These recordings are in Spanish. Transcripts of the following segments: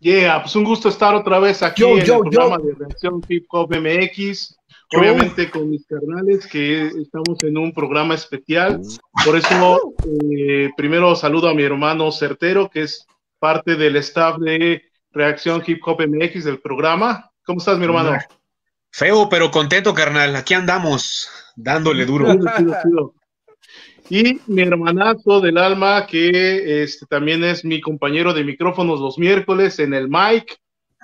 Yeah, pues un gusto estar otra vez aquí en el programa de Reacción Hip Hop MX. Obviamente con mis carnales, que estamos en un programa especial. Por eso, eh, primero saludo a mi hermano Certero, que es parte del staff de Reacción Hip Hop MX del programa. ¿Cómo estás, mi hermano? Feo, pero contento, carnal. Aquí andamos, dándole duro. Y mi hermanazo del alma, que este, también es mi compañero de micrófonos los miércoles en el mic,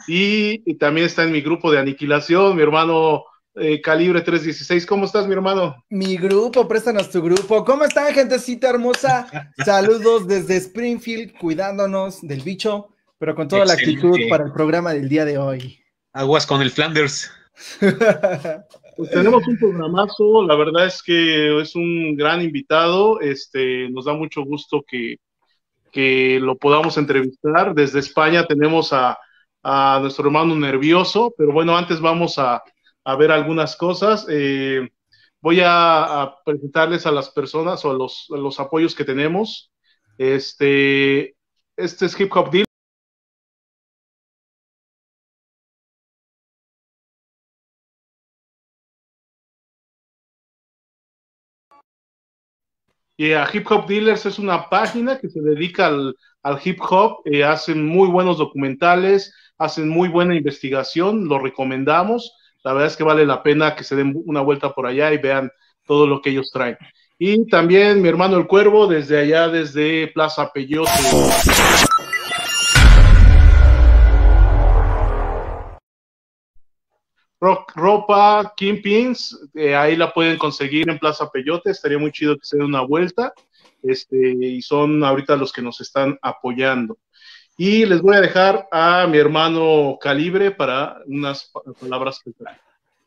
y, también está en mi grupo de aniquilación, mi hermano eh, Calibre 316. ¿Cómo estás, mi hermano? Mi grupo, préstanos tu grupo. ¿Cómo están, gentecita hermosa? Saludos desde Springfield, cuidándonos del bicho, pero con toda la actitud para el programa del día de hoy. Aguas con el Flanders. Pues tenemos un programazo, la verdad es que es un gran invitado, este, nos da mucho gusto que, lo podamos entrevistar. Desde España tenemos a, nuestro hermano nervioso, pero bueno, antes vamos a, ver algunas cosas. Eh, voy a, presentarles a las personas o a los, los apoyos que tenemos. Este, este es Hip Hop Deal. Y a Hip Hop Dealers es una página que se dedica al, hip hop, eh, hacen muy buenos documentales, hacen muy buena investigación, lo recomendamos. La verdad es que vale la pena que se den una vuelta por allá y vean todo lo que ellos traen. Y también mi hermano El Cuervo, desde allá, desde Plaza Peyote. Ropa, Kingpins, eh, ahí la pueden conseguir en Plaza Peyote, estaría muy chido que se dé una vuelta, este, y son ahorita los que nos están apoyando. Y les voy a dejar a mi hermano Calibre para unas palabras que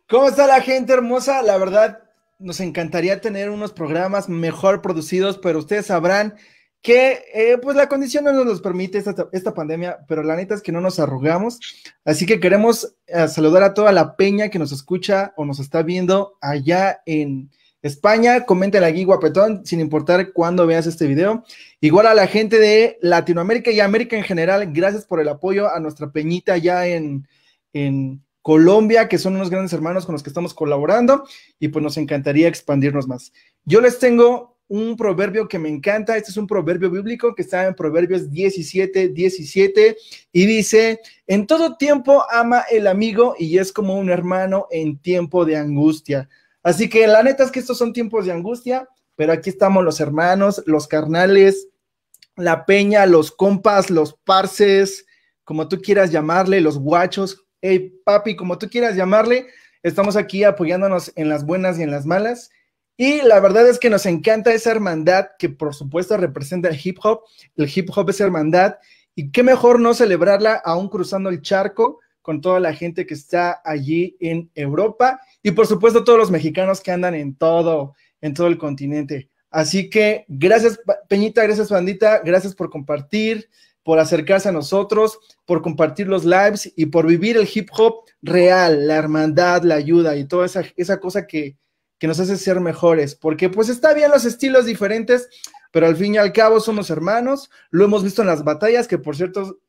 ¿Cómo está la gente hermosa? La verdad, nos encantaría tener unos programas mejor producidos, pero ustedes sabrán que eh, pues la condición no nos permite esta, pandemia, pero la neta es que no nos arrugamos. Así que queremos eh, saludar a toda la peña que nos escucha o nos está viendo allá en España. Coméntale aquí, guapetón, sin importar cuándo veas este video. Igual a la gente de Latinoamérica y América en general, gracias por el apoyo a nuestra peñita allá en, en Colombia, que son unos grandes hermanos con los que estamos colaborando y pues nos encantaría expandirnos más. Yo les tengo un proverbio que me encanta. Este es un proverbio bíblico que está en Proverbios 17, 17 y dice, en todo tiempo ama el amigo y es como un hermano en tiempo de angustia. Así que la neta es que estos son tiempos de angustia, pero aquí estamos los hermanos, los carnales, la peña, los compas, los parces, como tú quieras llamarle, los guachos, hey papi, como tú quieras llamarle, estamos aquí apoyándonos en las buenas y en las malas y la verdad es que nos encanta esa hermandad que por supuesto representa el hip hop. El hip hop es hermandad. Y qué mejor no celebrarla aún cruzando el charco con toda la gente que está allí en Europa y por supuesto todos los mexicanos que andan en todo, en todo el continente. Así que gracias Peñita, gracias Bandita, gracias por compartir, por acercarse a nosotros, por compartir los lives y por vivir el hip hop real, la hermandad, la ayuda y toda esa, esa cosa que, que nos hace ser mejores, porque pues está bien los estilos diferentes, pero al fin y al cabo somos hermanos, lo hemos visto en las batallas, que por cierto,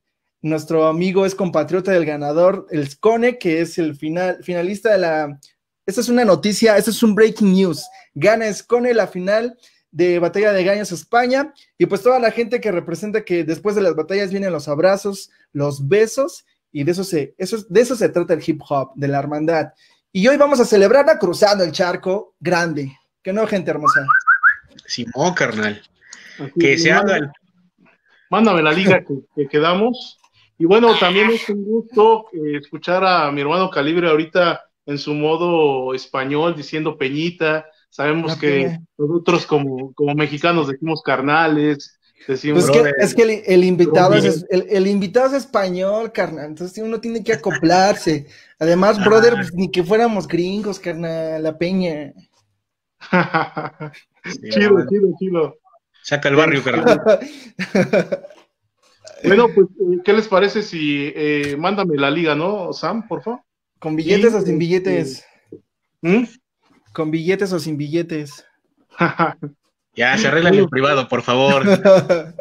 nuestro amigo es compatriota del ganador, el Scone, que es el final, finalista de la... Esta es una noticia, esto es un breaking news. Gana Scone la final de Batalla de Gaños España y pues toda la gente que representa que después de las batallas vienen los abrazos, los besos y de eso se, eso, de eso se trata el hip hop, de la hermandad. Y hoy vamos a celebrarla cruzando el charco grande. Que no, gente hermosa. Simón, carnal. que se haga Mándame la liga que, quedamos. Y bueno, también es un gusto eh, escuchar a mi hermano Calibre ahorita en su modo español diciendo peñita. Sabemos que nosotros como, como mexicanos decimos carnales, pues es, que, el, invitado es, el, invitado es español, carnal. Entonces uno tiene que acoplarse. Además, brother, pues, ni que fuéramos gringos, carnal, la peña. chido, chido, chido. Saca el barrio, carnal. bueno, pues, eh, ¿qué les parece si eh, mándame la liga, no, Sam, por favor? ¿Con billetes o sin billetes? ¿Mm? ¿Con billetes o sin billetes? Ya, se arregla en privado, por favor.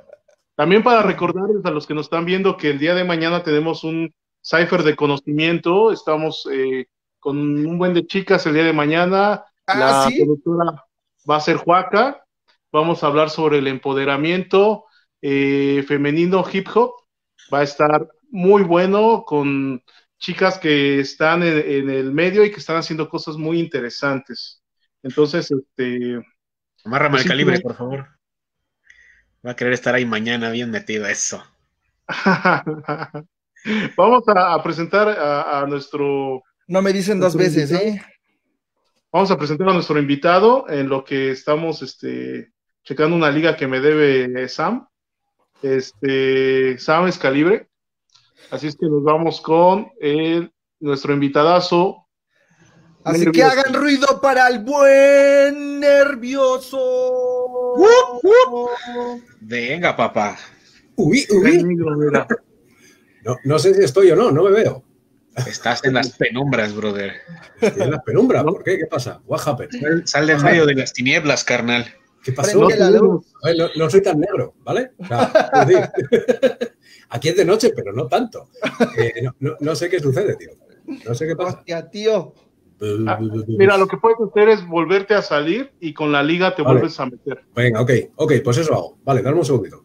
También para recordarles a los que nos están viendo que el día de mañana tenemos un cipher de conocimiento. Estamos eh, con un buen de chicas el día de mañana. Ah, la ¿sí? productora va a ser Juaca. Vamos a hablar sobre el empoderamiento eh, femenino hip hop. Va a estar muy bueno con chicas que están en, en el medio y que están haciendo cosas muy interesantes. Entonces, este, Amárrame Pues el sí, calibre, por favor. Va a querer estar ahí mañana bien metido eso. Vamos a, a presentar a, a nuestro, No me dicen dos veces, invitado. ¿eh? vamos a presentar a nuestro invitado en lo que estamos, este, checando una liga que me debe Sam. Este, Sam es calibre. Así es que nos vamos con el, nuestro invitadazo. Así que hagan ruido para el buen nervioso. Venga, papá. Uy, uy. No, no sé si estoy o no, no me veo. Estás en las penumbras, brother. Estoy en la penumbra. No. ¿Por qué? ¿Qué pasa? What happened? Sal- de en medio de las tinieblas, carnal. ¿Qué pasó? La luz. No, no soy tan negro, ¿vale? O sea, es decir, aquí es de noche, pero no tanto. Eh, no, no- no sé qué sucede, tío. No sé qué pasa. Hostia, tío. Ah, Mira, lo que puedes hacer es volverte a salir y con la liga te Vale. vuelves a meter. Venga, ok, ok, pues eso hago. Vale, dame un segundito.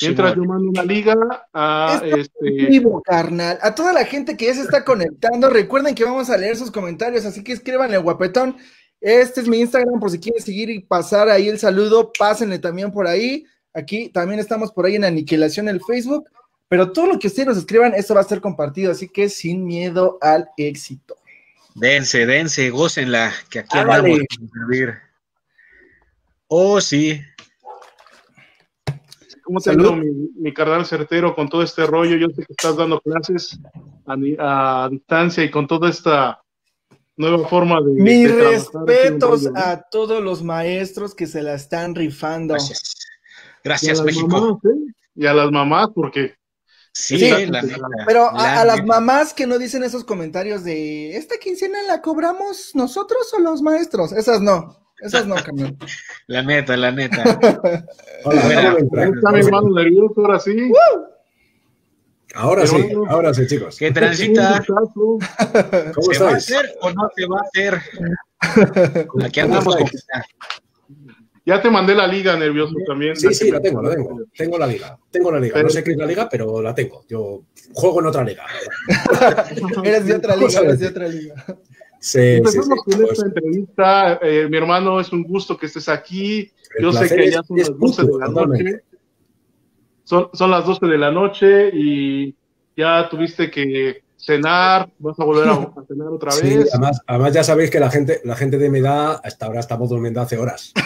Mientras Simón. yo mando una liga a Esto este. Vivo, carnal. A toda la gente que ya se está conectando, recuerden que vamos a leer sus comentarios, así que escríbanle guapetón. Este es mi Instagram por si quieren seguir y pasar ahí el saludo, pásenle también por ahí. Aquí también estamos por ahí en Aniquilación el Facebook, pero todo lo que ustedes nos escriban, esto va a ser compartido, así que sin miedo al éxito. Dense, dense, gócenla, que aquí andamos para servir. Oh, sí. ¿Cómo te ido, mi, mi carnal certero con todo este rollo? Yo sé que estás dando clases a, distancia y con toda esta nueva forma de. Mis de respetos rollo, ¿no? a todos los maestros que se la están rifando. Gracias. Gracias, México. mamás, ¿eh? Y a las mamás, porque Sí, Sí. la neta. Pero La a, a las mamás que no dicen esos comentarios de ¿esta quincena la cobramos nosotros o los maestros? Esas no, esas no, carnal. La neta, la neta. Hola, está mi hermano nervioso ahora sí. Ahora sí, ahora sí, chicos. ¿Qué transita? ¿Cómo ¿Se va a hacer o no se va a hacer? Aquí andamos ¿Cómo con? Ya te mandé la liga nervioso también. Sí, sí, la tengo, la tengo. Tengo la liga. Tengo la liga. No sé qué es la liga, pero la tengo. Yo juego en otra liga. Eres de otra liga, eres de otra liga. Sí, sí, sí. Empezamos con Pues, esta entrevista. Eh, mi hermano, es un gusto que estés aquí. el Yo sé que es- ya son las 12 de la noche. Son, son las 12 de la noche y ya tuviste que cenar. Vas a volver a, a cenar otra Sí, vez. además, además ya sabéis que la gente, la gente de mi edad, hasta ahora estamos durmiendo hace horas.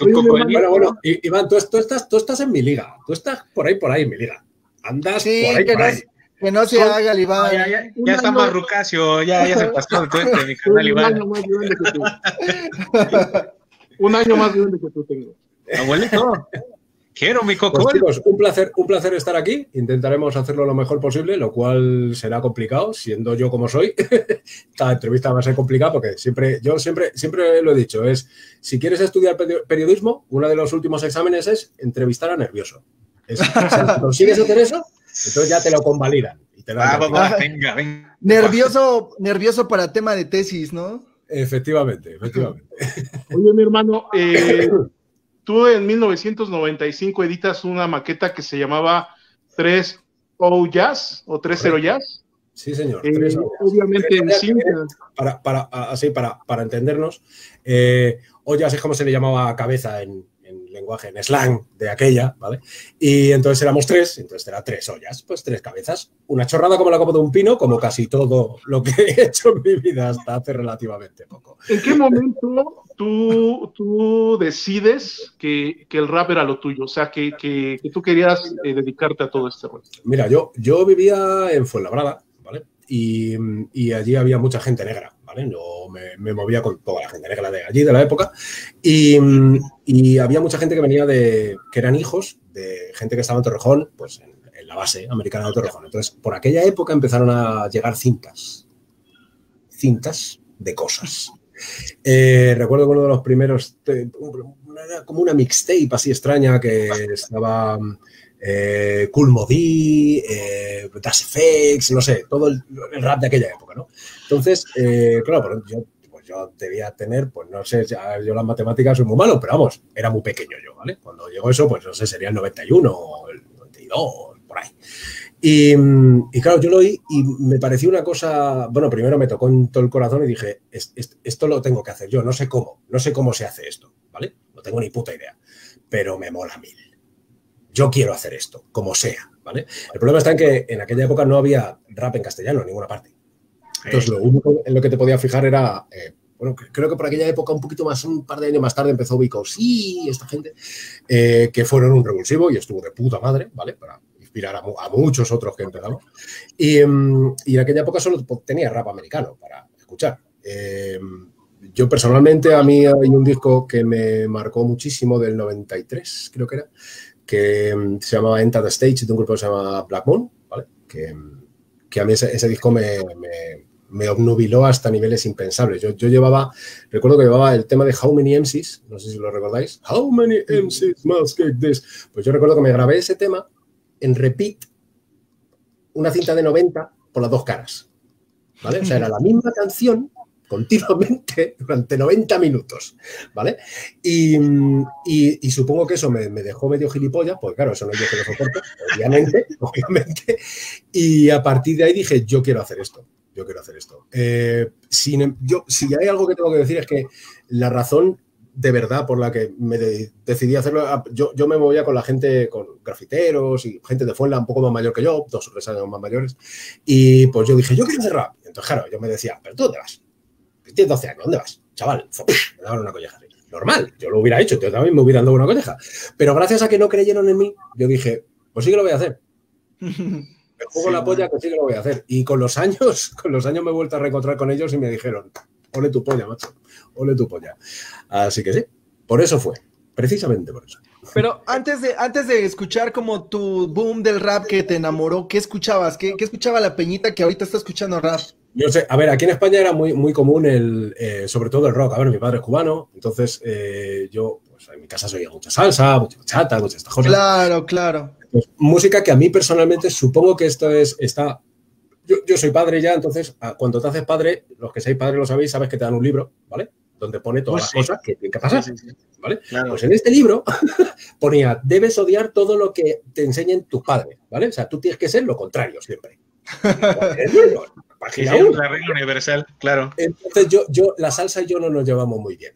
Bueno, bueno, I- Iván, tú, tú estás, tú estás en mi liga. Tú estás por ahí, por ahí en mi liga. Andas Sí, por ahí, que por no, ahí. que no se haga el Iván. Ya, ya, Un ya está año- más rucacio, ya, ya se pasó de todo este, mi canal un Iván. año más grande que tú. un año más grande que tú tengo. Abuelito, quiero mi Pues cocol. chicos, un placer, un placer estar aquí. Intentaremos hacerlo lo mejor posible, lo cual será complicado, siendo yo como soy. Esta entrevista va a ser complicada porque siempre, yo siempre, siempre lo he dicho, es si quieres estudiar peri- periodismo, uno de los últimos exámenes es entrevistar a nervioso. Es, si consigues hacer eso, entonces ya te lo convalidan. Y te título. va, venga, venga. Nervioso, nervioso para tema de tesis, ¿no? Efectivamente, efectivamente. Oye, mi hermano, eh, tú en 1995 editas una maqueta que se llamaba 3 O Jazz o 3-0 Jazz. Sí, señor. Eh, obviamente en para, para, así, para, para entendernos, eh, ollas es como se le llamaba cabeza en, en lenguaje, en slang de aquella, ¿vale? Y entonces éramos tres, entonces era tres ollas, pues tres cabezas. Una chorrada como la copa de un pino, como casi todo lo que he hecho en mi vida hasta hace relativamente poco. ¿En qué momento tú, tú decides que, que el rap era lo tuyo? O sea, que, que, que tú querías eh, dedicarte a todo este rollo. Mira, yo, yo vivía en Fuenlabrada, ¿vale? Y, y allí había mucha gente negra, ¿vale? Yo me, movía con toda la gente negra de allí, de la época, y, había mucha gente que venía de, que eran hijos de gente que estaba en Torrejón, pues en, la base americana de Torrejón. Entonces, por aquella época empezaron a llegar cintas, cintas de cosas. Eh, recuerdo que uno de los primeros, como una mixtape así extraña que estaba eh, Cool Modi, eh, Das Effects, no sé, todo el, rap de aquella época, ¿no? Entonces, eh, claro, yo, pues yo debía tener, pues no sé, yo las matemáticas soy muy malo, pero vamos, era muy pequeño yo, ¿vale? Cuando llegó eso, pues no sé, sería el 91 o el 92, por ahí. Y, claro, yo lo oí y me pareció una cosa, bueno, primero me tocó en todo el corazón y dije, es, es, esto lo tengo que hacer yo, no sé cómo, no sé cómo se hace esto, ¿vale? No tengo ni puta idea, pero me mola mil. Yo quiero hacer esto, como sea, ¿vale? El problema está en que en aquella época no había rap en castellano en ninguna parte. Entonces, lo único en lo que te podía fijar era, eh, bueno, creo que por aquella época, un poquito más, un par de años más tarde, empezó Vico, sí, esta gente, eh, que fueron un revulsivo y estuvo de puta madre, ¿vale? Para inspirar a, a muchos otros que empezamos. Y, y, en aquella época solo tenía rap americano para escuchar. Eh, yo personalmente, a mí hay un disco que me marcó muchísimo del 93, creo que era, que se llamaba Enter the Stage, de un grupo que se llama Black Moon, ¿vale? Que, que a mí ese, ese disco me, me, me, obnubiló hasta niveles impensables. Yo, yo, llevaba, recuerdo que llevaba el tema de How Many MCs, no sé si lo recordáis, How Many MCs must get this? Pues yo recuerdo que me grabé ese tema en repeat, una cinta de 90 por las dos caras, ¿vale? O sea, era la misma canción continuamente durante 90 minutos, ¿vale? Y, supongo que eso me, dejó medio gilipollas, porque claro, eso no es yo que lo soporto, obviamente, obviamente, y a partir de ahí dije, yo quiero hacer esto, yo quiero hacer esto. Eh, yo, si hay algo que tengo que decir es que la razón de verdad por la que me de, decidí hacerlo, yo, yo, me movía con la gente, con grafiteros y gente de Fuenla un poco más mayor que yo, dos o tres años más mayores, y pues yo dije, yo quiero hacer rap. Entonces, claro, yo me decía, ¿pero tú vas? Tienes 12 años, ¿dónde vas? Chaval, me daban una colleja. Normal, yo lo hubiera hecho, yo también me hubiera dado una colleja. Pero gracias a que no creyeron en mí, yo dije, pues sí que lo voy a hacer. Me juego sí, la polla que sí que lo voy a hacer. Y con los años, con los años me he vuelto a reencontrar con ellos y me dijeron, ole tu polla, macho, ole tu polla. Así que sí, por eso fue, precisamente por eso. Pero antes de, antes de escuchar como tu boom del rap que te enamoró, ¿qué escuchabas? ¿Qué, qué escuchaba la peñita que ahorita está escuchando rap? Yo sé, a ver, aquí en España era muy, muy común el, eh, sobre todo el rock. A ver, mi padre es cubano, entonces eh, yo, pues en mi casa se oía mucha salsa, mucha bachata, muchas estas cosas. Claro, claro. Pues, música que a mí personalmente supongo que esto es, está, yo, yo soy padre ya, entonces cuando te haces padre, los que seáis padres lo sabéis, sabes que te dan un libro, ¿vale? Donde pone todas pues las sí. cosas que tienen que pasar, sí, sí, ¿vale? Claro. Pues en este libro ponía, debes odiar todo lo que te enseñen tus padres, ¿vale? O sea, tú tienes que ser lo contrario siempre. Sí, sí, la regla universal, claro. Entonces yo, yo, la salsa y yo no nos llevamos muy bien.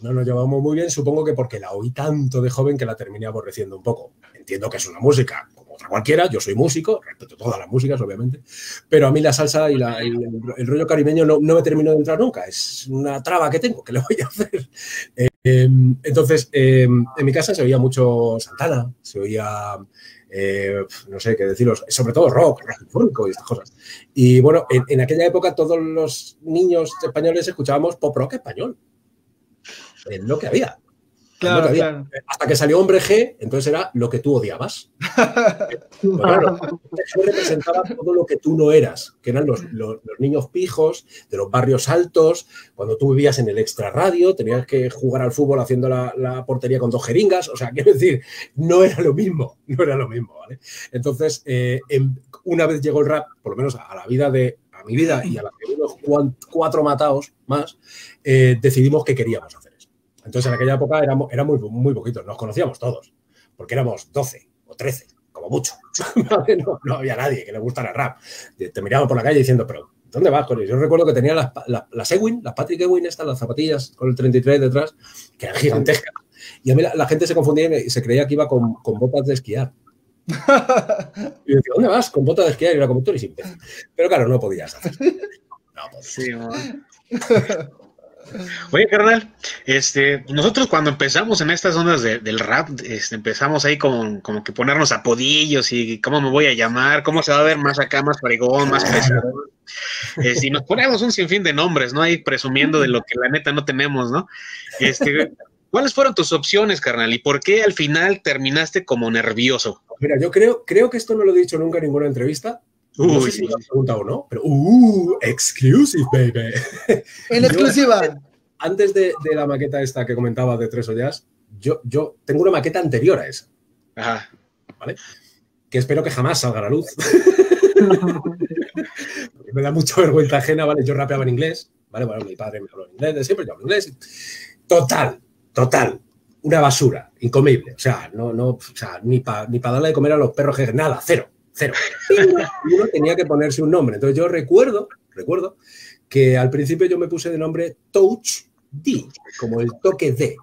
No nos llevamos muy bien, supongo que porque la oí tanto de joven que la terminé aborreciendo un poco. Entiendo que es una música como otra cualquiera, yo soy músico, respeto todas las músicas, obviamente, pero a mí la salsa y la, el, el, rollo caribeño no, no, me terminó de entrar nunca. Es una traba que tengo, que le voy a hacer? Eh, entonces, eh, en mi casa se oía mucho Santana, se oía eh, no sé qué deciros, sobre todo rock, rock y estas cosas. Y bueno, en, en, aquella época todos los niños españoles escuchábamos pop rock español. Es lo que había. Claro, lo que había. claro. Hasta que salió Hombre G, entonces era lo que tú odiabas. Pero claro, representaba todo lo que tú no eras, que eran los, los, los, niños pijos de los barrios altos, cuando tú vivías en el extra radio, tenías que jugar al fútbol haciendo la, la portería con dos jeringas, o sea, quiero decir, no era lo mismo, no era lo mismo, ¿vale? Entonces, eh, en, una vez llegó el rap, por lo menos a la vida de, a mi vida y a la de unos cuatro matados más, eh, decidimos que queríamos hacer. Entonces, en aquella época éramos, era muy, muy poquitos, nos conocíamos todos, porque éramos 12 o 13, como mucho. no, no, había nadie que le gustara el rap. Te miraban por la calle diciendo, pero ¿dónde vas con Yo recuerdo que tenía las, las, las Ewin, las Patrick Ewin, estas, las zapatillas con el 33 detrás, que eran gigantescas. Y a mí la, la gente se confundía y se creía que iba con, con botas de esquiar. y yo decía, ¿dónde vas? Con botas de esquiar y era como tú eres imbécil. Pero claro, no podías hacer. No podías. Sí, Oye, carnal, este, nosotros cuando empezamos en estas ondas de, del rap, este, empezamos ahí como, como que ponernos apodillos y cómo me voy a llamar, cómo se va a ver más acá, más fregón, más pesador. Este, y nos ponemos un sinfín de nombres, ¿no? Ahí presumiendo de lo que la neta no tenemos, ¿no? Este, ¿Cuáles fueron tus opciones, carnal? ¿Y por qué al final terminaste como nervioso? Mira, yo creo, creo que esto no lo he dicho nunca en ninguna entrevista, Uy, no sé si lo has preguntado o no, pero uh, exclusive, baby. En exclusiva. Antes de, de, la maqueta esta que comentaba de Tres Ollas, yo, yo tengo una maqueta anterior a esa, Ajá. ¿vale? Que espero que jamás salga a la luz. Me da mucha vergüenza ajena, ¿vale? Yo rapeaba en inglés, ¿vale? Bueno, mi padre me habló en inglés de siempre, yo hablo inglés. Total, total. Una basura, incomible. O sea, no, no, o sea, ni para ni pa darle de comer a los perros, que nada, cero, cero. Y uno tenía que ponerse un nombre. Entonces yo recuerdo, recuerdo, que al principio yo me puse de nombre Touch D, como el toque D.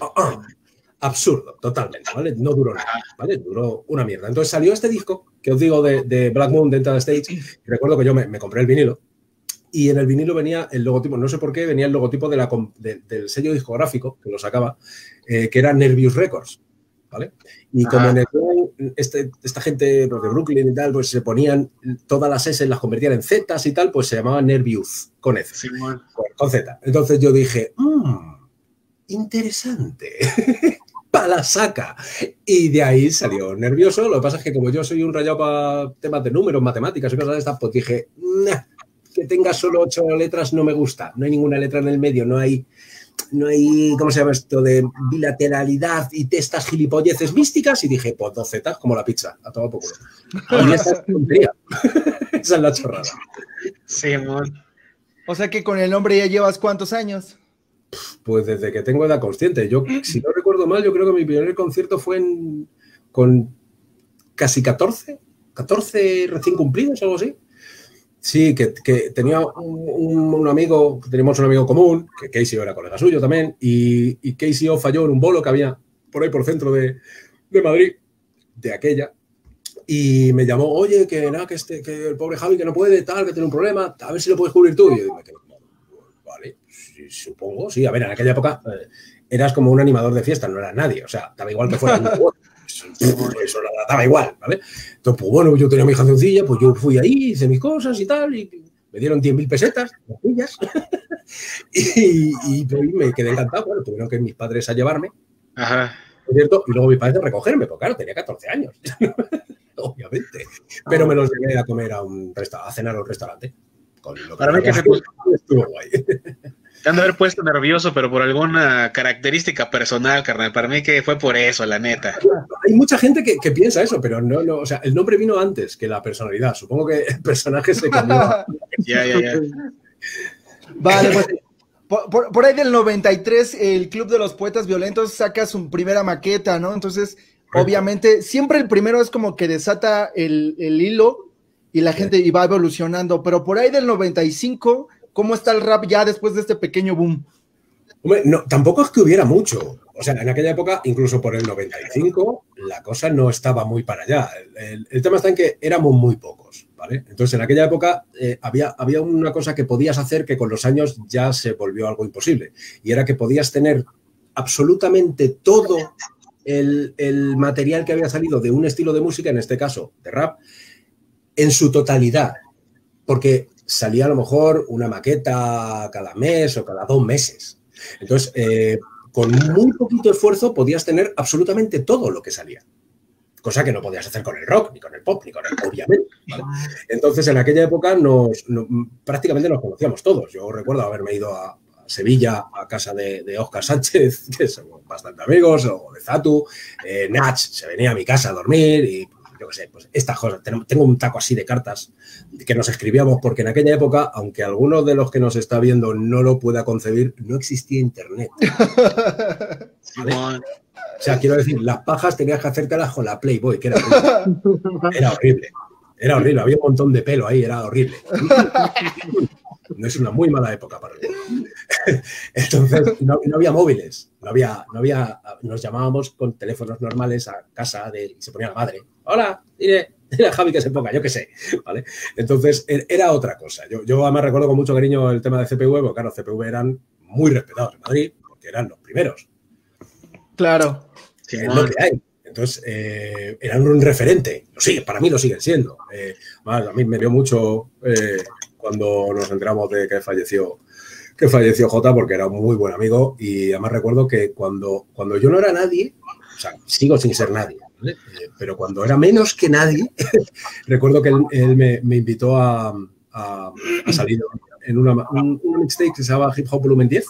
Ah. Absurdo, totalmente, ¿vale? No duró nada, ¿vale? Duró una mierda. Entonces salió este disco, que os digo, de, Black Moon Dental Stage. Y recuerdo que yo me, compré el vinilo y en el vinilo venía el logotipo, no sé por qué, venía el logotipo del sello discográfico que lo sacaba, eh, que era Nervious Records, ¿vale? Y como en el, este, esta gente los de Brooklyn y tal, pues se ponían todas las S, las convertían en Z y tal, pues se llamaba Nervious, con F, Simón. con, con Z. Entonces yo dije, "Mm, interesante. La saca. Y de ahí salió nervioso. Lo que pasa es que como yo soy un rayado para temas de números, matemáticas y cosas de estas, pues dije, "Nah, que tenga solo ocho letras no me gusta. No hay ninguna letra en el medio, no hay, no hay, ¿cómo se llama esto? De bilateralidad y testas gilipolleces místicas. Y dije, pues dos zetas como la pizza, a todo por culo. Y esa es tontería. Esa es la chorrada. Simón. O sea que con el nombre ya llevas cuántos años. Pues desde que tengo edad consciente. Yo, si no recuerdo mal, yo creo que mi primer concierto fue en, con casi 14, 14 recién cumplidos, algo así. Sí, que, tenía un, un- amigo, teníamos un amigo común, que Casey era colega suyo también, y, y Casey falló en un bolo que había por ahí por centro de, de Madrid, de aquella, y me llamó, oye, que nada, que, este, que el pobre Javi que no puede, tal, que tiene un problema, a ver si lo puedes cubrir tú. Y yo quedé, vale, supongo, sí, a ver, en aquella época eh, eras como un animador de fiesta, no eras nadie, o sea, daba igual que fuera. Eso, eso daba igual, ¿vale? Entonces, pues bueno, yo tenía mi cancioncilla, pues yo fui ahí, hice mis cosas y tal, y me dieron 10.000 pesetas, sencillas, y, y pues, me quedé encantado. Bueno, tuvieron que mis padres a llevarme, Ajá. ¿no es cierto? Y luego mis padres a recogerme, porque claro, tenía 14 años, obviamente. Pero me los llevé a comer a un resta- a cenar a un restaurante. Con lo Para mí que se puso- estuvo guay. Te han de haber puesto nervioso, pero por alguna característica personal, carnal. Para mí que fue por eso, la neta. Hay mucha gente que, que piensa eso, pero no, no, o sea, el nombre vino antes que la personalidad. Supongo que el personaje se cambió. Ya, ya, ya. Vale, pues. Por, por- por ahí del 93, el Club de los Poetas Violentos saca su primera maqueta, ¿no? Entonces, obviamente, siempre el primero es como que desata el, el hilo y la gente y va evolucionando. Pero por ahí del 95, ¿cómo está el rap ya después de este pequeño boom? Hombre, no, tampoco es que hubiera mucho. O sea, en aquella época, incluso por el 95, la cosa no estaba muy para allá. El, tema está en que éramos muy pocos, ¿vale? Entonces, en aquella época eh, había, había una cosa que podías hacer que con los años ya se volvió algo imposible. Y era que podías tener absolutamente todo el material que había salido de un estilo de música, en este caso de rap, en su totalidad. Porque salía a lo mejor una maqueta cada mes o cada dos meses. Entonces, eh, con muy poquito esfuerzo podías tener absolutamente todo lo que salía. Cosa que no podías hacer con el rock, ni con el pop, ni con el obviamente. Entonces, en aquella época nos, no- prácticamente nos conocíamos todos. Yo recuerdo haberme ido a, a Sevilla a casa de, de Oscar Sánchez, que somos bastante amigos, o de Zatu. Eh, Nach se venía a mi casa a dormir y qué sé, pues estas cosas. Tengo, un taco así de cartas que nos escribíamos porque en aquella época, aunque alguno de los que nos está viendo no lo pueda concebir, no existía internet. O sea, quiero decir, las pajas tenías que hacértelas con la Playboy, que era horrible. Era horrible. Era horrible. Había un montón de pelo ahí, era horrible. No es una muy mala época para mí. Entonces, no, no había móviles. No había, no había, nos llamábamos con teléfonos normales a casa de, y se ponía la madre. Hola, dile, dile a Javi que se ponga, yo qué sé. ¿vale? Entonces, er- era otra cosa. Yo, yo además recuerdo con mucho cariño el tema de CPU, porque claro, CPU eran muy respetados en Madrid, porque eran los primeros Claro. es lo que hay. Entonces, eh, eran un referente. Lo sigue, para mí lo siguen siendo. Eh, más, a mí me dio mucho eh, cuando nos enteramos de que falleció, que falleció Jota, porque era un muy buen amigo. Y además recuerdo que cuando, cuando yo no era nadie, o sea, sigo sin ser nadie, ¿vale? Eh, pero cuando era menos que nadie, recuerdo que él, me, invitó a, salir en una, un, mixtape que se llama Hip Hop Volumen 10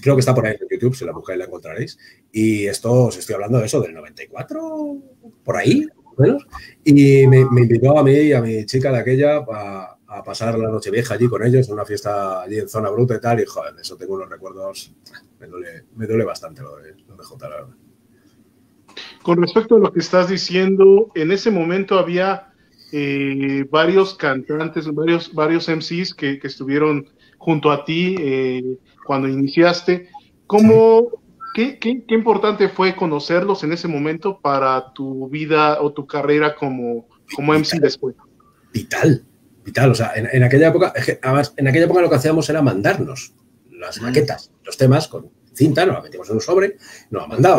Creo que está por ahí en YouTube, si la buscáis la encontraréis. Y esto os estoy hablando de eso, del 94, por ahí, menos. Y me, invitó a mí y a mi chica de aquella a, pasar la noche vieja allí con ellos, en una fiesta allí en Zona Bruta y tal. Y joder, eso tengo unos recuerdos, me duele, me duele bastante lo de, lo de J, la. Con respecto a lo que estás diciendo, en ese momento había eh, varios cantantes, varios, varios MCs que, estuvieron junto a ti eh, cuando iniciaste. ¿Cómo, qué, qué, importante fue conocerlos en ese momento para tu vida o tu carrera como, como MC después? Vital, vital. O sea, en, aquella época, además, en aquella época lo que hacíamos era mandarnos las maquetas, los temas con cinta, nos las metimos en un sobre, nos la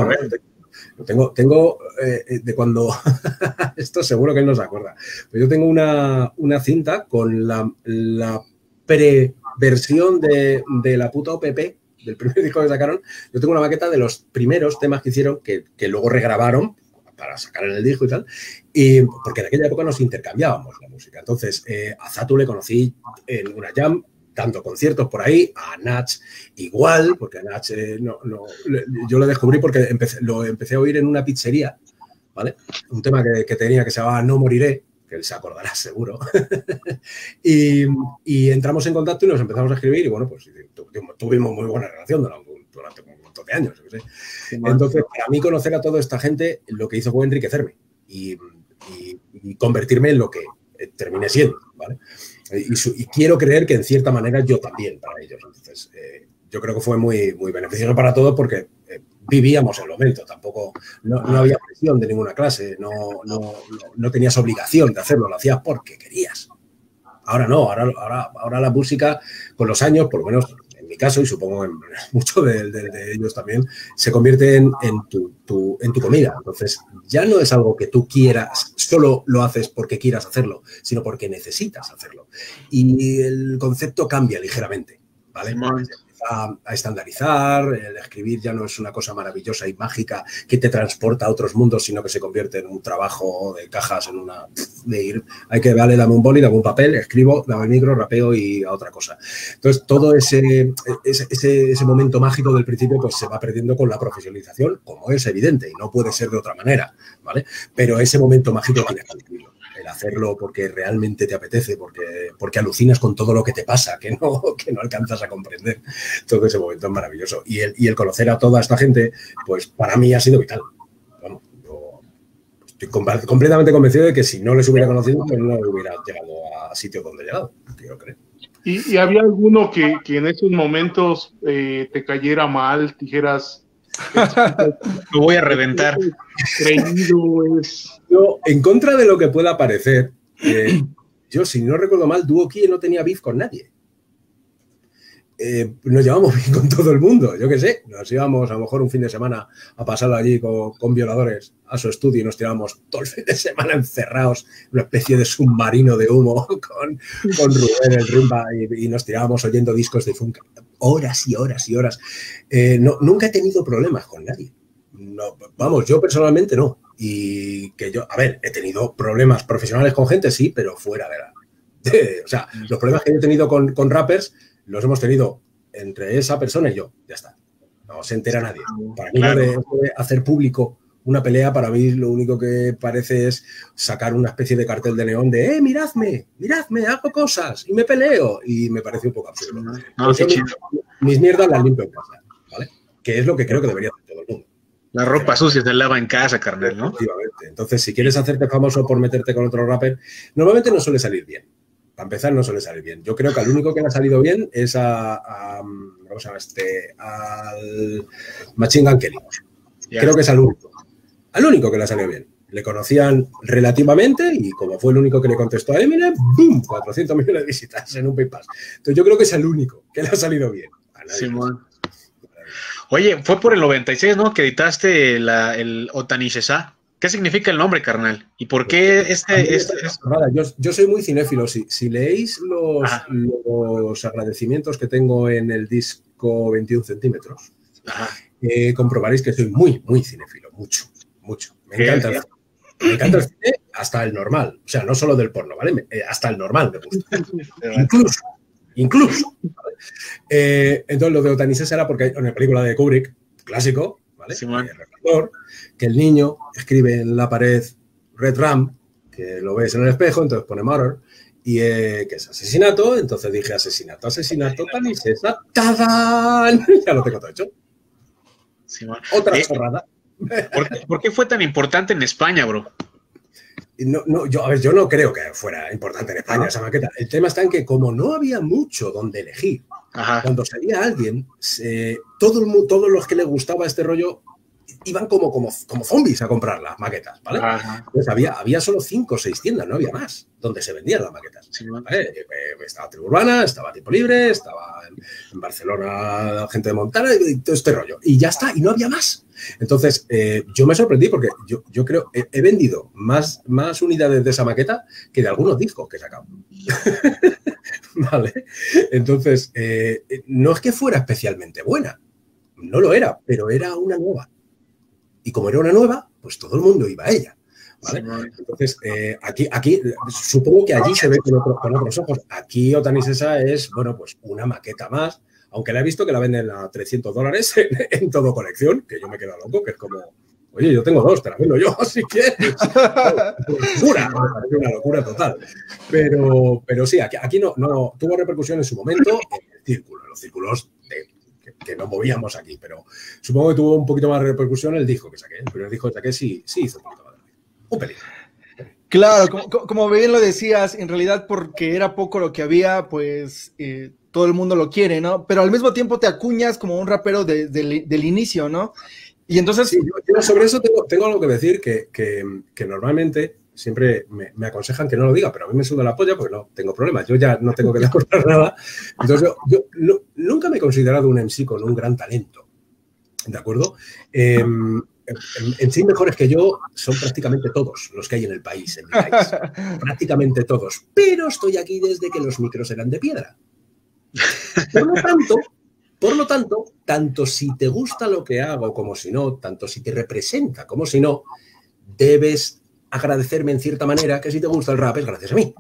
Tengo, tengo eh, de cuando, esto seguro que él no se acuerda, pero yo tengo una, cinta con la, la preversión de, de la puta OPP, del primer disco que sacaron. Yo tengo una maqueta de los primeros temas que hicieron, que, luego regrabaron para sacar en el disco y tal, y porque en aquella época nos intercambiábamos la música. Entonces, eh, a Zatu le conocí en una jam dando conciertos por ahí, a Nach igual, porque a Nach eh, no, yo lo descubrí porque lo empecé a oír en una pizzería, ¿vale? Un tema que, tenía que se llamaba No Moriré, que él se acordará seguro. y, entramos en contacto y nos empezamos a escribir y bueno, pues tuvimos muy buena relación durante un montón de años. Entonces, para mí conocer a toda esta gente lo que hizo fue enriquecerme y, y convertirme en lo que terminé siendo, ¿vale? Y, quiero creer que en cierta manera yo también para ellos. Entonces, eh, yo creo que fue muy, muy beneficioso para todos porque eh, vivíamos el momento, tampoco, no, había presión de ninguna clase, no, no, tenías obligación de hacerlo, lo hacías porque querías. Ahora no, ahora, ahora, ahora la música con los años, por lo menos en mi caso, y supongo en mucho de, ellos también, se convierte en, tu, en tu comida. Entonces, ya no es algo que tú quieras, solo lo haces porque quieras hacerlo, sino porque necesitas hacerlo. Y el concepto cambia ligeramente, ¿vale? A, estandarizar, el escribir ya no es una cosa maravillosa y mágica que te transporta a otros mundos, sino que se convierte en un trabajo de cajas, en una de ir, hay que, vale, dame un boli, dame un papel, escribo, dame el micro, rapeo y a otra cosa. Entonces, todo ese, ese, ese, momento mágico del principio pues se va perdiendo con la profesionalización, como es evidente, y no puede ser de otra manera, ¿vale? Pero ese momento mágico tienes que hacerlo porque realmente te apetece, porque, porque alucinas con todo lo que te pasa, que no, que no alcanzas a comprender. Todo ese momento es maravilloso. Y el, y el conocer a toda esta gente, pues para mí ha sido vital. estoy completamente convencido de que si no les hubiera conocido, pues no hubiera llegado a sitio donde he llegado, yo creo. ¿Y, había alguno que, en esos momentos eh, te cayera mal, dijeras, lo voy a reventar. Yo, en contra de lo que pueda parecer, eh, yo, si no recuerdo mal, Duoki no tenía beef con nadie. Eh, nos llevamos bien con todo el mundo, yo qué sé, nos íbamos a lo mejor un fin de semana a pasarlo allí con, violadores a su estudio y nos tirábamos todo el fin de semana encerrados, una especie de submarino de humo con, con Rubén el rumba y, nos tirábamos oyendo discos de funk horas y horas y horas. Eh, no, nunca he tenido problemas con nadie. No, vamos, yo personalmente no. Y que yo, a ver, he tenido problemas profesionales con gente, sí, pero fuera de la... o sea, los problemas que he tenido con, con rappers los hemos tenido entre esa persona y yo, ya está. No se entera nadie. Para mí, de, hacer público una pelea, para mí lo único que parece es sacar una especie de cartel de neón de, ¡eh, miradme! ¡miradme! Hago cosas y me peleo. Y me parece un poco absurdo. mis, mierdas las limpio en casa, ¿vale? Que es lo que creo que debería hacer todo el mundo. La ropa sucia se lava en casa, carnal, ¿no? Efectivamente. Entonces, si quieres hacerte famoso por meterte con otro rapper, normalmente no suele salir bien para empezar, no suele salir bien. Yo creo que al único que le ha salido bien es a, ¿cómo se llama este? Al Machine Gun Kelly. Creo que es al único. Al único que le ha salido bien. Le conocían relativamente y como fue el único que le contestó a Eminem, ¡boom! 400 millones de visitas en un PayPass. Entonces yo creo que es el único que le ha salido bien. Simón. Oye, fue por el 96, ¿no? Que editaste la, el Otani ¿Qué significa el nombre, carnal? ¿Y por qué este...? este yo, soy muy cinéfilo. Si, si leéis los, los, agradecimientos que tengo en el disco 21 centímetros, eh, comprobaréis que soy muy, muy cinéfilo. Mucho, mucho. Me encanta, el, me encanta el cine hasta el normal. O sea, no solo del porno, ¿vale? Eh, hasta el normal me gusta. incluso, incluso. Eh, entonces lo de Otanisesa era porque hay una película de Kubrick, clásico, ¿vale? que el niño escribe en la pared Red Ram, que lo ves en el espejo, entonces pone Murder, y eh, que es asesinato, entonces dije asesinato, asesinato, Tanisesa, ¡tadán! ya lo tengo todo hecho. Otra chorrada. ¿Por qué, fue tan importante en España, bro? No, no, yo, a ver, yo no creo que fuera importante en España esa maqueta. El tema está en que como no había mucho donde elegir, cuando salía alguien, todo el, todos los que le gustaba este rollo iban como, como, como zombies a comprar las maquetas, ¿vale? Pues había, había solo cinco o seis tiendas, no había más, donde se vendían las maquetas. ¿vale? Eh, eh, estaba Tribu Urbana, estaba Tipo Libre, estaba en, Barcelona gente de Montana y todo este rollo. Y ya está, y no había más. Entonces, eh, yo me sorprendí porque yo, yo creo, he, he, vendido más, más unidades de esa maqueta que de algunos discos que he sacado. ¿Vale? Entonces, no es que fuera especialmente buena, no lo era, pero era una nueva. Y como era una nueva, pues todo el mundo iba a ella. Entonces, eh, aquí, aquí, supongo que allí se ve con, otros ojos. Aquí Otanisesa es, bueno, pues una maqueta más, aunque la he visto que la venden a 300 dólares en, todo colección, que yo me quedo loco, que es como, oye, yo tengo dos, te la vendo yo, quieres. locura, una locura total. Pero, pero sí, aquí, aquí no, no tuvo repercusión en su momento en el círculo, en los círculos de que no movíamos aquí, pero supongo que tuvo un poquito más de repercusión el disco que saqué. El primer disco que saqué sí, sí hizo un poquito más. Un pelín. Claro, como, bien lo decías, en realidad porque era poco lo que había, pues eh, todo el mundo lo quiere, ¿no? Pero al mismo tiempo te acuñas como un rapero del inicio, ¿no? Y entonces... yo, sobre eso tengo, tengo, algo que decir, que, que, que normalmente siempre me, aconsejan que no lo diga, pero a mí me suda la polla porque no tengo problemas. Yo ya no tengo que decorar nada. Entonces, yo, nunca me he considerado un MC con un gran talento. ¿De acuerdo? Em, en, sí, mejores que yo son prácticamente todos los que hay en el país, en mi país. prácticamente todos. Pero estoy aquí desde que los micros eran de piedra. Por lo tanto, por lo tanto, tanto si te gusta lo que hago como si no, tanto si te representa como si no, debes agradecerme en cierta manera que si te gusta el rap es gracias a mí.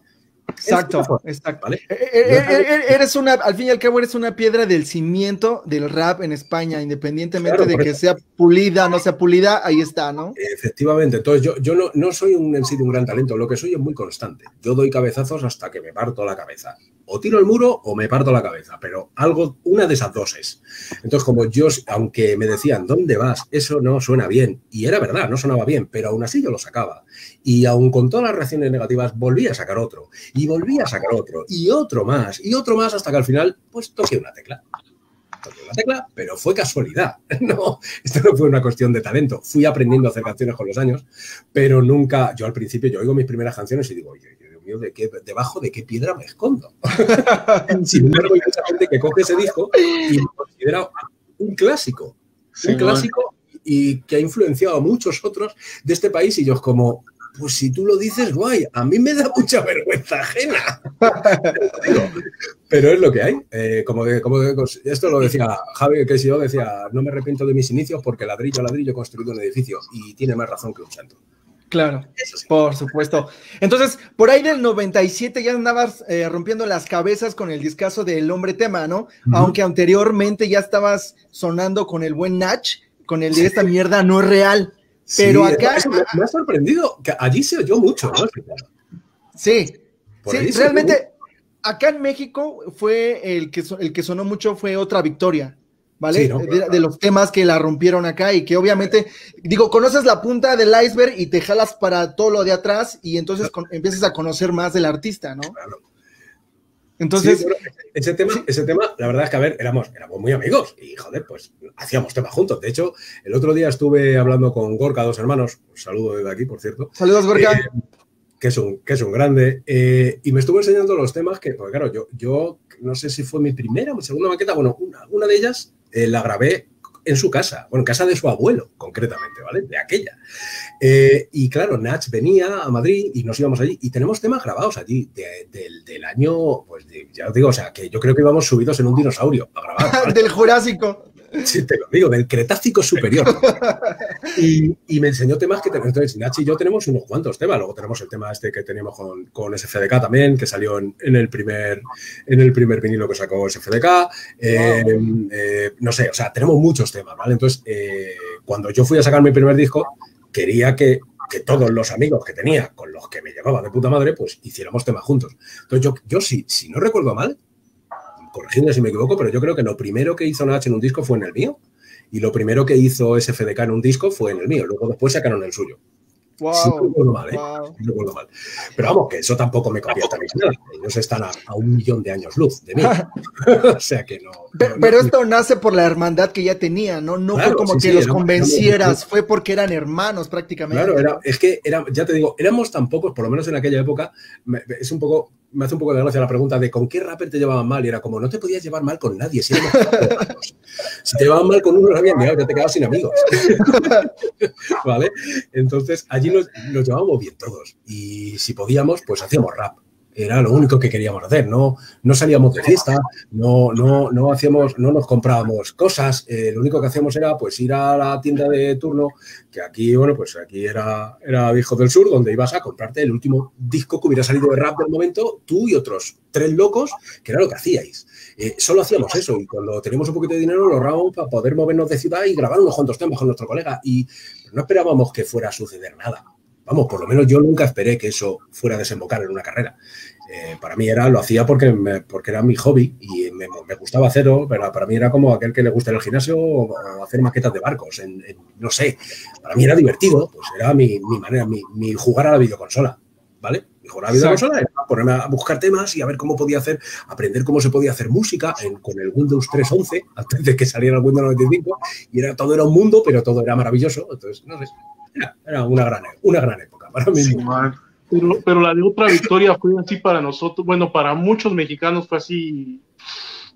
Exacto, exacto. Eh, eh, eh, eres una, al fin y al cabo, eres una piedra del cimiento del rap en España, independientemente de que sea pulida o no sea pulida, ahí está, ¿no? Efectivamente. Entonces, yo, yo no, no soy un, en sí de un gran talento, lo que soy es muy constante. Yo doy cabezazos hasta que me parto la cabeza. O tiro el muro o me parto la cabeza, pero algo, una de esas dos es. Entonces, como yo, aunque me decían, ¿dónde vas? Eso no suena bien. Y era verdad, no sonaba bien, pero aún así yo lo sacaba. Y aún con todas las reacciones negativas, volví a sacar otro. Y volví a sacar otro. Y otro más. Y otro más hasta que al final, pues toqué una tecla. Toqué una tecla, pero fue casualidad. No, esto no fue una cuestión de talento. Fui aprendiendo a hacer canciones con los años, pero nunca, yo al principio, yo oigo mis primeras canciones y digo, oye, mío, ¿de qué, ¿debajo de qué piedra me escondo? Sin embargo, hay mucha gente que coge ese disco y lo considera un clásico. un clásico y que ha influenciado a muchos otros de este país y yo como, pues si tú lo dices, guay, a mí me da mucha vergüenza ajena. Pero es lo que hay. Eh, como, como esto lo decía Javi, que si yo decía, no me arrepiento de mis inicios porque ladrillo a ladrillo he construido un edificio y tiene más razón que un santo. Claro, por supuesto. Entonces, por ahí del 97 ya andabas eh, rompiendo las cabezas con el discazo del hombre tema, ¿no? Aunque anteriormente ya estabas sonando con el buen Nach, con el de esta mierda no es real. Pero acá. me, ha sorprendido que allí se oyó mucho, ¿no? Sí. sí, realmente, acá en México fue el que, el que sonó mucho, fue otra victoria. ¿Vale? de, los temas que la rompieron acá y que obviamente, digo, conoces la punta del iceberg y te jalas para todo lo de atrás y entonces empiezas a conocer más del artista, ¿no? Claro. Entonces, ese, tema, ese tema, la verdad es que, a ver, éramos, éramos muy amigos y, joder, pues hacíamos temas juntos. De hecho, el otro día estuve hablando con Gorka, dos hermanos, un saludo desde aquí, por cierto. Saludos, Gorka. Eh, que, es un, que es un grande. Eh, y me estuvo enseñando los temas que, pues claro, yo, yo no sé si fue mi primera o mi segunda maqueta, bueno, una, una de ellas eh, la grabé en su casa, bueno, en casa de su abuelo, concretamente, ¿vale? De aquella. Eh, y claro, Nach venía a Madrid y nos íbamos allí y tenemos temas grabados allí del año, pues ya os digo, o sea, que yo creo que íbamos subidos en un dinosaurio a grabar. del Jurásico. Sí, te lo digo, del Cretácico superior. Y, y me enseñó temas que tenemos. Entonces, Nachi y yo tenemos unos cuantos temas. Luego tenemos el tema este que teníamos con, con SFDK también, que salió en, en el primer, en el primer vinilo que sacó SFDK. Eh, eh, no sé, o sea, tenemos muchos temas, ¿vale? Entonces, eh, cuando yo fui a sacar mi primer disco, quería que, que todos los amigos que tenía, con los que me llevaba de puta madre, pues hiciéramos temas juntos. Entonces, yo, yo si, si no recuerdo mal, corregidme si me equivoco, pero yo creo que lo primero que hizo Nach en un disco fue en el mío. Y lo primero que hizo SFDK en un disco fue en el mío. Luego después sacaron el suyo. Wow, Sí, no mal, ¿eh? wow. No recuerdo mal. Pero vamos, que eso tampoco me cambia también nada. Ellos están a, a un millón de años luz de mí. o sea que no. Pero, no- pero no- esto nace por la hermandad que ya tenía, ¿no? No Claro, fue como sí, que sí, los convencieras, fue porque eran hermanos prácticamente. Claro, era, es que era, ya te digo, éramos tan pocos, por lo menos en aquella época, es un poco, me hace un poco de gracia la pregunta de con qué rapper te llevaban mal. Y era como, no te podías llevar mal con nadie, si. Si te llevaban mal con uno, no habían llegado, ya te quedabas sin amigos. ¿Vale? Entonces, allí nos, nos llevábamos bien todos. Y si podíamos, pues hacíamos rap. Era lo único que queríamos hacer. No, no salíamos de fiesta, no, no, no hacíamos, no nos comprábamos cosas. eh, lo único que hacíamos era pues ir a la tienda de turno, que aquí, bueno, pues aquí era, era Hijos del Sur, donde ibas a comprarte el último disco que hubiera salido de rap del momento, tú y otros tres locos, que era lo que hacíais. Eh, solo hacíamos eso y cuando teníamos un poquito de dinero lo ahorrábamos para poder movernos de ciudad y grabar unos cuantos temas con nuestro colega y no esperábamos que fuera a suceder nada. Vamos, por lo menos yo nunca esperé que eso fuera a desembocar en una carrera. Eh, para mí era, lo hacía porque, me- porque era mi hobby y me, me gustaba hacerlo, pero para mí era como aquel que le gusta al gimnasio o, o hacer maquetas de barcos, en- en- no sé, para mí era divertido, pues era mi, mi manera, mi, mi jugar a la videoconsola, ¿vale? Mi jugar a la videoconsola era ponerme a buscar temas y a ver cómo podía hacer, aprender cómo se podía hacer música en- con el Windows 3.11, antes de que saliera el Windows 95, y era, todo era un mundo, pero todo era maravilloso, entonces, no sé, era, una, gran, una gran época para mí. Sí. Pero, pero la de otra victoria fue así para nosotros, bueno, para muchos mexicanos fue así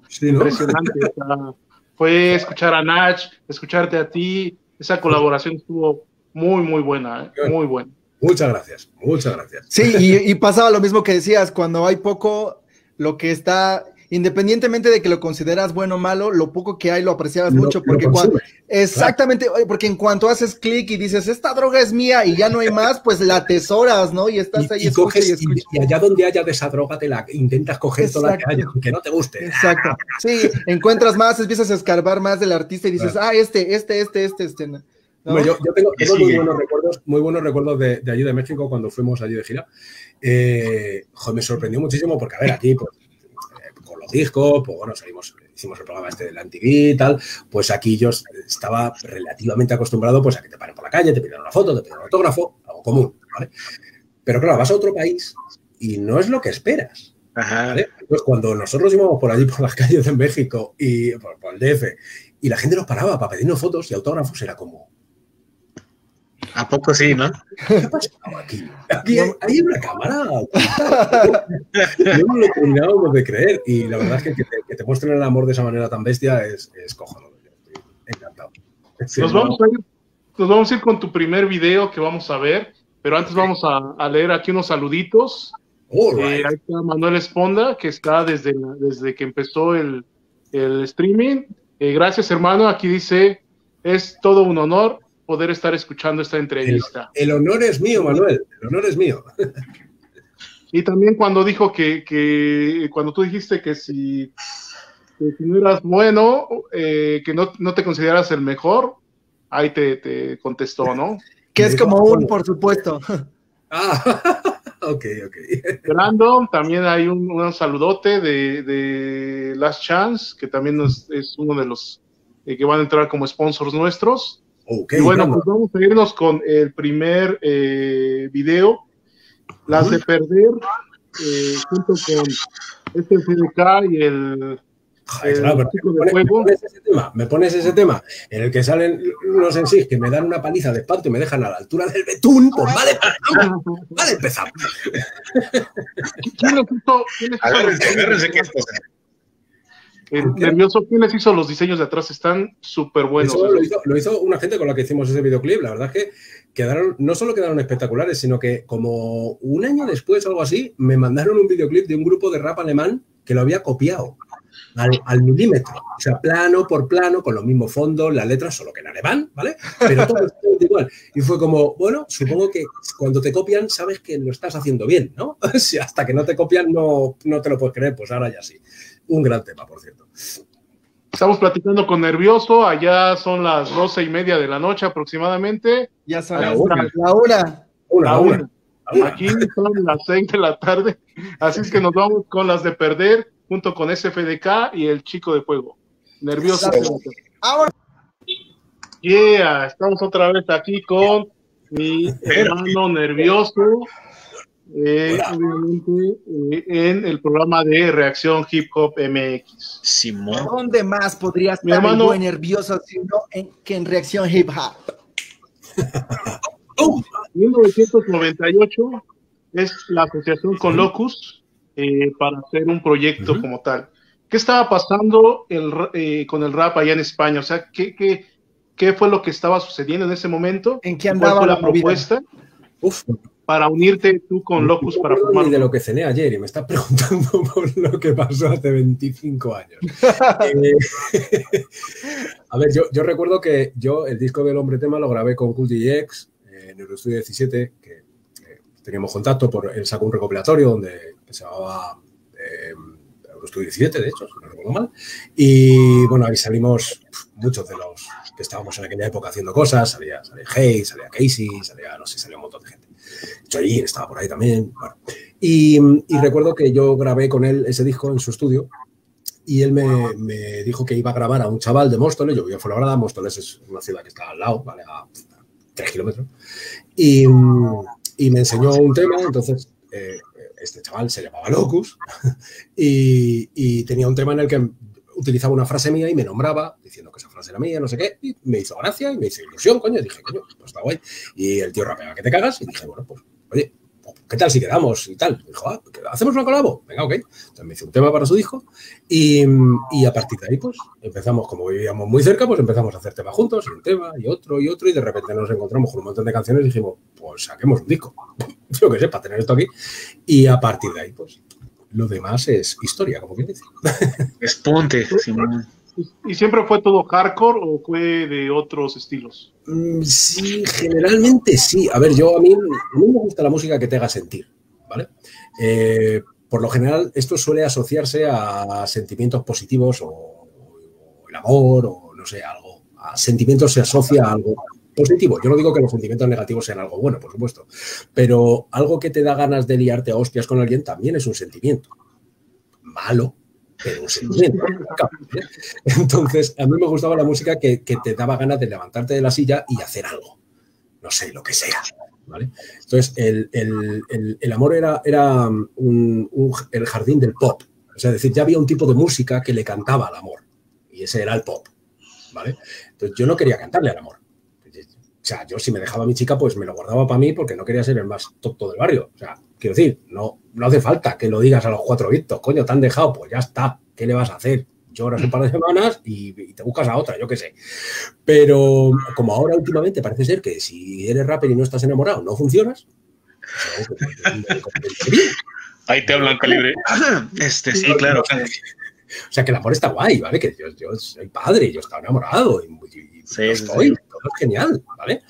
Sí, ¿no? impresionante. o sea, fue escuchar a Nach, escucharte a ti, esa colaboración estuvo muy, muy buena, ¿eh? muy buena. Muchas gracias, muchas gracias. Sí, y, y pasaba lo mismo que decías, cuando hay poco, lo que está, independientemente de que lo consideras bueno o malo, lo poco que hay lo apreciabas Lo- mucho, lo porque cuando, exactamente, porque en cuanto haces clic y dices, esta droga es mía y ya no hay más, pues la atesoras, ¿no? Y estás ahí, Y, y escucha coges, y y, escucha. y allá donde haya de esa droga, te la intentas coger toda la que haya, aunque no te guste. Exacto. Sí, encuentras más, empiezas a escarbar más del artista y dices, ah, este, este, este, este, este. ¿no? Hombre, yo, yo tengo, ¿Qué tengo muy buenos recuerdos, muy buenos recuerdos de, de allí de México cuando fuimos allí de gira. Eh, joder, me sorprendió muchísimo porque, a ver, aquí, pues, discos, pues bueno, salimos, hicimos el programa este del MTV y tal, pues aquí yo estaba relativamente acostumbrado pues a que te paren por la calle, te pidan una foto, te pidan un autógrafo, algo común, ¿vale? Pero claro, vas a otro país y no es lo que esperas. Ajá. Pues cuando nosotros íbamos por allí, por las calles de México y por, por el DF, y la gente nos paraba para pedirnos fotos y autógrafos, era como, ¿A poco sí, no? ¿qué ha pasado aquí? Aquí hay, hay una cámara. no nos lo terminábamos de creer. Y la verdad es que que te, que te muestren el amor de esa manera tan bestia es, es cojonudo. Yo estoy encantado. Sí, Nos vamos, a ir, nos vamos a ir con tu primer video que vamos a ver, pero antes vamos a, a leer aquí unos saluditos. Eh, right. ahí está Manuel Esponda, que está desde, desde que empezó el, el streaming. Eh, gracias, hermano. Aquí dice, es todo un honor poder estar escuchando esta entrevista. El honor es mío, Manuel. El honor es mío. Y también cuando dijo que, que cuando tú dijiste que si, que si no eras bueno, eh, que no, no te consideras el mejor, ahí te, te contestó, ¿no? Que es como un, por supuesto. Ah, ok, ok. Brandon, también hay un, un saludote de, de Last Chance, que también es uno de los eh, que van a entrar como sponsors nuestros. Ok, y bueno, Brandon. pues vamos a irnos con el primer eh, video, Las de Perder, eh, junto con este FDK y el... Joder, el claro, pero chico me, de pones, me juego. pones ese tema, me pones ese tema en el que salen unos en sí que me dan una paliza de espanto y me dejan a la altura del betún, pues vale, empezamos, vale, empezamos. ¿Quién Agárrense, agárrense que atrás? Esto. Eh, nervioso, ¿quién les hizo los diseños de atrás? Están súper buenos. Eso lo hizo, lo hizo una gente con la que hicimos ese videoclip. La verdad es que quedaron, no solo quedaron espectaculares, sino que como un año después, algo así, me mandaron un videoclip de un grupo de rap alemán que lo había copiado. al, milímetro. O sea, plano por plano, con los mismos fondos, las letras, solo que en alemán, ¿vale? Pero todo igual. Y fue como, bueno, supongo que cuando te copian sabes que lo estás haciendo bien, ¿no? Si hasta que no te copian no, no te lo puedes creer, pues ahora ya sí. Un gran tema, por cierto. Estamos platicando con Nervioso, allá son las doce y media de la noche aproximadamente. Ya son la una. La. Aquí son las seis de la tarde, así es que nos vamos con las de perder junto con SFDK y el chico de fuego. Nervioso. Ahora. Yeah, estamos otra vez aquí con mi hermano nervioso, eh, obviamente eh, en el programa de Reacción Hip Hop MX. Simón. ¿Dónde más podrías estar hermano, muy nervioso sino en, que en Reacción Hip Hop? 1998 es la asociación con Locus eh, para hacer un proyecto como tal. ¿Qué estaba pasando el, con el rap allá en España? O sea, ¿qué, qué, qué fue lo que estaba sucediendo en ese momento? ¿En qué andaba la, propuesta? Uf para unirte tú con Locus para formar. de lo que cené ayer y me estás preguntando por lo que pasó hace 25 años. Eh, a ver, yo, yo, recuerdo que yo el disco del Hombre Tema lo grabé con Cool DX eh, en el estudio 17, que teníamos contacto, por, él sacó un recopilatorio donde se llamaba eh, Estudio 17, de hecho, si no recuerdo mal. Y bueno, ahí salimos muchos de los que estábamos en aquella época haciendo cosas, salía, salía Hey, salía Casey, salía, no sé, salía un montón de gente. Joyin estaba por ahí también. Y, recuerdo que yo grabé con él ese disco en su estudio y él me, dijo que iba a grabar a un chaval de Móstoles. Yo vivía en Fuenlabrada, Móstoles es una ciudad que está al lado, ¿vale? A tres kilómetros. Y, me enseñó un tema, entonces eh, este chaval se llamaba Locus y, y, tenía un tema en el que utilizaba una frase mía y me nombraba diciendo que esa frase era mía, no sé qué, y me hizo gracia y me hizo ilusión, coño, y dije, coño, está guay. Y el tío rapea que te cagas y dije, bueno, pues, oye, ¿qué tal si quedamos y tal? Dijo, ah, ¿hacemos una colabo? Venga, ok. Entonces me hizo un tema para su disco y, y, a partir de ahí, pues, empezamos, como vivíamos muy cerca, pues empezamos a hacer temas juntos, y un tema, y otro, y otro, y de repente nos encontramos con un montón de canciones y dijimos, pues saquemos un disco. Yo qué sé, para tener esto aquí. Y a partir de ahí, pues, lo demás es historia, como quien dice. Es ponte, ¿Y siempre fue todo hardcore o fue de otros estilos? Mm, sí, generalmente sí. A ver, yo a mí, a mí me gusta la música que te haga sentir, ¿vale? Eh, por lo general, esto suele asociarse a sentimientos positivos o, el amor o no sé, algo. A sentimientos se asocia a algo positivo. Yo no digo que los sentimientos negativos sean algo bueno, por supuesto, pero algo que te da ganas de liarte a hostias con alguien también es un sentimiento. Malo, pero un sentimiento. Entonces, a mí me gustaba la música que, te daba ganas de levantarte de la silla y hacer algo. No sé, lo que sea. ¿Vale? Entonces, el, amor era, era el jardín del pop. O sea, es decir, ya había un tipo de música que le cantaba al amor. Y ese era el pop. ¿Vale? Entonces, yo no quería cantarle al amor. O sea, yo si me dejaba a mi chica, pues me lo guardaba para mí porque no quería ser el más tonto del barrio. O sea, quiero decir, no, no hace falta que lo digas a los cuatro vistos. Coño, te han dejado, pues ya está. ¿Qué le vas a hacer? Lloras un par de semanas y, te buscas a otra, yo qué sé. Pero como ahora últimamente parece ser que si eres rapper y no estás enamorado, no funcionas. Ahí te hablan calibre. Este, sí, claro. O sea, que el amor está guay, ¿vale? Que yo, soy padre, yo estaba enamorado y, estoy, todo es genial, ¿vale?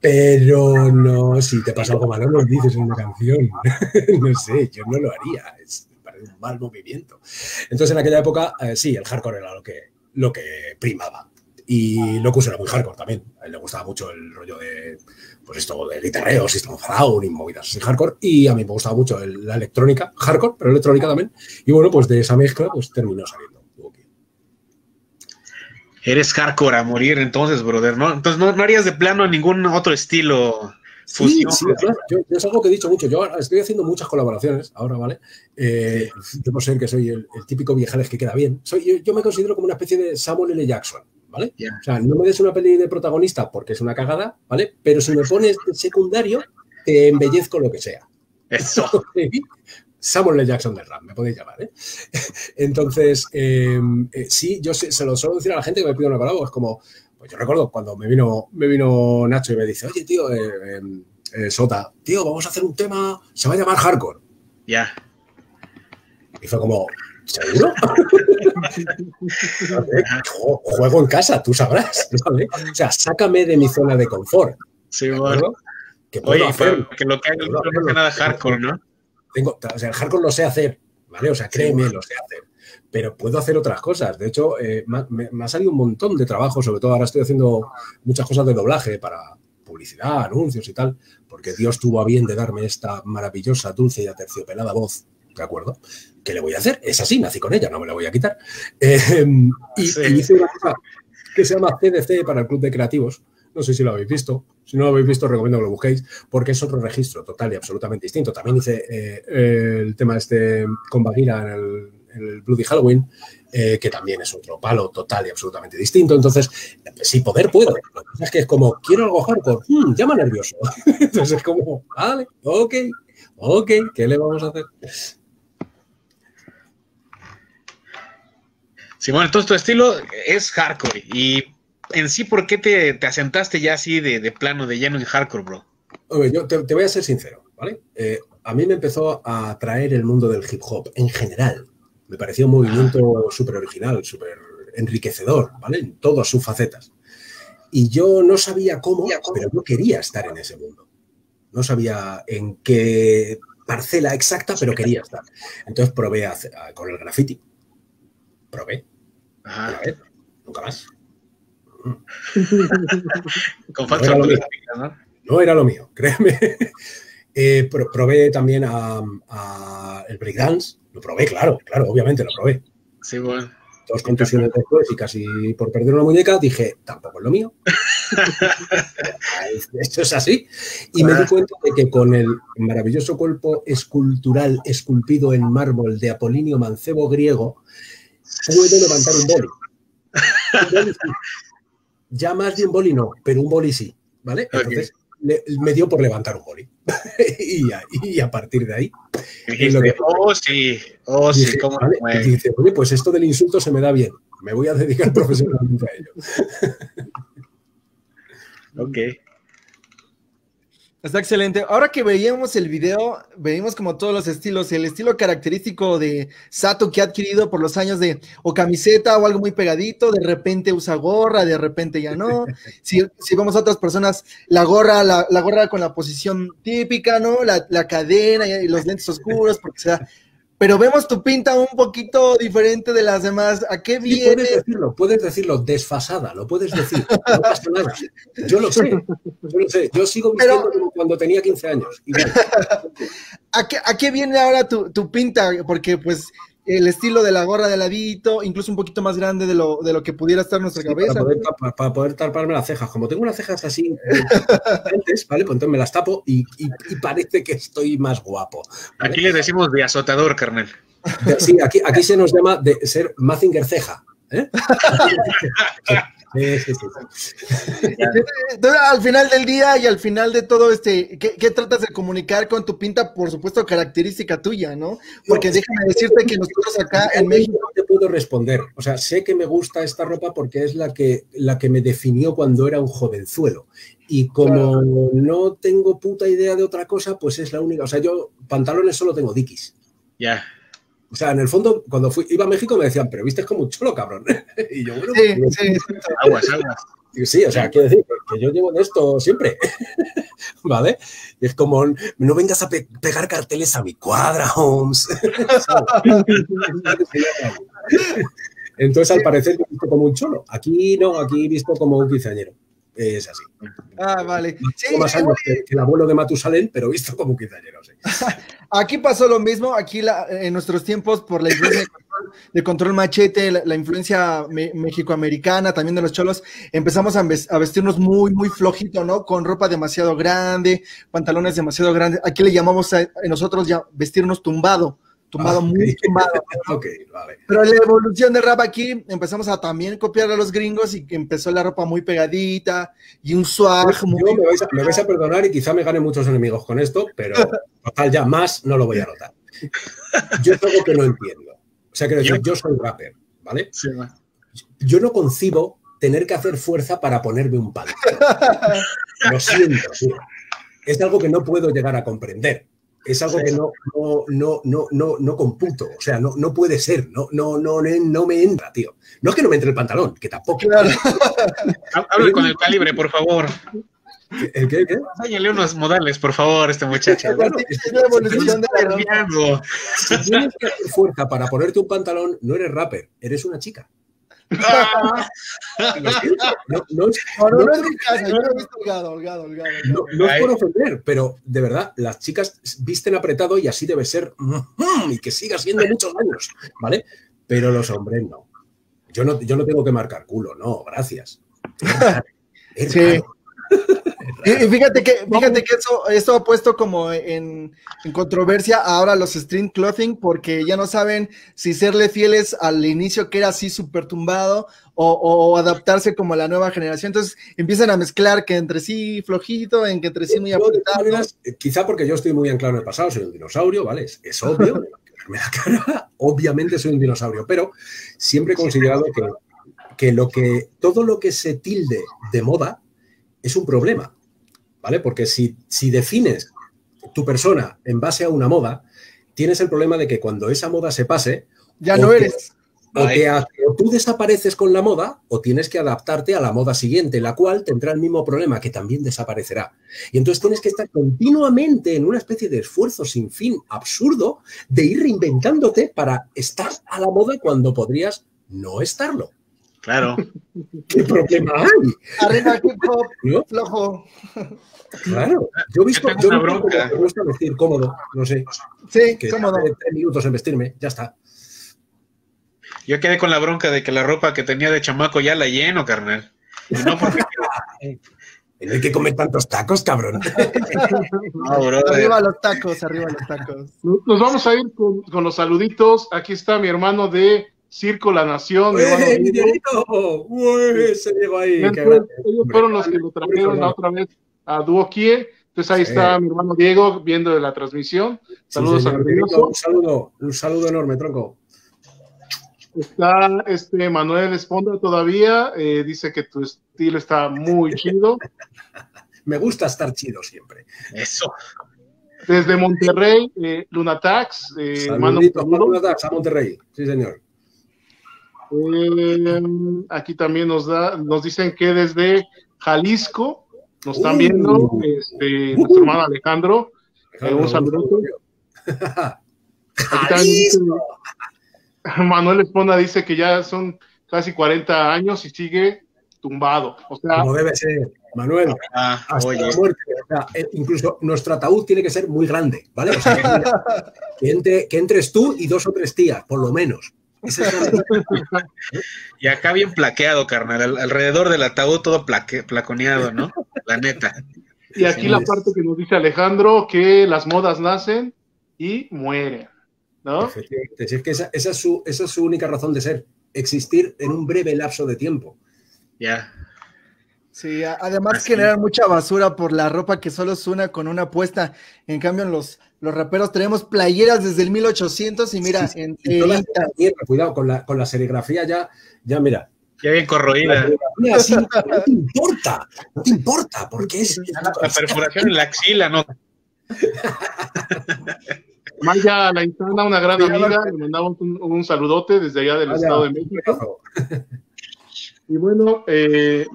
Pero no, si te pasa algo malo, no lo dices en una canción. no sé, yo no lo haría. Es, parece un mal movimiento. Entonces, en aquella época, eh, sí, el hardcore era lo que, lo que primaba. Y Locus era muy hardcore también. A él le gustaba mucho el rollo de, pues esto, de guitarreo, System of y movidas así hardcore. Y a mí me gustaba mucho la electrónica, hardcore, pero electrónica también. Y bueno, pues de esa mezcla, pues terminó saliendo. Eres hardcore a morir entonces, brother, ¿no? Entonces no, harías de plano ningún otro estilo. Sí, Yo, es algo que he dicho mucho. Yo estoy haciendo muchas colaboraciones ahora, ¿vale? Eh, debo ser que soy el, típico viejales que queda bien. Soy, yo, me considero como una especie de Samuel L. Jackson, ¿vale? O sea, no me des una peli de protagonista porque es una cagada, ¿vale? Pero si me pones de secundario, te embellezco lo que sea. Eso. Samuel L. Jackson del rap, me podéis llamar. ¿eh? Entonces, em, eh, sí, yo se, lo suelo decir a la gente que me pide una palabra, es como, pues yo recuerdo cuando me vino, me vino Nacho y me dice, oye, tío, eh, em, Sota, tío, vamos a hacer un tema, se va a llamar hardcore. Ya. Y fue como, ¿Seguro? Juego en casa, tú sabrás. O sea, sácame de mi zona de confort. Sí, bueno. Que puedo Oye, hacer. que lo que haga no es nada hardcore, ¿no? Tengo, o sea, el hardcore lo sé hacer, ¿vale? O sea, créeme, lo sé hacer. Pero puedo hacer otras cosas. De hecho, eh, me, ha- me- me ha salido un montón de trabajo, sobre todo ahora estoy haciendo muchas cosas de doblaje para publicidad, anuncios y tal, porque Dios tuvo a bien de darme esta maravillosa, dulce y aterciopelada voz, ¿de acuerdo? ¿Qué le voy a hacer? Es así, nací con ella, no me la voy a quitar. Eh, y, Sí. y hice una cosa que se llama CDC para el Club de Creativos. No sé si lo habéis visto. Si no lo habéis visto, recomiendo que lo busquéis, porque es otro registro total y absolutamente distinto. También hice eh, el tema este con Bagheera en el, en el Bloody Halloween, eh, que también es otro palo total y absolutamente distinto. Entonces, si poder puedo. Lo que pasa es que es como, quiero algo hardcore, hmm, llama nervioso. Entonces es como, vale, ok, ok, ¿qué le vamos a hacer? Simón, entonces tu estilo es hardcore. Y en sí, ¿por qué te, te asentaste ya así de, de plano, de lleno en hardcore, bro? Oye, yo te, te voy a ser sincero, ¿vale? Eh, a mí me empezó a atraer el mundo del hip hop en general. Me pareció un movimiento súper original, súper enriquecedor, ¿vale? En todas sus facetas. Y yo no sabía cómo, pero yo quería estar en ese mundo. No sabía en qué parcela exacta, pero quería estar. Entonces probé a hacer- a- con el graffiti. Probé. Y a ver, nunca más. Con No falta era lo de mío. ¿no? no era lo mío, créeme. Eh, pro- probé también a, a el breakdance, lo probé, claro, claro, obviamente lo probé. Sí, bueno. Dos contusiones después y casi por perder una muñeca, dije, tampoco es lo mío. Esto es así. Y me di cuenta de que con el maravilloso cuerpo escultural esculpido en mármol de Apolinio Mancebo griego, puedo levantar un boli. Un boli sí. Ya más de un boli no, pero un boli sí, ¿vale? Entonces le- me dio por levantar un boli. y, a, y a partir de ahí, Dijiste, lo que- oh, sí, oh, sí, cómo vale, dice, oye, pues esto del insulto se me da bien. Me voy a dedicar profesionalmente a ello. Ok. Está excelente. Ahora que veíamos el video, veíamos como todos los estilos, el estilo característico de Sato que ha adquirido por los años de o camiseta o algo muy pegadito, de repente usa gorra, de repente ya no. Si, si vemos a otras personas, la gorra, la, la gorra con la posición típica, ¿no? La, la cadena y los lentes oscuros, porque sea. Pero vemos tu pinta un poquito diferente de las demás. ¿A qué Sí, viene? puedes decirlo, puedes decirlo, desfasada, lo puedes decir, no pasa nada. Yo lo sé, yo lo sé. Yo sigo Pero- vistiendo como cuando tenía 15 años. ¿A qué, a qué viene ahora tu, tu pinta? Porque pues el estilo de la gorra de ladito, incluso un poquito más grande de lo, de lo que pudiera estar nuestra Sí, cabeza. para, poder tapar- para poder taparme las cejas. Como tengo unas cejas así eh, ¿vale? Pues entonces me las tapo y, y- y parece que estoy más guapo. ¿vale? Aquí le decimos de azotador, carnal. Sí, aquí, aquí se nos llama de ser Mazinger ceja. ¿eh? Sí, sí, sí, al final del día y al final de todo este, ¿qué, qué tratas de comunicar con tu pinta? Por supuesto, característica tuya, ¿no? Porque No, déjame decirte que nosotros acá en México, no te puedo responder. O sea, sé que me gusta esta ropa porque es la que, la que me definió cuando era un jovenzuelo. Y como no tengo puta idea de otra cosa, pues es la única. O sea, yo pantalones solo tengo Dickies. Ya. O sea, en el fondo, cuando fui, iba a México me decían, pero viste como un chulo, cabrón. y yo, bueno, sí, pues, sí, Aguas, aguas. digo, sí, o sea, quiero decir que, yo llevo de esto siempre. ¿Vale? Y es como, no vengas a pe- pegar carteles a mi cuadra, Holmes. Entonces, al parecer, me he visto como un cholo. Aquí no, aquí he visto como un quinceañero. Es así. Ah, vale. Sí, más años que, que el abuelo de Matusalén, pero visto como quinceañero. Sí. Aquí pasó lo mismo, aquí la- en nuestros tiempos, por la influencia de control, de control machete, la, la influencia me- mexicoamericana, también de los cholos, empezamos a, ves- a vestirnos muy, muy flojito, ¿no? Con ropa demasiado grande, pantalones demasiado grandes. Aquí le llamamos a, a nosotros ya vestirnos tumbado, tumbado, Ah, ok. muy tumbado. ok, vale. Pero la evolución de rap aquí, empezamos a también copiar a los gringos y que empezó la ropa muy pegadita y un swag Yo muy... me vais, a, me vais a perdonar y quizá me gane muchos enemigos con esto, pero total, ya más no lo voy a notar. Yo es algo que no entiendo. O sea, quiero decir, yo soy rapper, ¿vale? Sí. Yo no concibo tener que hacer fuerza para ponerme un pantalón. Lo siento, tío. Es algo que no puedo llegar a comprender. Es algo que no, no, no, no, no, no computo, o sea, no, no puede ser, no, no, no, no me entra, tío. No es que no me entre el pantalón, que tampoco. Claro. Hable con el calibre, por favor. ¿El qué? qué? Unos modales, por favor, este muchacho. es la evolución de la Si tienes que hacer fuerza para ponerte un pantalón, no eres rapper, eres una chica. No, no, es, por ofender, pero de verdad, las chicas visten apretado y así debe ser y que siga siendo muchos años, ¿vale? Pero los hombres no. Yo no, yo no tengo que marcar culo, no, gracias. sí. Y, fíjate que, fíjate que eso, esto ha puesto como en, controversia ahora los stream clothing, porque ya no saben si serle fieles al inicio que era así súper tumbado o, adaptarse como a la nueva generación. Entonces empiezan a mezclar que entre sí flojito, en que entre sí muy apretado. Eh, quizá porque yo estoy muy anclado en el pasado, soy un dinosaurio, ¿vale? Es, obvio, obviamente soy un dinosaurio, pero siempre he considerado que, que, lo que todo lo que se tilde de moda es un problema, ¿vale? Porque si, si defines tu persona en base a una moda, tienes el problema de que cuando esa moda se pase, ya no eres. O, tú desapareces con la moda o tienes que adaptarte a la moda siguiente, la cual tendrá el mismo problema, que también desaparecerá. Y entonces tienes que estar continuamente en una especie de esfuerzo sin fin absurdo de ir reinventándote para estar a la moda cuando podrías no estarlo. Claro. ¿Qué problema hay? Arriba hip hop, flojo. Claro. Yo he visto, yo, me gusta vestir cómodo, no sé. Sí, cómodo. Tres minutos en vestirme, ya está. Yo quedé con la bronca de que la ropa que tenía de chamaco ya la lleno, carnal. no porque... En el que comer tantos tacos, cabrón. arriba los tacos, arriba los tacos. Nos vamos a ir con, con los saluditos. Aquí está mi hermano de Circo La Nación. ¡Eh, ¡Uy, se llegó ahí! ellos fueron los que lo trajeron la otra vez a Duokie. Entonces ahí está mi hermano Diego viendo la transmisión. Saludos a Un saludo, un saludo enorme, tronco. Está este Manuel Esponda todavía. Eh, dice que tu estilo está muy chido. Me gusta estar chido siempre. Eso. Desde Monterrey, eh, Lunatax. Eh, Lunatax a Monterrey. Sí, señor. Eh, aquí también nos da, nos dicen que desde Jalisco nos están viendo uh. este, nuestro hermano Alejandro. Eh, un saludo. Manuel Esponda dice que ya son casi 40 años y sigue tumbado. O sea, como debe ser, Manuel. Ah, eh, incluso nuestro ataúd tiene que ser muy grande, ¿vale? que, que entres tú y dos o tres tías, por lo menos. y acá bien plaqueado, carnal, alrededor del ataúd todo placoneado, ¿no? La neta. Y aquí la parte que nos dice Alejandro, que las modas nacen y mueren, ¿no? Es que esa, es su, esa es su única razón de ser, existir en un breve lapso de tiempo. Ya. Sí, además generan mucha basura por la ropa que solo suena con una puesta. En cambio, los, los raperos tenemos playeras desde el 1800 y mira, en cuidado con la, con la serigrafía ya, ya mira. Ya bien corroída. no te importa, no te importa, porque es. La, perforación en la axila, ¿no? Maya La Insana, una gran amiga, le mandamos un, saludote desde allá del Estado de México. Y bueno, eh,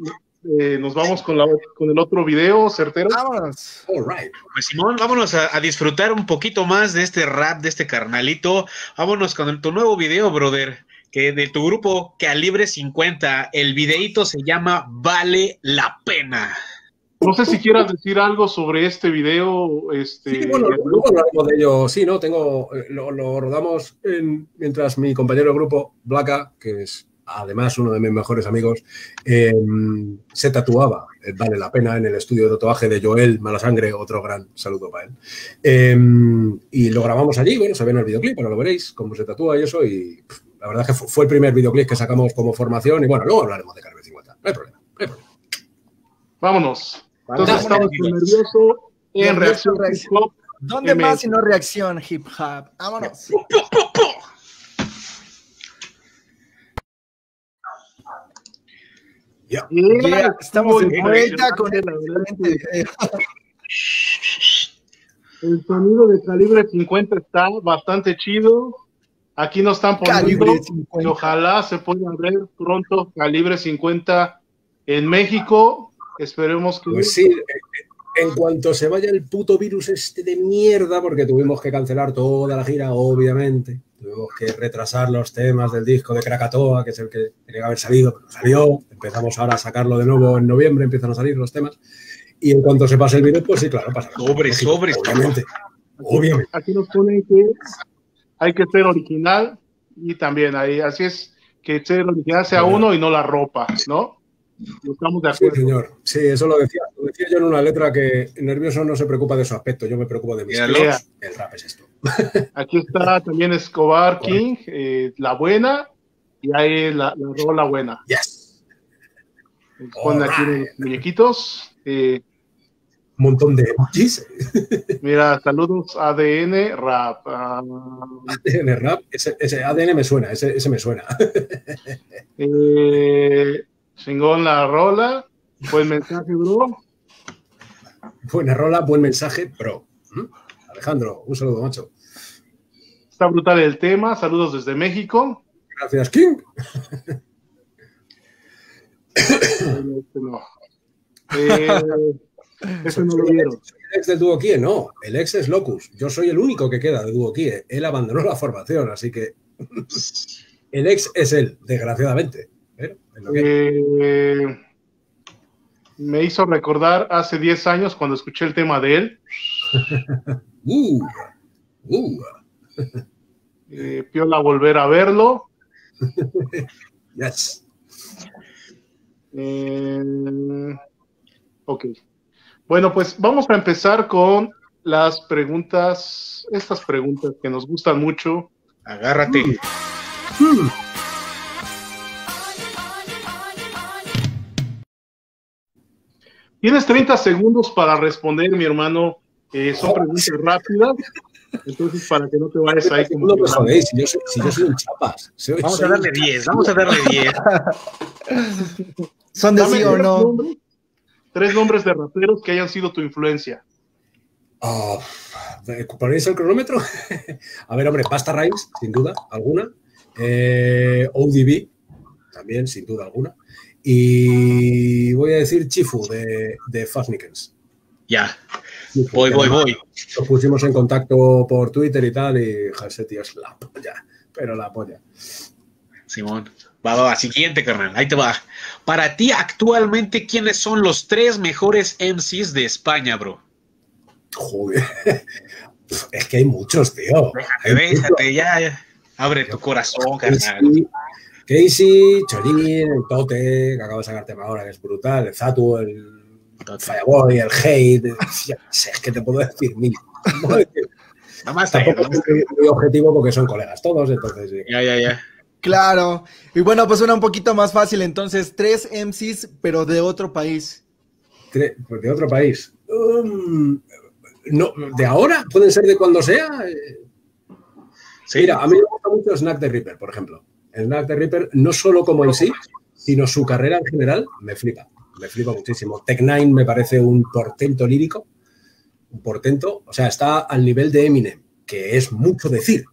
eh, nos vamos con, la, con el otro video, certero. Vámonos. Pues Simón, vámonos a, disfrutar un poquito más de este rap, de este carnalito. Vámonos con tu nuevo video, brother, que de tu grupo Calibre 50. El videito se llama Vale la Pena. No sé si quieras decir algo sobre este video. Este, sí, bueno, luego hablaremos de ello. Sí, ¿no? Tengo, eh, lo, lo rodamos mientras mi compañero de grupo, Blaca, que es además uno de mis mejores amigos, em, se tatuaba, eh, vale la pena, en el estudio de tatuaje de Joel Malasangre, otro gran saludo para él. Em, y lo grabamos allí, bueno, se ve en el videoclip, ahora lo veréis, cómo se tatúa y eso, y la verdad es que fue, el primer videoclip que sacamos como formación, y bueno, luego hablaremos de Carve 50, no hay problema, no hay problema. Vámonos. Entonces estamos nervioso en reacción. ¿Dónde más si no reacción hip hop? Vámonos. Estamos en vuelta con el El sonido de calibre 50 está bastante chido. Aquí nos están poniendo 50. ojalá se pueda ver pronto calibre 50 en México. Esperemos que Pues sí, eh, en cuanto se vaya el puto virus este de mierda, porque tuvimos que cancelar toda la gira, obviamente. Tuvimos que retrasar los temas del disco de Krakatoa, que es el que tenía que haber salido, pero no salió. Empezamos ahora a sacarlo de nuevo en noviembre, empiezan a salir los temas. Y en cuanto se pase el virus, pues sí, claro, pasa. Sobres, sobres. Obviamente. Obviamente. aquí nos ponen que hay que ser original y también ahí, así es que ser original sea uno y no la ropa, ¿no? Estamos de Sí, acuerdo. señor. Sí, eso lo decía, lo decía yo en una letra que nervioso no se preocupa de su aspecto, yo me preocupo de mis clocks. El rap es esto. Aquí está también Escobar King, eh, la buena, y ahí la, la rola buena. Yes. Ponen aquí Alright. los muñequitos. eh, Un montón de emojis. mira, saludos ADN Rap. Ah, ADN rap, ese, ese ADN me suena, ese, ese me suena. eh, chingón la rola. Buen mensaje, bro. Buena rola, buen mensaje, bro. ¿Mm? Alejandro, un saludo, macho. Está brutal el tema. Saludos desde México. Gracias, King. No. Eh, no lo vieron. ¿El ex del Dúo Kie? No, el ex es Locus. Yo soy el único que queda de Dúo Kie. Él abandonó la formación, así que el ex es él, desgraciadamente. Pero es lo que- Eh, me hizo recordar hace 10 años cuando escuché el tema de él. Uh, uh, Eh, Piola volver a verlo. yes. Eh, ok. Bueno, pues vamos a empezar con las preguntas, estas preguntas que nos gustan mucho. Agárrate. Hmm. Tienes 30 segundos para responder, mi hermano. Eh, son preguntas rápidas. Entonces, para que no te vayas ahí como No me jodéis, si yo soy, si yo soy un chapas. Soy- Vamos a darle 10, vamos a darle 10. ¿Son de Dame sí o tres no? nombres- tres nombres de raperos que hayan sido tu influencia. Oh, ¿Ponéis el cronómetro? a ver, hombre, Pasta Rhymes, sin duda, alguna. Eh, ODB, también, sin duda alguna. Y voy a decir Chifu de, de Fastnikens. Ya, voy, voy, voy. Nos pusimos en contacto por Twitter y tal, y ese tío es la polla, pero la polla. Simón. Va, va, va. Siguiente, carnal. Ahí te va. Para ti, actualmente, ¿quiénes son los tres mejores MCs de España, bro? Joder, es que hay muchos, tío. Hay Déjate, muchos. déjate, ya, ya. Abre tu corazón, carnal. Casey, Chorín, el Tote, que acaba de sacar tema ahora, que es brutal, el Zatu, el Fireboy, el Hate, ya sé, es que te puedo decir mil. Nada más Tampoco es muy, objetivo porque son colegas todos, entonces sí. Ya, ya, ya. Claro. Y bueno, pues una un poquito más fácil entonces. Tres MCs, pero de otro país. Pues de otro país. Um, no, ¿De ahora? ¿Pueden ser de cuando sea? Eh, Sí, Mira, a mí me gusta mucho Snack the Reaper, por ejemplo. Snack the Reaper, no solo como en sí, sino su carrera en general, me flipa. Me flipa muchísimo. Tech Nine me parece un portento lírico. Un portento. O sea, está al nivel de Eminem, que es mucho decir.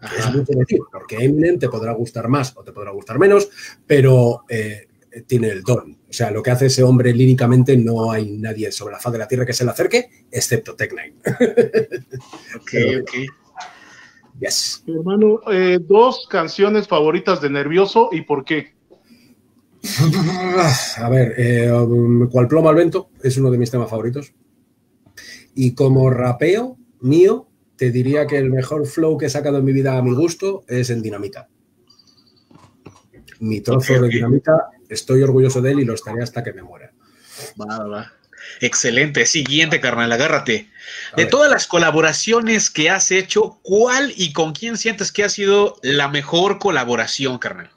que es mucho decir, porque Eminem te podrá gustar más o te podrá gustar menos, pero eh, tiene el don. O sea, lo que hace ese hombre líricamente no hay nadie sobre la faz de la tierra que se le acerque, excepto Tech Nine. Ok, ok. Yes. Hermano, eh, dos canciones favoritas de Nervioso y por qué. A ver, eh, um, Cual plomo al vento es uno de mis temas favoritos. Y como rapeo mío, te diría que el mejor flow que he sacado en mi vida a mi gusto es en Dinamita. Mi trozo de Dinamita, estoy orgulloso de él y lo estaré hasta que me muera. Va, va, va. Excelente. Siguiente, carnal, agárrate. A De ver. todas las colaboraciones que has hecho, ¿cuál y con quién sientes que ha sido la mejor colaboración, carnal?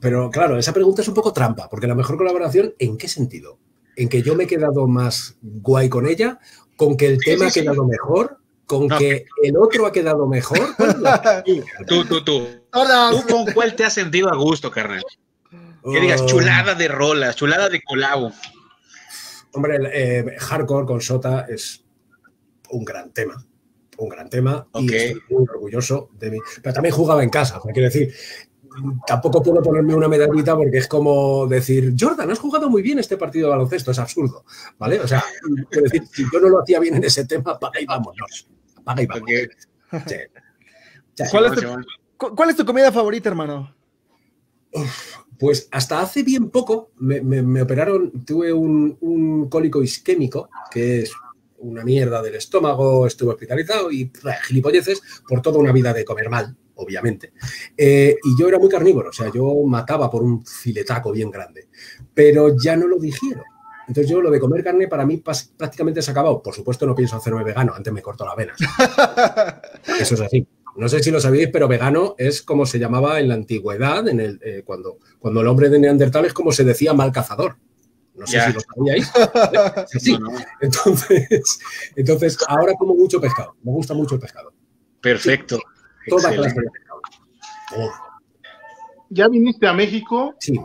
Pero claro, esa pregunta es un poco trampa, porque la mejor colaboración, ¿en qué sentido? ¿En que yo me he quedado más guay con ella? ¿Con que el Sí, tema sí, ha quedado mejor? ¿Con No. que el otro ha quedado mejor? ¿Cuál es la- Tú, tú, tú. Hola. ¿Tú con cuál te has sentido a gusto, carnal? Que digas Oh, chulada de rolas, chulada de colabo. Hombre, el, eh, hardcore con Sota es un gran tema. Un gran tema Ok. y estoy muy orgulloso de mí. Pero también jugaba en casa, o sea, quiero decir, tampoco puedo ponerme una medallita porque es como decir, Jordan, has jugado muy bien este partido de baloncesto, es absurdo, ¿vale? O sea, quiero decir, si yo no lo hacía bien en ese tema, apaga y vámonos. Apaga y vámonos. Ok. Sí. Sí. ¿Cuál es, tu, cuál es tu comida favorita, hermano? Pues hasta hace bien poco me, me- me operaron, tuve un, un cólico isquémico, que es una mierda del estómago, estuve hospitalizado y bah, gilipolleces por toda una vida de comer mal, obviamente. Eh, y yo era muy carnívoro, o sea, yo mataba por un filetaco bien grande, pero ya no lo digiero. Entonces yo lo de comer carne para mí prácticamente se ha acabado. Por supuesto no pienso hacerme vegano, antes me corto las venas. Eso es así. No sé si lo sabéis, pero vegano es como se llamaba en la antigüedad, en el, eh, cuando, cuando el hombre de Neandertal es como se decía mal cazador. No sé Ya. si lo sabíais. Sí. Entonces, entonces, ahora como mucho pescado. Me gusta mucho el pescado. Perfecto. Toda Excelente. clase de pescado. Todo. Ya viniste a México, Sí.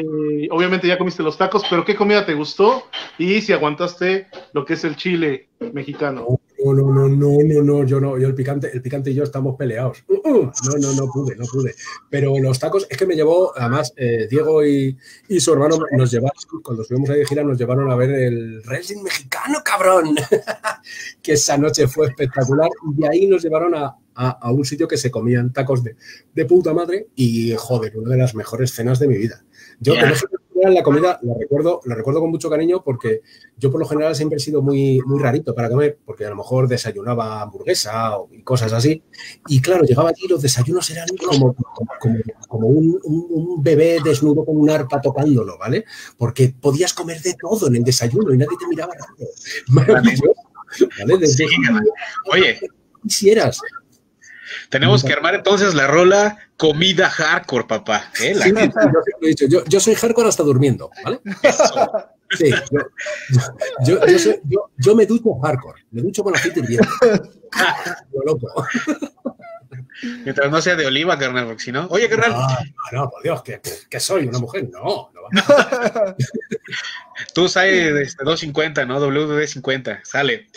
Eh, obviamente ya comiste los tacos, pero ¿qué comida te gustó? Y si aguantaste lo que es el chile mexicano. No, no, no, no, no, no, yo no, yo el picante, el picante y yo estamos peleados. Uh, uh, no, no, no pude, no pude. Pero los tacos, es que me llevó, además, eh, Diego y, y su hermano nos llevaron, cuando estuvimos ahí de gira, nos llevaron a ver el wrestling mexicano, cabrón. que esa noche fue espectacular. Y ahí nos llevaron a, a- a un sitio que se comían tacos de, de puta madre y, joder, una de las mejores cenas de mi vida. Yo, México, en general, la comida la recuerdo, la recuerdo con mucho cariño porque yo por lo general siempre he sido muy, muy rarito para comer, porque a lo mejor desayunaba hamburguesa o, y cosas así. Y claro, llegaba allí y los desayunos eran como, como, como- como un, un- un bebé desnudo con un arpa tocándolo, ¿vale? Porque podías comer de todo en el desayuno y nadie te miraba raro. Maravilloso. ¿Vale? Desde Sí, Oye, quisieras. Tenemos que armar entonces la rola comida hardcore, papá. ¿eh? La- Sí, yo he dicho, yo, yo soy hardcore hasta durmiendo, ¿vale? Eso. Sí, yo, yo, soy- me ducho hardcore, me ducho con aceite hirviendo. Lo loco. Mientras no sea de oliva, carnal, porque si no. Oye, carnal, No, no, por Dios, que, que soy una mujer. No, no tú sabes este, 250, ¿no? WD50, sale.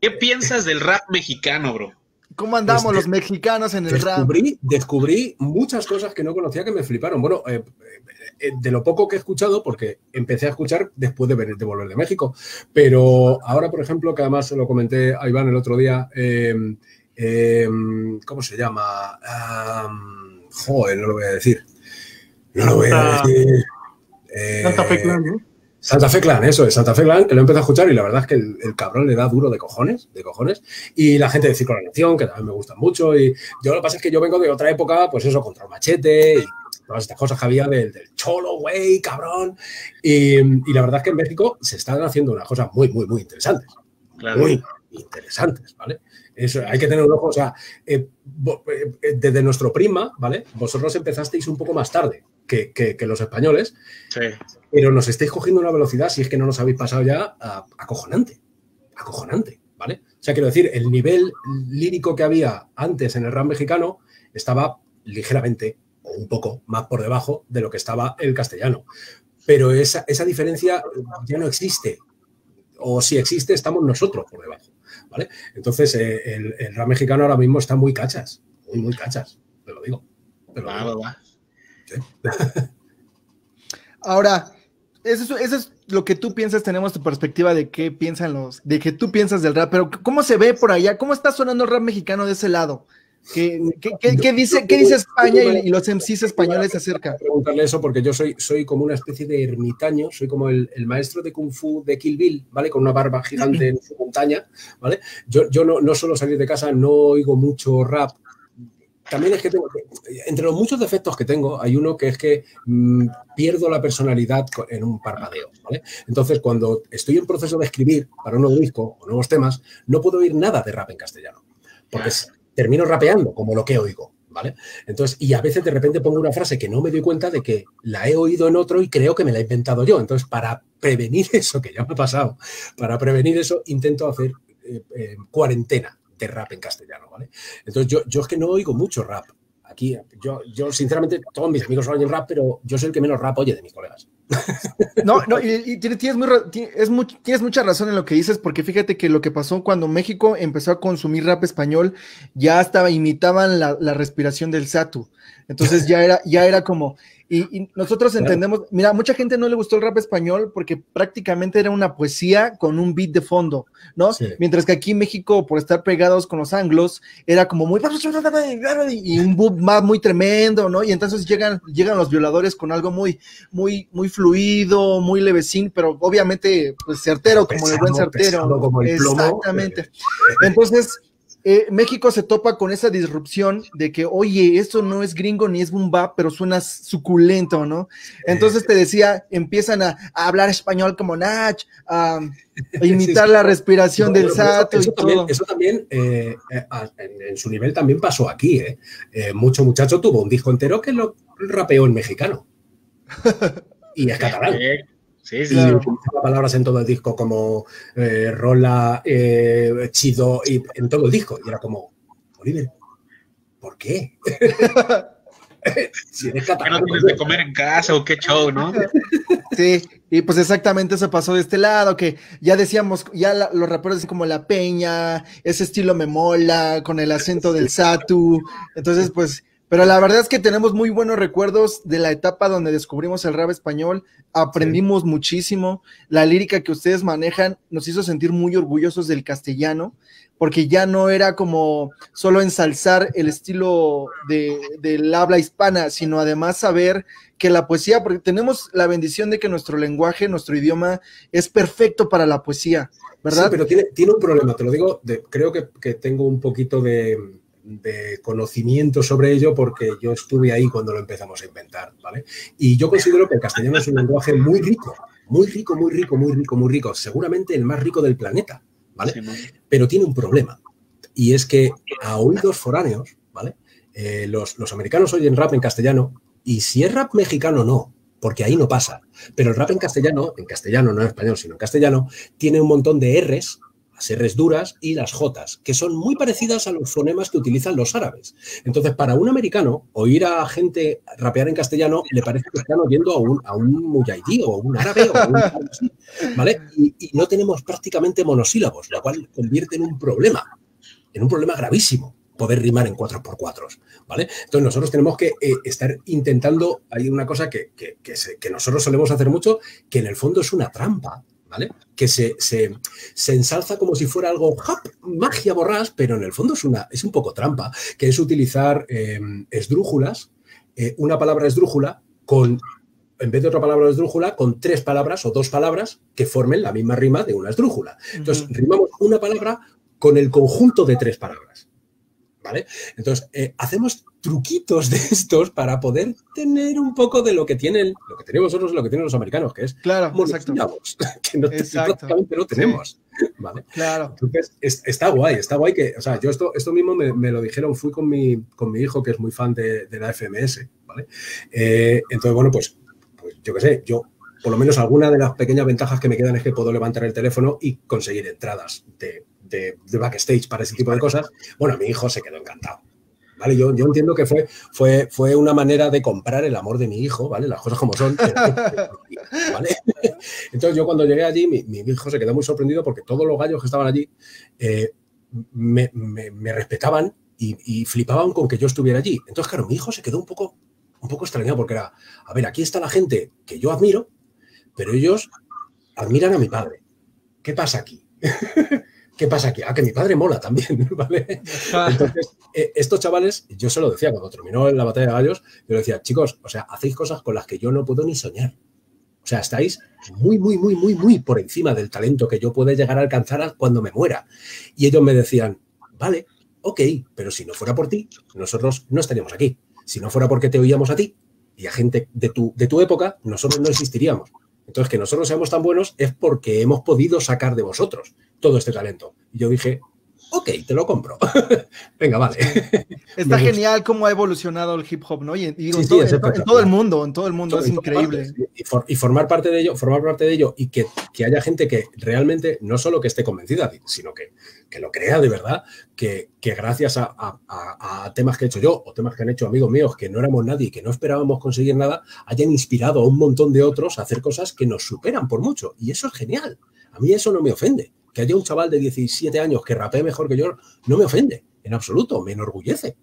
¿Qué piensas del rap mexicano, bro? ¿Cómo andamos Pues, los mexicanos en el rap? Descubrí, descubrí muchas cosas que no conocía que me fliparon. Bueno, eh, eh, de lo poco que he escuchado, porque empecé a escuchar después de, venir, de volver de México, pero ahora, por ejemplo, que además se lo comenté a Iván el otro día, eh, eh, ¿cómo se llama? Am, joder, no lo voy a decir. No lo voy a decir. Eh, Santa Fe Clan, ¿no? Santa Fe Clan, eso es, Santa Fe Clan, que lo empecé a escuchar y la verdad es que el, el cabrón le da duro de cojones, de cojones. Y la gente de Círculo de la Nación, que también me gustan mucho. Y yo lo que pasa es que yo vengo de otra época, pues eso, contra el machete y todas estas cosas que había del, del cholo, güey, cabrón. Y, y la verdad es que en México se están haciendo unas cosas muy, muy, muy interesantes. Claro. Muy interesantes, ¿vale? Eso, hay que tener un ojo, o sea, eh, eh, desde nuestro prima, ¿vale? Vosotros empezasteis un poco más tarde que, que- que los españoles, Sí. Pero nos estáis cogiendo una velocidad, si es que no nos habéis pasado ya, a- acojonante. Acojonante, ¿vale? O sea, quiero decir, el nivel lírico que había antes en el rap mexicano estaba ligeramente o un poco más por debajo de lo que estaba el castellano. Pero esa, esa diferencia ya no existe. O si existe, estamos nosotros por debajo, ¿vale? Entonces, eh, el, el rap mexicano ahora mismo está muy cachas, muy, muy cachas, te lo digo. te lo Va, digo. va, va. Ahora, eso es, eso es lo que tú piensas, tenemos tu perspectiva de qué piensan los, de que tú piensas del rap, pero ¿cómo se ve por allá? ¿Cómo está sonando el rap mexicano de ese lado? ¿Qué, qué- qué- qué dice, qué dice España y, y los MCs españoles acerca? preguntarle eso porque yo soy, soy como una especie de ermitaño, soy como el, el maestro de Kung Fu de Kill Bill, ¿vale? Con una barba gigante en su montaña, ¿vale? Yo, yo no, no suelo salir de casa, no oigo mucho rap. También es que tengo, entre los muchos defectos que tengo, hay uno que es que mm, pierdo la personalidad en un parpadeo, ¿vale? Entonces, cuando estoy en proceso de escribir para un nuevo disco o nuevos temas, no puedo oír nada de rap en castellano, porque termino rapeando como lo que oigo, ¿vale? Entonces, y a veces de repente pongo una frase que no me doy cuenta de que la he oído en otro y creo que me la he inventado yo. Entonces, para prevenir eso, que ya me ha pasado, para prevenir eso, intento hacer eh, eh, cuarentena de rap en castellano, ¿vale? Entonces, yo, yo es que no oigo mucho rap. Aquí, yo, yo sinceramente, todos mis amigos oyen rap, pero yo soy el que menos rap oye de mis colegas. No, no, y, tienes, mucha razón en lo que dices, porque fíjate que lo que pasó cuando México empezó a consumir rap español, ya estaba, imitaban la, la respiración del Satu. Entonces ya era, ya era como, y, nosotros entendemos, mira, mucha gente no le gustó el rap español porque prácticamente era una poesía con un beat de fondo, ¿no? Mientras que aquí en México, por estar pegados con los anglos, era como muy y un boom más muy tremendo, ¿no? Y entonces llegan, llegan los violadores con algo muy, muy, muy fluido, muy levecín, pero obviamente, pues certero, como el buen certero. Como el plomo. Exactamente. Entonces, eh, México se topa con esa disrupción de que, oye, esto no es gringo ni es boom pero suena suculento, ¿no? Entonces te decía, empiezan a, hablar español como Nach, a, imitar la respiración del Sato eso, y también, todo. Eso también, eh, eh, en, su nivel también pasó aquí, ¿eh? Mucho muchacho tuvo un disco entero que lo rapeó en mexicano. y es catalán. Sí, sí, y utilizaba palabras en todo el disco como eh, rola, eh, chido, y en todo el disco. Y era como, Oliver, ¿por qué? si eres catalán, no tienes de comer en casa o qué show, ¿no? Sí, y pues exactamente eso pasó de este lado, que ya decíamos, ya los raperos dicen como la peña, ese estilo me mola, con el acento del Satu. Entonces, pues pero la verdad es que tenemos muy buenos recuerdos de la etapa donde descubrimos el rap español, aprendimos muchísimo, la lírica que ustedes manejan nos hizo sentir muy orgullosos del castellano, porque ya no era como solo ensalzar el estilo de, del habla hispana, sino además saber que la poesía, porque tenemos la bendición de que nuestro lenguaje, nuestro idioma es perfecto para la poesía, ¿verdad? Sí, pero tiene, tiene un problema, te lo digo, creo que tengo un poquito de de conocimiento sobre ello porque yo estuve ahí cuando lo empezamos a inventar, ¿vale? Y yo considero que el castellano es un lenguaje muy rico, muy rico, muy rico, muy rico, muy rico, seguramente el más rico del planeta, ¿vale? Pero tiene un problema y es que a oídos foráneos, ¿vale? Eh, los, los americanos oyen rap en castellano y si es rap mexicano no, porque ahí no pasa. Pero el rap en castellano, en castellano, no en español, sino en castellano, tiene un montón de R's las R's duras y las J's, que son muy parecidas a los fonemas que utilizan los árabes. Entonces, para un americano, oír a gente rapear en castellano le parece que están oyendo a un, a un o un árabe o un ¿vale? Y, no tenemos prácticamente monosílabos, lo cual convierte en un problema, en un problema gravísimo poder rimar en 4x4, ¿vale? Entonces nosotros tenemos que eh, estar intentando, hay una cosa que, que, que nosotros solemos hacer mucho, que en el fondo es una trampa, que se, se, ensalza como si fuera algo magia borrás, pero en el fondo es, una, es un poco trampa, que es utilizar eh, esdrújulas, eh, una palabra esdrújula con, en vez de otra palabra esdrújula, con tres palabras o dos palabras que formen la misma rima de una esdrújula. Entonces, rimamos una palabra con el conjunto de tres palabras. ¿Vale? Entonces, eh, hacemos truquitos de estos para poder tener un poco de lo que tienen, lo que tenemos nosotros, lo que tienen los americanos, que es claro, exacto. que no, prácticamente no tenemos. ¿vale? Claro. Entonces, está guay, está guay que, o sea, yo esto, esto mismo me, lo dijeron, fui con mi, con mi hijo, que es muy fan de, la FMS, ¿vale? Eh, entonces, bueno, pues, pues yo qué sé, yo por lo menos alguna de las pequeñas ventajas que me quedan es que puedo levantar el teléfono y conseguir entradas de, de, backstage para ese tipo de cosas. Bueno, mi hijo se quedó encantado. ¿vale? Yo, yo entiendo que fue, fue, fue una manera de comprar el amor de mi hijo, ¿vale? Las cosas como son. ¿vale? Entonces yo cuando llegué allí, mi, mi, hijo se quedó muy sorprendido porque todos los gallos que estaban allí eh, me, me, respetaban y, y, flipaban con que yo estuviera allí. Entonces, claro, mi hijo se quedó un poco, un poco extrañado porque era, a ver, aquí está la gente que yo admiro, pero ellos admiran a mi padre. ¿Qué pasa aquí? ¿Qué pasa aquí? Ah, que mi padre mola también, ¿vale? Entonces, eh, estos chavales, yo se lo decía cuando terminó la batalla de gallos, yo le decía, chicos, o sea, hacéis cosas con las que yo no puedo ni soñar. O sea, estáis muy, muy, muy, muy, muy por encima del talento que yo puedo llegar a alcanzar cuando me muera. Y ellos me decían, vale, ok, pero si no fuera por ti, nosotros no estaríamos aquí. Si no fuera porque te oíamos a ti y a gente de tu, de tu época, nosotros no existiríamos. Entonces, que nosotros seamos tan buenos es porque hemos podido sacar de vosotros todo este talento. Y yo dije, ok, te lo compro. Venga, vale. Está genial cómo ha evolucionado el hip hop, ¿no? Y, digo, en, todo, el mundo, en todo el mundo, es increíble. Y, formar parte de ello, formar parte de ello y que, haya gente que realmente no solo que esté convencida, sino que, que lo crea de verdad, que, gracias a, temas que he hecho yo o temas que han hecho amigos míos que no éramos nadie y que no esperábamos conseguir nada, hayan inspirado a un montón de otros a hacer cosas que nos superan por mucho. Y eso es genial. A mí eso no me ofende que haya un chaval de 17 años que rapee mejor que yo, no me ofende, en absoluto, me enorgullece.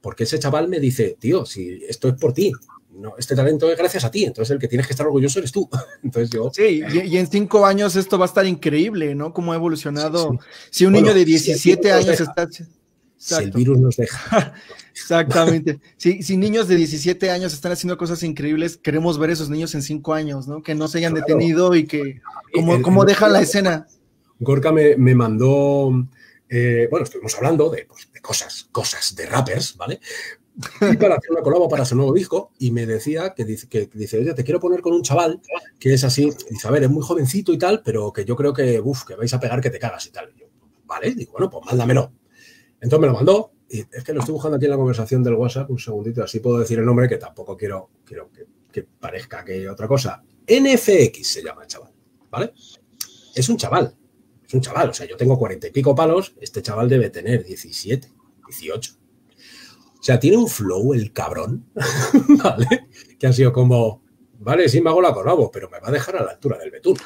Porque ese chaval me dice, tío, si esto es por ti, no, este talento es gracias a ti, entonces el que tienes que estar orgulloso eres tú. Entonces yo. Sí, y, en cinco años esto va a estar increíble, ¿no? Cómo ha evolucionado. Si un niño de 17 años está. Si el virus nos deja. Exactamente. Si, si, niños de 17 años están haciendo cosas increíbles, queremos ver esos niños en cinco años, ¿no? Que no se hayan detenido y que, como, como dejan la escena. Gorka me, mandó, eh, bueno, estuvimos hablando pues, de, cosas, cosas de rappers, ¿vale? Y para hacer una colabo para su nuevo disco y me decía que dice, que dice, oye, te quiero poner con un chaval que es así, dice, a ver, es muy jovencito y tal, pero que yo creo que, uff, que vais a pegar que te cagas y tal. yo, vale, digo, bueno, pues mándamelo. Entonces me lo mandó y es que lo estoy buscando aquí en la conversación del WhatsApp, un segundito, así puedo decir el nombre que tampoco quiero, quiero que, que parezca que otra cosa. NFX se llama el chaval, ¿vale? Es un chaval, es un chaval, o sea, yo tengo cuarenta y pico palos, este chaval debe tener 17, 18. O sea, tiene un flow el cabrón, ¿vale? Que ha sido como, vale, sí me hago la colabo, pero me va a dejar a la altura del betún.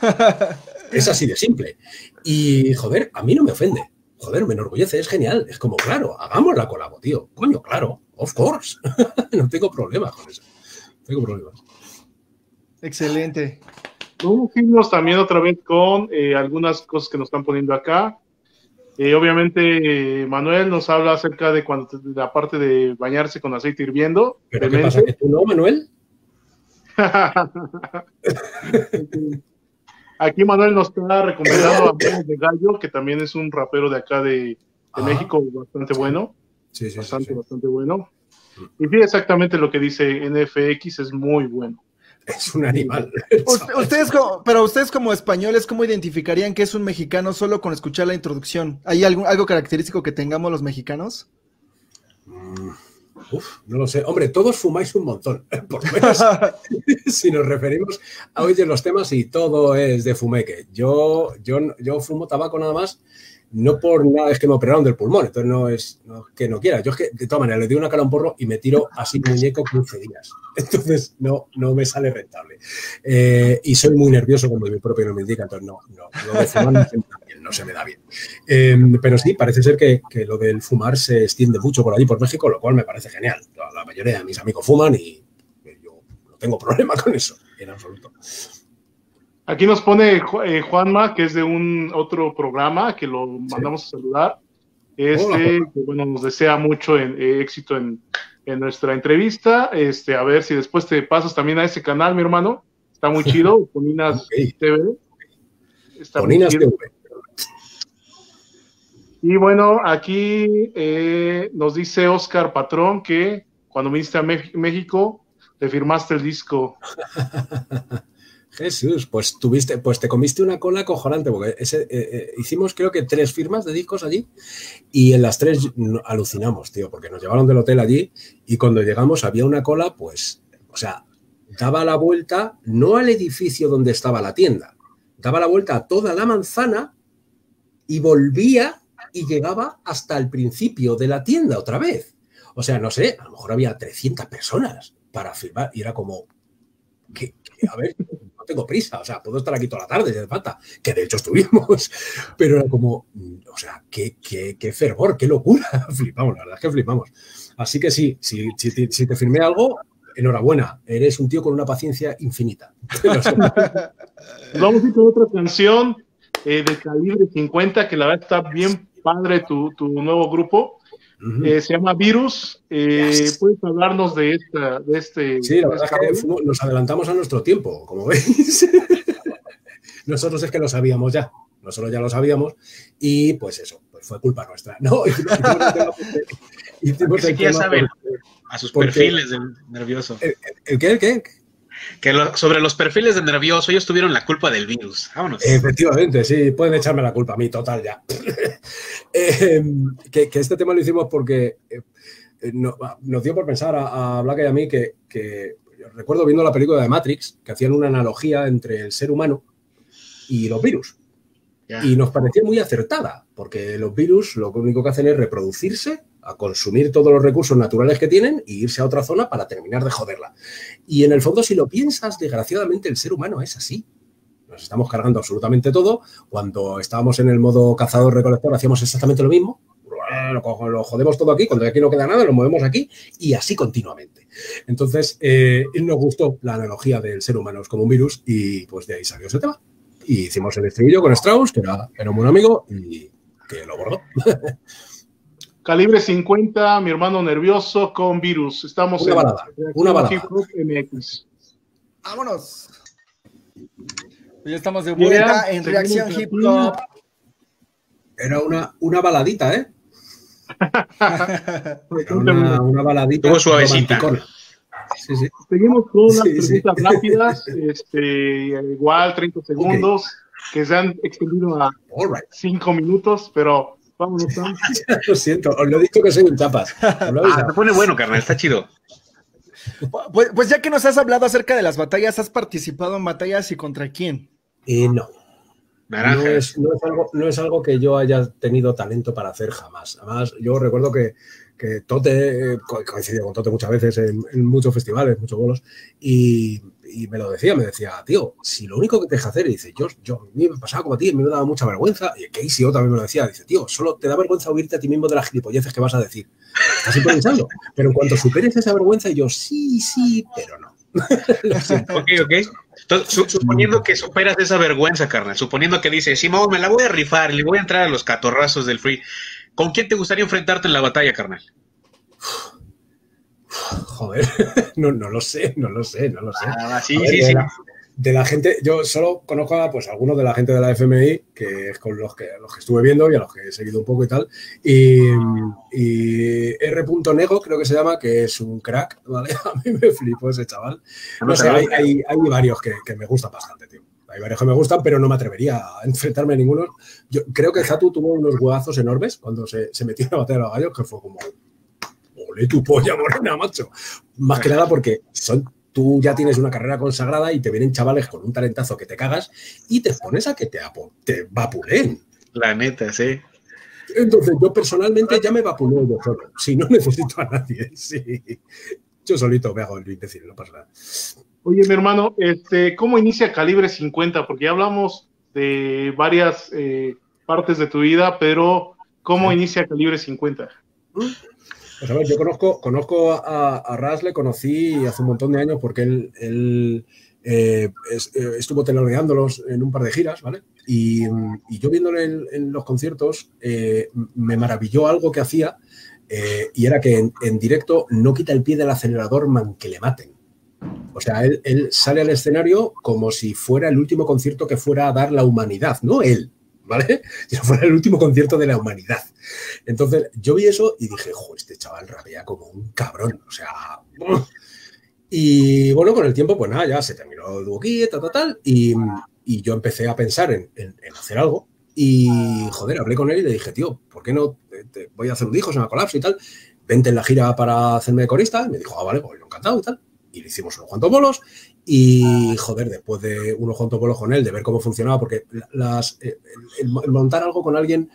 es así de simple. Y, joder, a mí no me ofende. Joder, me enorgullece, es genial. Es como, claro, hagamos la colabo, tío. Coño, claro, of course. no tengo problemas con eso. No tengo problemas. Excelente. Vamos a también otra vez con eh, algunas cosas que nos están poniendo acá. Eh, obviamente, Manuel nos habla acerca de cuando la parte de bañarse con aceite hirviendo. ¿Pero qué pasa? ¿Que tú no, Manuel? Aquí Manuel nos está recomendando a de Gallo, que también es un rapero de acá de, México bastante bueno. Sí, sí, bastante, bastante bueno. Y sí, exactamente lo que dice NFX es muy bueno. Es un animal. ustedes pero ustedes como españoles, ¿cómo identificarían que es un mexicano solo con escuchar la introducción? ¿Hay algo, algo característico que tengamos los mexicanos? Mm, uf, no lo sé. Hombre, todos fumáis un montón. Por lo menos, si nos referimos a hoy en los temas y todo es de fumeque. Yo, yo, yo fumo tabaco nada más no por nada, es que me operaron del pulmón, entonces no es que no quiera. Yo es que, de todas maneras, le doy una cara a un porro y me tiro así muñeco 15 días. Entonces no, no me sale rentable. Eh, y soy muy nervioso como mi propio no me indica, entonces no, no, lo de fumar no se me da bien. No se me da bien. Em, pero sí, parece ser que, que, lo del fumar se extiende mucho por allí, por México, lo cual me parece genial. La, mayoría de mis amigos fuman y yo no tengo problema con eso, en absoluto. Aquí nos pone eh, Juanma, que es de un otro programa, que lo mandamos a saludar. Este, que, bueno, nos desea mucho eh, éxito en, nuestra entrevista. Este, a ver si después te pasas también a ese canal, mi hermano. Está muy chido, Poninas TV. TV. Y bueno, aquí eh, nos dice Oscar Patrón que cuando viniste a México, te firmaste el disco. Jesús, pues tuviste, pues te comiste una cola cojonante, porque ese, eh, eh, hicimos creo que tres firmas de discos allí y en las tres alucinamos, tío, porque nos llevaron del hotel allí y cuando llegamos había una cola, pues, o sea, daba la vuelta no al edificio donde estaba la tienda, daba la vuelta a toda la manzana y volvía y llegaba hasta el principio de la tienda otra vez. O sea, no sé, a lo mejor había 300 personas para firmar y era como, a ver, tengo prisa, o sea, puedo estar aquí toda la tarde, de falta, que de hecho estuvimos, pero era como, o sea, qué, qué, fervor, qué locura, flipamos, la verdad es que flipamos. Así que sí, si, si, te firmé algo, enhorabuena, eres un tío con una paciencia infinita. Vamos a ir con otra canción eh, de calibre 50, que la verdad está bien padre tu, tu nuevo grupo. Eh, se llama Virus. Eh, ¿Puedes hablarnos de, esta, de este? Sí, la verdad es que nos adelantamos a nuestro tiempo, como veis. Nosotros es que lo sabíamos ya. Nosotros ya lo sabíamos y pues eso, pues fue culpa nuestra. No, hicimos, ya saben, a sus perfiles de nervioso. ¿El, qué? ¿El qué? Que sobre los perfiles de nervioso, ellos tuvieron la culpa del virus. Vámonos. Efectivamente, sí, pueden echarme la culpa a mí, total, ya. Em, que, este tema lo hicimos porque eh, eh, nos dio por pensar a, a Black y a mí que, recuerdo viendo la película de Matrix, que hacían una analogía entre el ser humano y los virus. Y nos parecía muy acertada, porque los virus lo único que hacen es reproducirse, a consumir todos los recursos naturales que tienen e irse a otra zona para terminar de joderla. Y en el fondo, si lo piensas, desgraciadamente el ser humano es así. Nos estamos cargando absolutamente todo. Cuando estábamos en el modo cazador-recolector hacíamos exactamente lo mismo. Lo, jodemos todo aquí, cuando aquí no queda nada, lo movemos aquí y así continuamente. Entonces, eh, nos gustó la analogía del ser humano como un virus y pues de ahí salió ese tema. Y hicimos el estribillo con Strauss, que era, era un buen amigo y que lo bordó. Calibre 50, mi hermano nervioso con virus. Estamos una en balada, una balada. MX. Vámonos. Ya estamos de vuelta en Reacción Hip Hop. Era una, una baladita, ¿eh? una, una, baladita. Como suavecita. Sí, sí. Seguimos con unas preguntas rápidas, este, igual 30 segundos, que se han extendido a 5 minutos, pero vámonos. lo siento, os lo he dicho que soy un tapas. Ah, te pone bueno, carnal, está chido. Pues, pues, ya que nos has hablado acerca de las batallas, ¿has participado en batallas y contra quién? Eh, no. No es, no, es algo, no es algo que yo haya tenido talento para hacer jamás. Además, yo recuerdo que que Tote, eh, coincidió con Tote muchas veces en, muchos festivales, muchos bolos, y, me lo decía, me decía, tío, si lo único que te deja hacer, y dice, yo, yo, a mí me pasaba como a ti, me daba mucha vergüenza, y Casey también me lo decía, dice, tío, solo te da vergüenza oírte a ti mismo de las gilipolleces que vas a decir. Estás improvisando, pero en cuanto superes esa vergüenza, yo, sí, sí, pero no. ok, ok. suponiendo que superas esa vergüenza, carnal, suponiendo que dices, Simón, me la voy a rifar, le voy a entrar a los catorrazos del free, ¿Con quién te gustaría enfrentarte en la batalla, carnal? Joder, no, no lo sé, no lo sé, no lo sé. Ah, sí, sí, sí. de la gente, yo solo conozco a pues, algunos de la gente de la FMI, que es con los que, los que estuve viendo y a los que he seguido un poco y tal. Y, y R. Nego, creo que se llama, que es un crack, ¿vale? A mí me flipo ese chaval. No sé, hay, hay, hay varios que, que, me gustan bastante, tío. Hay varios que me gustan, pero no me atrevería a enfrentarme a ninguno. Yo creo que Zatu tuvo unos huevazos enormes cuando se, metió en la batalla de los gallos, que fue como, ole tu polla morena, macho. Más que nada porque son, tú ya tienes una carrera consagrada y te vienen chavales con un talentazo que te cagas y te pones a que te, te vapulen. La neta, sí. Entonces, yo personalmente ya me vapuleo yo solo. Si no necesito a nadie, sí. Yo solito me hago el imbécil, no pasa nada. Oye, mi hermano, este, ¿cómo inicia Calibre 50? Porque ya hablamos de varias eh, partes de tu vida, pero ¿cómo inicia Calibre 50? Pues a ver, yo conozco, conozco a, a Ras, le conocí hace un montón de años porque él, él eh, eh, estuvo teloneándolos en un par de giras, ¿vale? Y, yo viéndole en, los conciertos, me maravilló algo que hacía y era que en, en, directo no quita el pie del acelerador man que le maten. O sea, él, sale al escenario como si fuera el último concierto que fuera a dar la humanidad, no él, ¿vale? Si fuera el último concierto de la humanidad. Entonces, yo vi eso y dije, jo, este chaval rabia como un cabrón, o sea... Y bueno, con el tiempo, pues nada, ya se terminó el duoquí, tal, tal, tal, y, yo empecé a pensar en, hacer algo. Y, joder, hablé con él y le dije, tío, ¿por qué no voy a hacer un disco, se me colapso y tal? Vente en la gira para hacerme de corista. Y me dijo, ah, vale, pues encantado y tal y le hicimos unos cuantos bolos y, joder, después de unos cuantos bolos con él, de ver cómo funcionaba, porque las, eh, el, montar algo con alguien,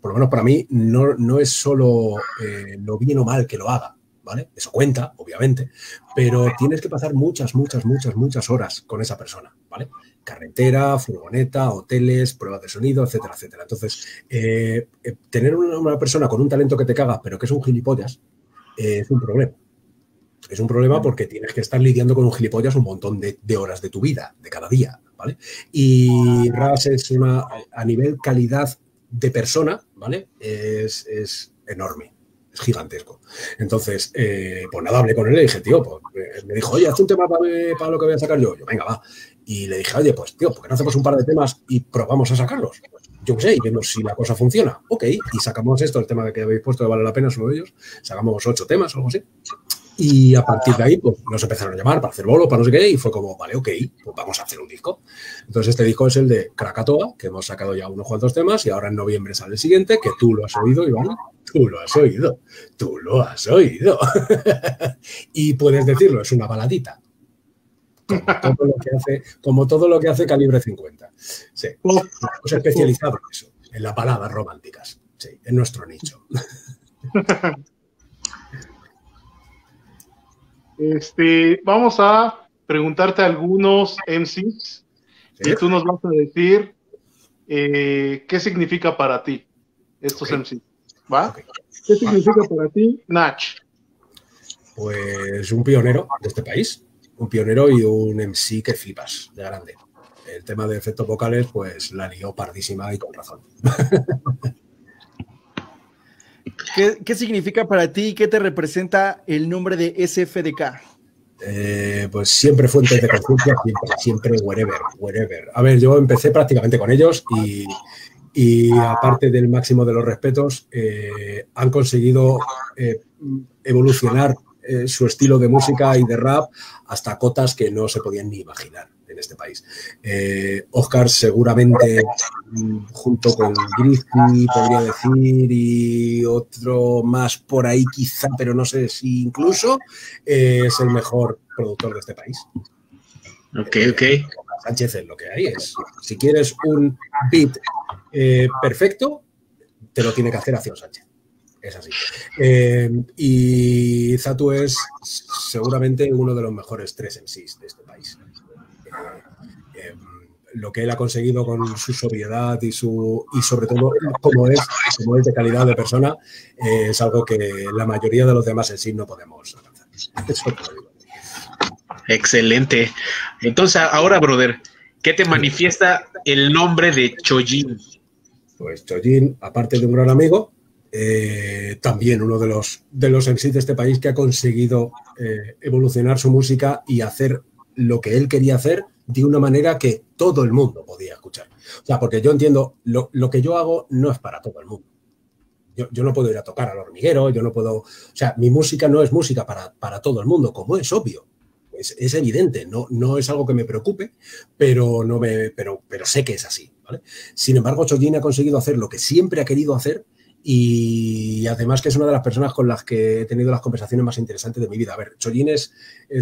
por lo menos para mí, no, no es solo eh, lo bien o mal que lo haga, ¿vale? Eso cuenta, obviamente, pero tienes que pasar muchas, muchas, muchas, muchas horas con esa persona, ¿vale? Carretera, furgoneta, hoteles, pruebas de sonido, etcétera, etcétera. Entonces, eh, tener una, una, persona con un talento que te caga, pero que es un gilipollas, es un problema. Es un problema porque tienes que estar lidiando con un gilipollas un montón de, horas de tu vida, de cada día, ¿vale? Y Ras es una, a nivel calidad de persona, ¿vale? Es, enorme, es gigantesco. Entonces, eh, pues nada, hablé con él y dije, tío, pues, eh, me dijo, oye, haz un tema para, para, lo que voy a sacar yo. Yo, venga, va. Y le dije, oye, pues, tío, ¿por qué no hacemos un par de temas y probamos a sacarlos? yo qué sé, y vemos si la cosa funciona. Ok, y sacamos esto, el tema que habéis puesto de vale la pena es uno de ellos. Sacamos ocho temas o algo así. Y a partir de ahí, pues nos empezaron a llamar para hacer bolo, para no sé qué, y fue como, vale, ok, pues vamos a hacer un disco. Entonces, este disco es el de Krakatoa, que hemos sacado ya unos cuantos temas, y ahora en noviembre sale el siguiente, que tú lo has oído, Iván. Tú lo has oído, tú lo has oído. y puedes decirlo, es una baladita. Como todo lo que hace, como todo lo que hace Calibre 50. Sí, hemos especializado en eso, en las baladas románticas. Sí, en nuestro nicho. Este, vamos a preguntarte algunos MCs y tú nos vas a decir eh, qué significa para ti estos MCs. ¿Va? ¿Qué significa para ti Nach? Pues un pionero de este país, un pionero y un MC que flipas de grande. El tema de efectos vocales, pues la lió pardísima y con razón. ¿Qué, significa para ti y qué te representa el nombre de SFDK? Eh, pues siempre fuentes de conciencia, siempre, siempre, wherever, wherever. A ver, yo empecé prácticamente con ellos y, aparte del máximo de los respetos, eh, han conseguido eh, evolucionar su estilo de música y de rap hasta cotas que no se podían ni imaginar en este país. Eh, Oscar seguramente mm, junto con Griffith podría decir y otro más por ahí quizá, pero no sé si incluso eh, es el mejor productor de este país. Ok, ok. Sánchez es lo que hay. Es, si quieres un beat eh, perfecto, te lo tiene que hacer Acción Sánchez. Es así. y Zatu es seguramente uno de los mejores tres MCs de este país lo que él ha conseguido con su sobriedad y su y sobre todo como es, como es de calidad de persona, eh, es algo que la mayoría de los demás en sí no podemos alcanzar. Excelente. Entonces, ahora, brother, ¿qué te manifiesta el nombre de Chojin? Pues Chojin, aparte de un gran amigo, eh, también uno de los, de los MCs de este país que ha conseguido eh, evolucionar su música y hacer lo que él quería hacer de una manera que todo el mundo podía escuchar. O sea, porque yo entiendo, lo, que yo hago no es para todo el mundo. Yo, no puedo ir a tocar al hormiguero, yo no puedo... O sea, mi música no es música para, para todo el mundo, como es obvio. Es, evidente, no, no es algo que me preocupe, pero, no me, pero, pero sé que es así. Sin embargo, Chojin ha conseguido hacer lo que siempre ha querido hacer y además que es una de las personas con las que he tenido las conversaciones más interesantes de mi vida. A ver, Chollín es,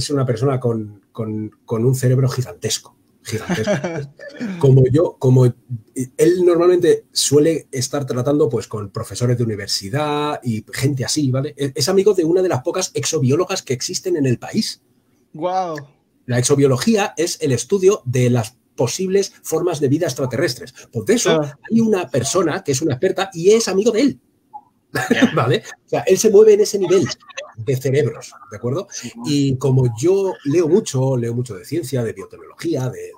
una persona con, un cerebro gigantesco. Gigantesco. como yo, como él normalmente suele estar tratando pues con profesores de universidad y gente así, ¿vale? Es amigo de una de las pocas exobiólogas que existen en el país. Wow. La exobiología es el estudio de las posibles formas de vida extraterrestres. Por eso hay una persona que es una experta y es amigo de él. ¿Vale? O sea, él se mueve en ese nivel de cerebros, ¿de acuerdo? Y como yo leo mucho, leo mucho de ciencia, de biotecnología, de,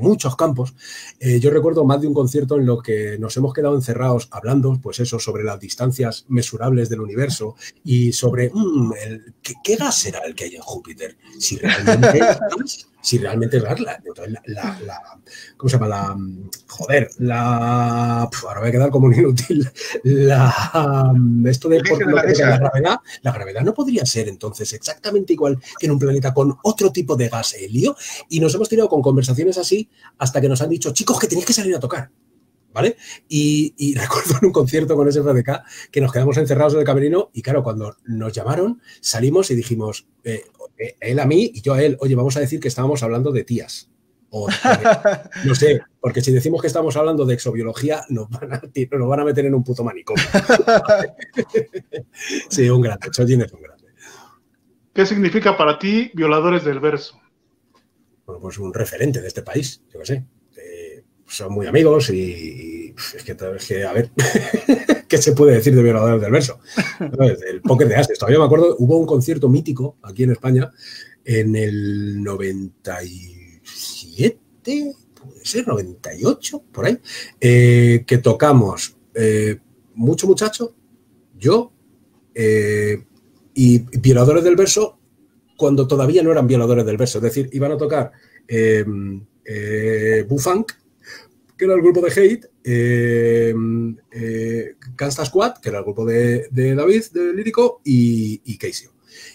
muchos campos, eh, yo recuerdo más de un concierto en lo que nos hemos quedado encerrados hablando, pues eso, sobre las distancias mesurables del universo y sobre mm, el, ¿qué, gas será el que hay en Júpiter. Si realmente si realmente es la, la, ¿cómo se llama? La, joder, la, ahora voy a quedar como un inútil, la, esto de, la, gravedad, la gravedad no podría ser entonces exactamente igual que en un planeta con otro tipo de gas helio y nos hemos tirado con conversaciones así hasta que nos han dicho, chicos, que tenéis que salir a tocar. ¿Vale? Y, recuerdo en un concierto con SFDK que nos quedamos encerrados en el camerino y claro, cuando nos llamaron, salimos y dijimos, eh, eh, él a mí y yo a él, oye, vamos a decir que estábamos hablando de tías. O, no sé, porque si decimos que estamos hablando de exobiología, nos van a, nos van a meter en un puto manicomio. sí, un grande, Chojin es un grande. ¿Qué significa para ti violadores del verso? Bueno, pues un referente de este país, yo qué sé. Eh, son muy amigos y, es, que, es que, a ver, ¿qué se puede decir de violadores del verso? El póker de Ases. Todavía me acuerdo, hubo un concierto mítico aquí en España en el 97, puede ser, 98, por ahí, eh, que tocamos eh, Mucho Muchacho, yo eh, y Violadores del Verso cuando todavía no eran Violadores del Verso. Es decir, iban a tocar Bufunk, que era el grupo de Hate, eh, eh Squad, que era el grupo de, David, de Lírico, y, y Casey.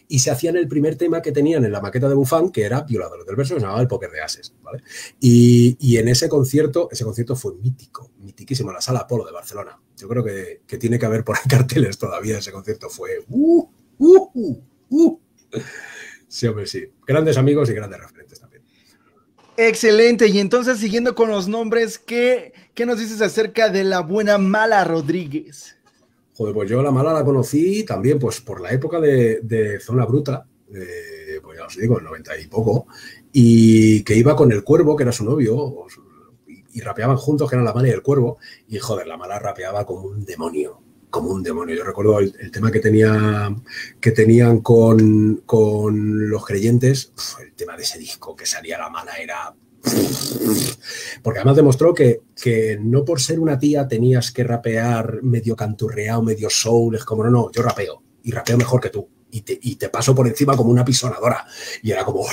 y se hacían el primer tema que tenían en la maqueta de Bufán, que era Violadores del Verso, que se llamaba El Póker de Ases, ¿vale? Y, en ese concierto, ese concierto fue mítico, mitiquísimo, en la Sala Apolo de Barcelona. Yo creo que, tiene que haber por ahí carteles todavía, ese concierto fue... Uh, uh, uh, uh. Sí, hombre, sí. Grandes amigos y grandes referentes también. Excelente. Y entonces, siguiendo con los nombres, ¿qué, qué nos dices acerca de la buena Mala Rodríguez? Joder, pues yo la Mala la conocí también pues por la época de, Zona Bruta, pues ya os digo, el 90 y poco, y que iba con el Cuervo, que era su novio, y, rapeaban juntos, que eran la Mala y el Cuervo, y joder, la Mala rapeaba como un demonio como un demonio. Yo recuerdo el, tema que, tenía, que tenían con, los creyentes, el tema de ese disco que salía la mala era... Porque además demostró que, que, no por ser una tía tenías que rapear medio canturreado, medio soul, es como, no, no, yo rapeo y rapeo mejor que tú. Y te, y te paso por encima como una pisonadora. Y era como,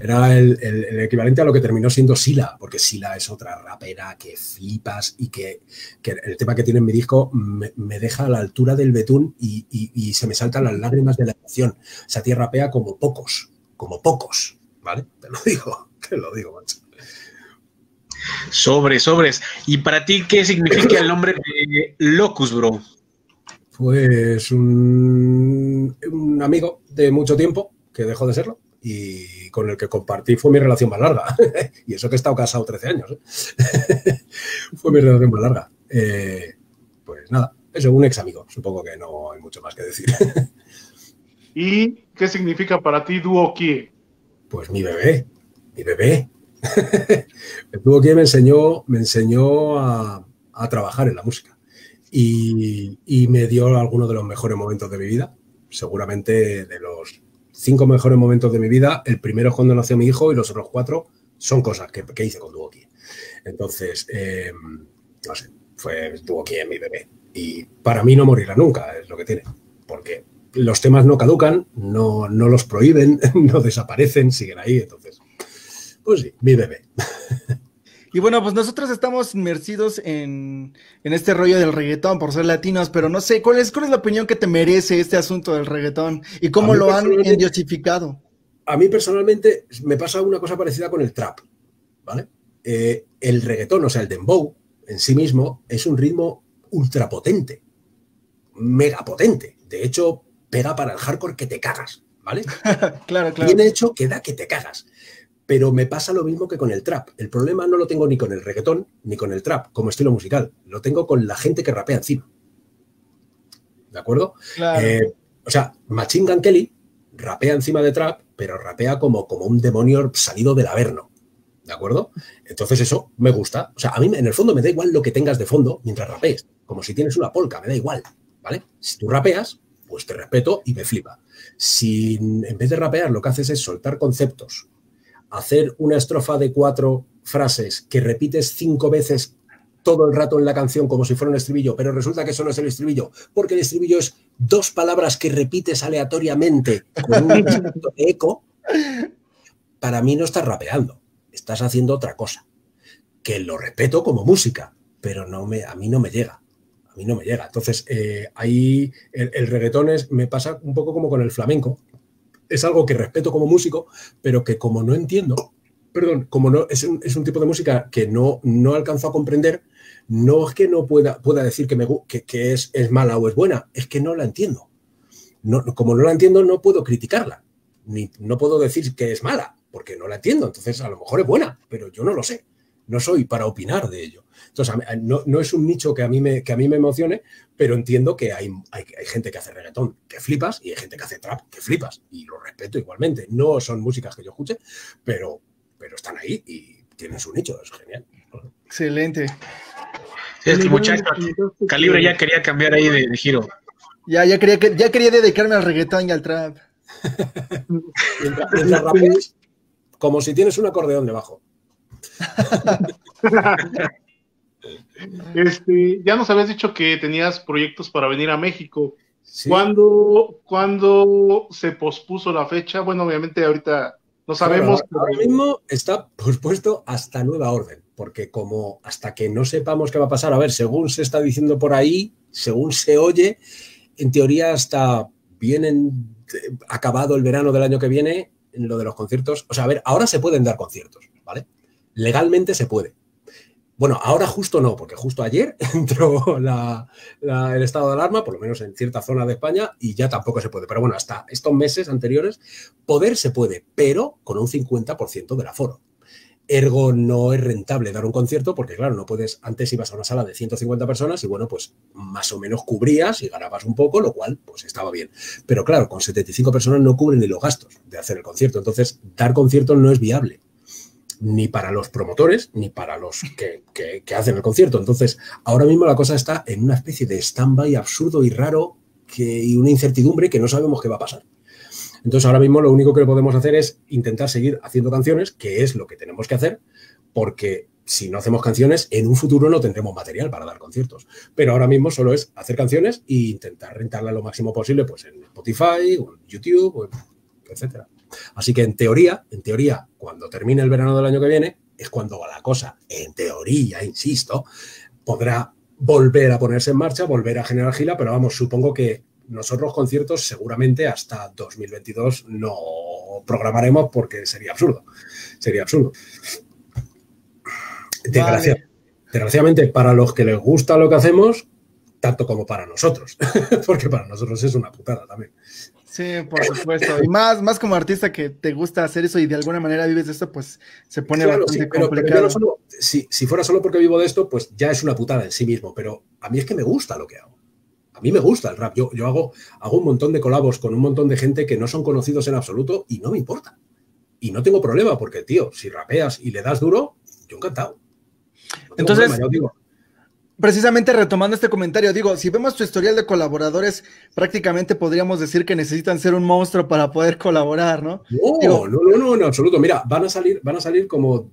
era el, equivalente a lo que terminó siendo Sila, porque Sila es otra rapera que flipas y que, el tema que tiene en mi disco me, deja a la altura del betún y, se me saltan las lágrimas de la emoción. O sea, tía rapea como pocos, como pocos, ¿vale? Te lo digo, te lo digo, macho. Sobres, sobres. ¿Y para ti qué significa el nombre de Locus, bro? Pues un, un amigo de mucho tiempo que dejó de serlo y con el que compartí fue mi relación más larga. y eso que he estado casado 13 años. ¿eh? fue mi relación más larga. Eh, pues nada, es un ex amigo. Supongo que no hay mucho más que decir. ¿Y qué significa para ti Duo Kie? Pues mi bebé, mi bebé. el Duo Kie me enseñó, me enseñó a, trabajar en la música y, y me dio algunos de los mejores momentos de mi vida. Seguramente de los cinco mejores momentos de mi vida. El primero es cuando nació mi hijo y los otros cuatro son cosas que, hice con Duoki. Entonces, em, no sé, fue Duoki en mi bebé. Y para mí no morirá nunca, es lo que tiene. Porque los temas no caducan, no, no los prohíben, no desaparecen, siguen ahí. Entonces, pues sí, mi bebé. Y bueno, pues nosotros estamos inmersidos en, este rollo del reggaetón por ser latinos, pero no sé, ¿cuál es, ¿cuál es la opinión que te merece este asunto del reggaetón y cómo lo han endiosificado? A mí personalmente me pasa una cosa parecida con el trap, ¿vale? Eh, el reggaetón, o sea, el dembow en sí mismo es un ritmo ultrapotente, megapotente. De hecho, pega para el hardcore que te cagas, ¿vale? claro, claro. Bien hecho que da que te cagas. Pero me pasa lo mismo que con el trap. El problema no lo tengo ni con el reggaetón ni con el trap como estilo musical. Lo tengo con la gente que rapea encima. ¿De acuerdo? Eh, o sea, Machine Gun Kelly rapea encima de trap, pero rapea como, como un demonio salido del averno. ¿De acuerdo? Entonces eso me gusta. O sea, a mí en el fondo me da igual lo que tengas de fondo mientras rapees. Como si tienes una polca, me da igual. ¿Vale? Si tú rapeas, pues te respeto y me flipa. Si en vez de rapear lo que haces es soltar conceptos hacer una estrofa de cuatro frases que repites cinco veces todo el rato en la canción como si fuera un estribillo, pero resulta que eso no es el estribillo, porque el estribillo es dos palabras que repites aleatoriamente con un eco, para mí no estás rapeando, estás haciendo otra cosa, que lo respeto como música, pero no me, a mí no me llega. A mí no me llega. Entonces, eh, ahí el, el reggaetón es, me pasa un poco como con el flamenco, es algo que respeto como músico, pero que como no entiendo, perdón, como no es un, tipo de música que no, no alcanzo a comprender, no es que no pueda, pueda decir que, me, que, es, es, mala o es buena, es que no la entiendo. No, como no la entiendo, no puedo criticarla, ni no puedo decir que es mala, porque no la entiendo. Entonces, a lo mejor es buena, pero yo no lo sé. No soy para opinar de ello. Entonces, no, es un nicho que a, mí me, que a mí me emocione, pero entiendo que hay, hay, gente que hace reggaetón que flipas y hay gente que hace trap que flipas. Y lo respeto igualmente. No son músicas que yo escuche, pero, pero están ahí y tienen su nicho. Es genial. Excelente. Este muchacho, Calibre ya quería cambiar ahí de, giro. Ya, ya quería, ya quería dedicarme al reggaetón y al trap. como si tienes un acordeón debajo. Este, ya nos habías dicho que tenías proyectos para venir a México. ¿Cuándo, se pospuso la fecha? Bueno, obviamente ahorita no sabemos. ahora mismo está pospuesto hasta nueva orden, porque como hasta que no sepamos qué va a pasar, a ver, según se está diciendo por ahí, según se oye, en teoría hasta vienen eh, acabado el verano del año que viene, en lo de los conciertos, o sea, a ver, ahora se pueden dar conciertos, ¿vale? Legalmente se puede. Bueno, ahora justo no, porque justo ayer entró el estado de alarma, por lo menos en cierta zona de España, y ya tampoco se puede. Pero bueno, hasta estos meses anteriores, poder se puede, pero con un 50% del aforo. Ergo no es rentable dar un concierto porque, claro, no puedes, antes ibas a una sala de 150 personas y, bueno, pues más o menos cubrías y ganabas un poco, lo cual, pues estaba bien. Pero, claro, con 75 personas no cubren ni los gastos de hacer el concierto. Entonces, dar concierto no es viable ni para los promotores ni para los que, hacen el concierto. Entonces, ahora mismo la cosa está en una especie de stand-by absurdo y raro que, y una incertidumbre que no sabemos qué va a pasar. Entonces, ahora mismo lo único que podemos hacer es intentar seguir haciendo canciones, que es lo que tenemos que hacer, porque si no hacemos canciones, en un futuro no tendremos material para dar conciertos. Pero ahora mismo solo es hacer canciones e intentar rentarla lo máximo posible pues en Spotify, o en YouTube, etcétera. Así que en teoría, en teoría, cuando termine el verano del año que viene, es cuando la cosa, en teoría, insisto, podrá volver a ponerse en marcha, volver a generar gila, pero vamos, supongo que nosotros conciertos seguramente hasta 2022 no programaremos porque sería absurdo. Sería absurdo. Desgraciadamente, para los que les gusta lo que hacemos, tanto como para nosotros, porque para nosotros es una putada también. Sí, por supuesto. Y más, más como artista que te gusta hacer eso y de alguna manera vives de esto, pues se pone bastante complicado. si, fuera solo porque vivo de esto, pues ya es una putada en sí mismo, pero a mí es que me gusta lo que hago. A mí me gusta el rap. Yo, yo hago, hago un montón de colabos con un montón de gente que no son conocidos en absoluto y no me importa. Y no tengo problema porque, tío, si rapeas y le das duro, yo encantado. Entonces, precisamente retomando este comentario, digo, si vemos tu historial de colaboradores, prácticamente podríamos decir que necesitan ser un monstruo para poder colaborar, ¿no? No, no, no, no, en absoluto. Mira, van a salir, van a salir como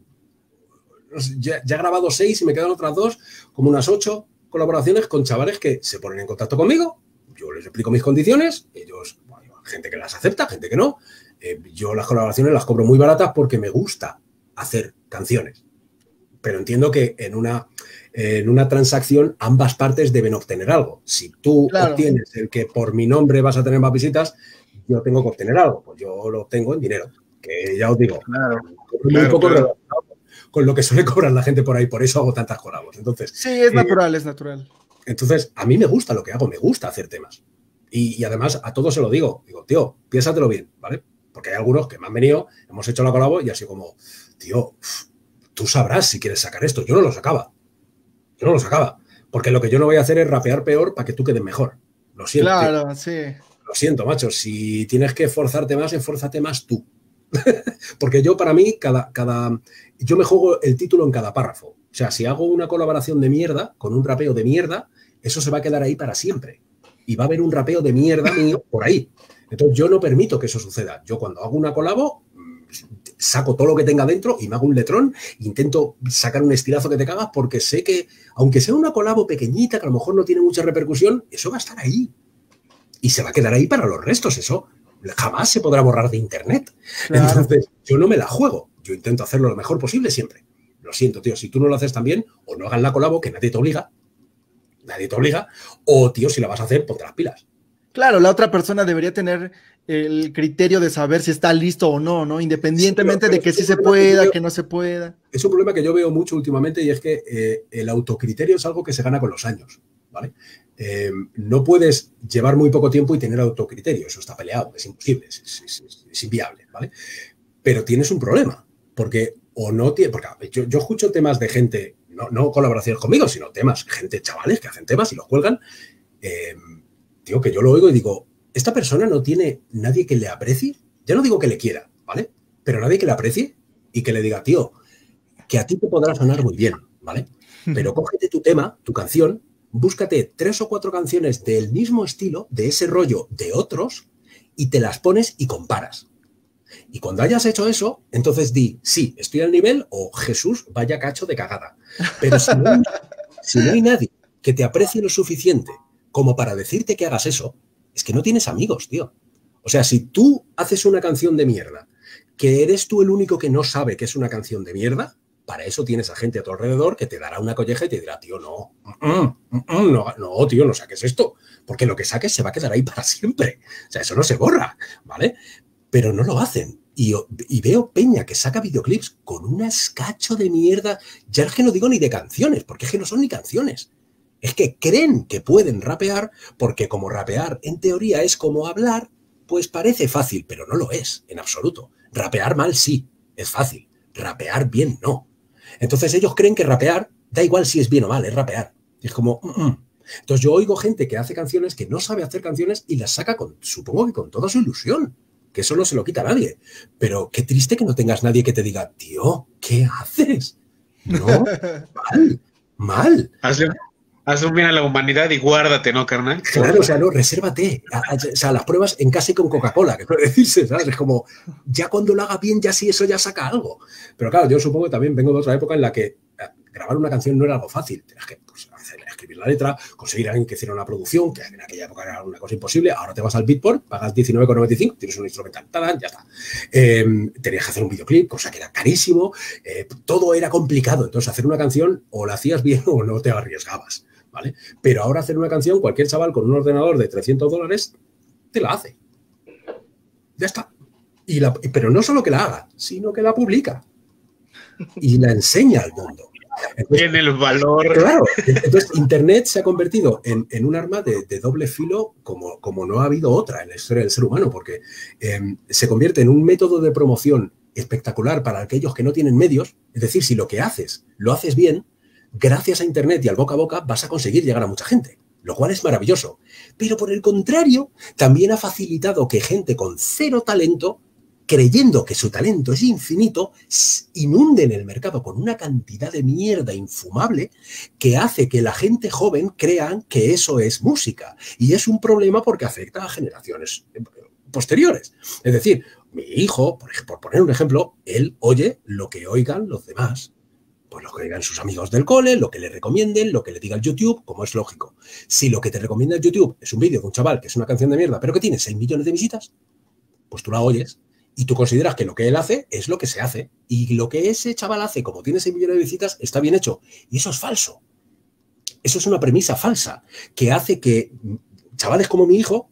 ya, he grabado seis y me quedan otras dos, como unas ocho colaboraciones con chavales que se ponen en contacto conmigo. Yo les explico mis condiciones, ellos, bueno, gente que las acepta, gente que no. Eh, yo las colaboraciones las cobro muy baratas porque me gusta hacer canciones. Pero entiendo que en una en una transacción ambas partes deben obtener algo. Si tú obtienes el que por mi nombre vas a tener más visitas, yo tengo que obtener algo. Pues yo lo obtengo en dinero, que ya os digo, muy poco con lo que suele cobrar la gente por ahí, por eso hago tantas colabos. Entonces, sí, es eh, natural, es natural. Entonces, a mí me gusta lo que hago, me gusta hacer temas. Y, además a todos se lo digo, digo, tío, piénsatelo bien, ¿vale? Porque hay algunos que me han venido, hemos hecho la colabo y así como, tío, tú sabrás si quieres sacar esto, yo no lo sacaba yo no lo sacaba. Porque lo que yo no voy a hacer es rapear peor para que tú quedes mejor. Lo siento. Claro, sí. Lo siento, macho. Si tienes que esforzarte más, esfuérzate más tú. porque yo, para mí, cada, cada. Yo me juego el título en cada párrafo. O sea, si hago una colaboración de mierda, con un rapeo de mierda, eso se va a quedar ahí para siempre. Y va a haber un rapeo de mierda mío por ahí. Entonces, yo no permito que eso suceda. Yo, cuando hago una colabo, saco todo lo que tenga dentro y me hago un letrón, intento sacar un estilazo que te cagas porque sé que, aunque sea una colabo pequeñita que a lo mejor no tiene mucha repercusión, eso va a estar ahí. Y se va a quedar ahí para los restos, eso jamás se podrá borrar de internet. Entonces, yo no me la juego, yo intento hacerlo lo mejor posible siempre. Lo siento, tío, si tú no lo haces también, o no hagas la colabo, que nadie te obliga, nadie te obliga, o tío, si la vas a hacer, ponte las pilas. Claro, la otra persona debería tener el criterio de saber si está listo o no, ¿no? Independientemente de que sí se pueda, que, no se pueda. Es un problema que yo veo mucho últimamente y es que eh, el autocriterio es algo que se gana con los años, ¿vale? Eh, no puedes llevar muy poco tiempo y tener autocriterio, eso está peleado, es imposible, es, inviable, ¿vale? Pero tienes un problema, porque o no tiene, porque yo, yo escucho temas de gente, no, no, colaboraciones conmigo, sino temas, gente, chavales que hacen temas y los cuelgan, eh, digo que yo lo oigo y digo, esta persona no tiene nadie que le aprecie. Ya no digo que le quiera, ¿vale? Pero nadie que le aprecie y que le diga, tío, que a ti te podrá sonar muy bien, ¿vale? Pero cógete tu tema, tu canción, búscate tres o cuatro canciones del mismo estilo, de ese rollo de otros, y te las pones y comparas. Y cuando hayas hecho eso, entonces di, sí, estoy al nivel o Jesús, vaya cacho de cagada. Pero si no, si no hay nadie que te aprecie lo suficiente como para decirte que hagas eso, es que no tienes amigos, tío. O sea, si tú haces una canción de mierda, que eres tú el único que no sabe que es una canción de mierda, para eso tienes a gente a tu alrededor que te dará una colleja y te dirá, tío, no, no, no, tío, no saques esto, porque lo que saques se va a quedar ahí para siempre. O sea, eso no se borra, ¿vale? Pero no lo hacen. Y, y, veo Peña que saca videoclips con un escacho de mierda. Ya es que no digo ni de canciones, porque es que no son ni canciones. Es que creen que pueden rapear, porque como rapear en teoría es como hablar, pues parece fácil, pero no lo es, en absoluto. Rapear mal sí, es fácil. Rapear bien no. Entonces ellos creen que rapear, da igual si es bien o mal, es rapear. Es como... Mm, mm". Entonces yo oigo gente que hace canciones que no sabe hacer canciones y las saca con, supongo que con toda su ilusión, que eso no se lo quita a nadie. Pero qué triste que no tengas nadie que te diga, tío, ¿qué haces? No, mal, mal. Haz un bien a la humanidad y guárdate, ¿no, carnal? Claro, o sea, no, resérvate. O sea, las pruebas en casa y con Coca-Cola, que puede decirse, ¿sabes? Es como, ya cuando lo haga bien, ya sí, eso ya saca algo. Pero claro, yo supongo que también vengo de otra época en la que eh, grabar una canción no era algo fácil. Tenías que pues, escribir la letra, conseguir a alguien que hiciera una producción, que en aquella época era una cosa imposible. Ahora te vas al Beatport, pagas 19,95, tienes un instrumental, ya está. Em, tenías que hacer un videoclip, cosa que era carísimo. Eh, todo era complicado. Entonces, hacer una canción o la hacías bien o no te arriesgabas. ¿Vale? Pero ahora hacer una canción, cualquier chaval con un ordenador de 300 dólares te la hace. Ya está. Y la, pero no solo que la haga, sino que la publica y la enseña al mundo. Tiene el valor. Claro, entonces Internet se ha convertido en, un arma de, doble filo como, como, no ha habido otra en la historia del ser humano, porque em, se convierte en un método de promoción espectacular para aquellos que no tienen medios. Es decir, si lo que haces lo haces bien, gracias a Internet y al boca a boca vas a conseguir llegar a mucha gente, lo cual es maravilloso. Pero por el contrario, también ha facilitado que gente con cero talento, creyendo que su talento es infinito, inunden el mercado con una cantidad de mierda infumable que hace que la gente joven crean que eso es música. Y es un problema porque afecta a generaciones eh, posteriores. Es decir, mi hijo, por poner un ejemplo, él oye lo que oigan los demás pues lo que digan sus amigos del cole, lo que le recomienden, lo que le diga el YouTube, como es lógico. Si lo que te recomienda el YouTube es un vídeo de un chaval que es una canción de mierda, pero que tiene 6 millones de visitas, pues tú la oyes y tú consideras que lo que él hace es lo que se hace. Y lo que ese chaval hace, como tiene 6 millones de visitas, está bien hecho. Y eso es falso. Eso es una premisa falsa que hace que chavales como mi hijo,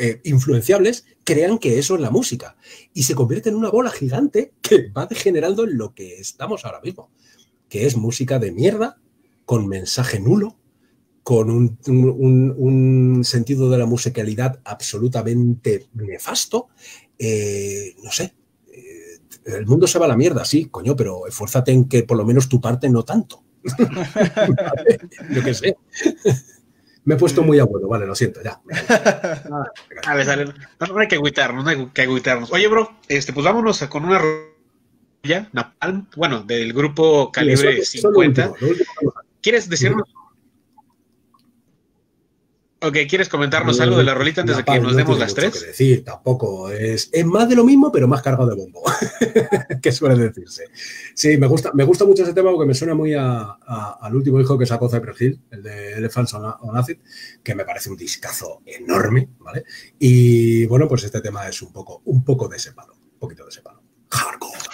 eh, influenciables, crean que eso es la música. Y se convierte en una bola gigante que va degenerando en lo que estamos ahora mismo que es música de mierda, con mensaje nulo, con un, sentido de la musicalidad absolutamente nefasto. Eh, no sé, eh, el mundo se va a la mierda, sí, coño, pero esfuérzate en que por lo menos tu parte no tanto. Yo qué sé. Me he puesto muy abuelo, vale, lo siento, ya. a ver, no, hay que agüitarnos, no hay que agüitarnos. Oye, bro, este, pues vámonos con una Napalm, bueno, del grupo Calibre 50. ¿Quieres decirnos? Ok, ¿quieres comentarnos algo de la rolita antes de que nos demos las tres? Que decir, tampoco. Es, es, más de lo mismo, pero más cargado de bombo, que suele decirse. Sí, me gusta, me gusta mucho ese tema porque me suena muy al último hijo que sacó Cypress Hill, el de Elephants on Acid, que me parece un discazo enorme, ¿vale? Y bueno, pues este tema es un poco, un poco de ese palo, un poquito de ese palo. Hardcore.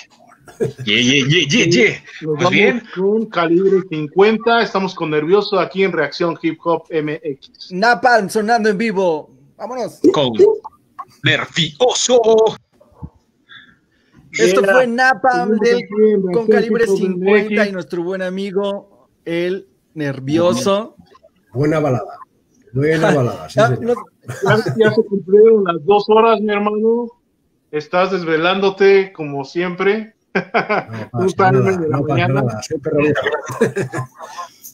Yeah, yeah, yeah, yeah, Nos bien? con calibre 50. Estamos con nervioso aquí en Reacción Hip Hop MX. Napalm sonando en vivo. Vámonos. Con nervioso. Esto fue Napalm con calibre 50 y nuestro buen amigo, el nervioso. Buena balada. Buena balada. Sí, ya, ya se cumplieron las dos horas, mi hermano. Estás desvelándote como siempre. No, un pan de la no mañana.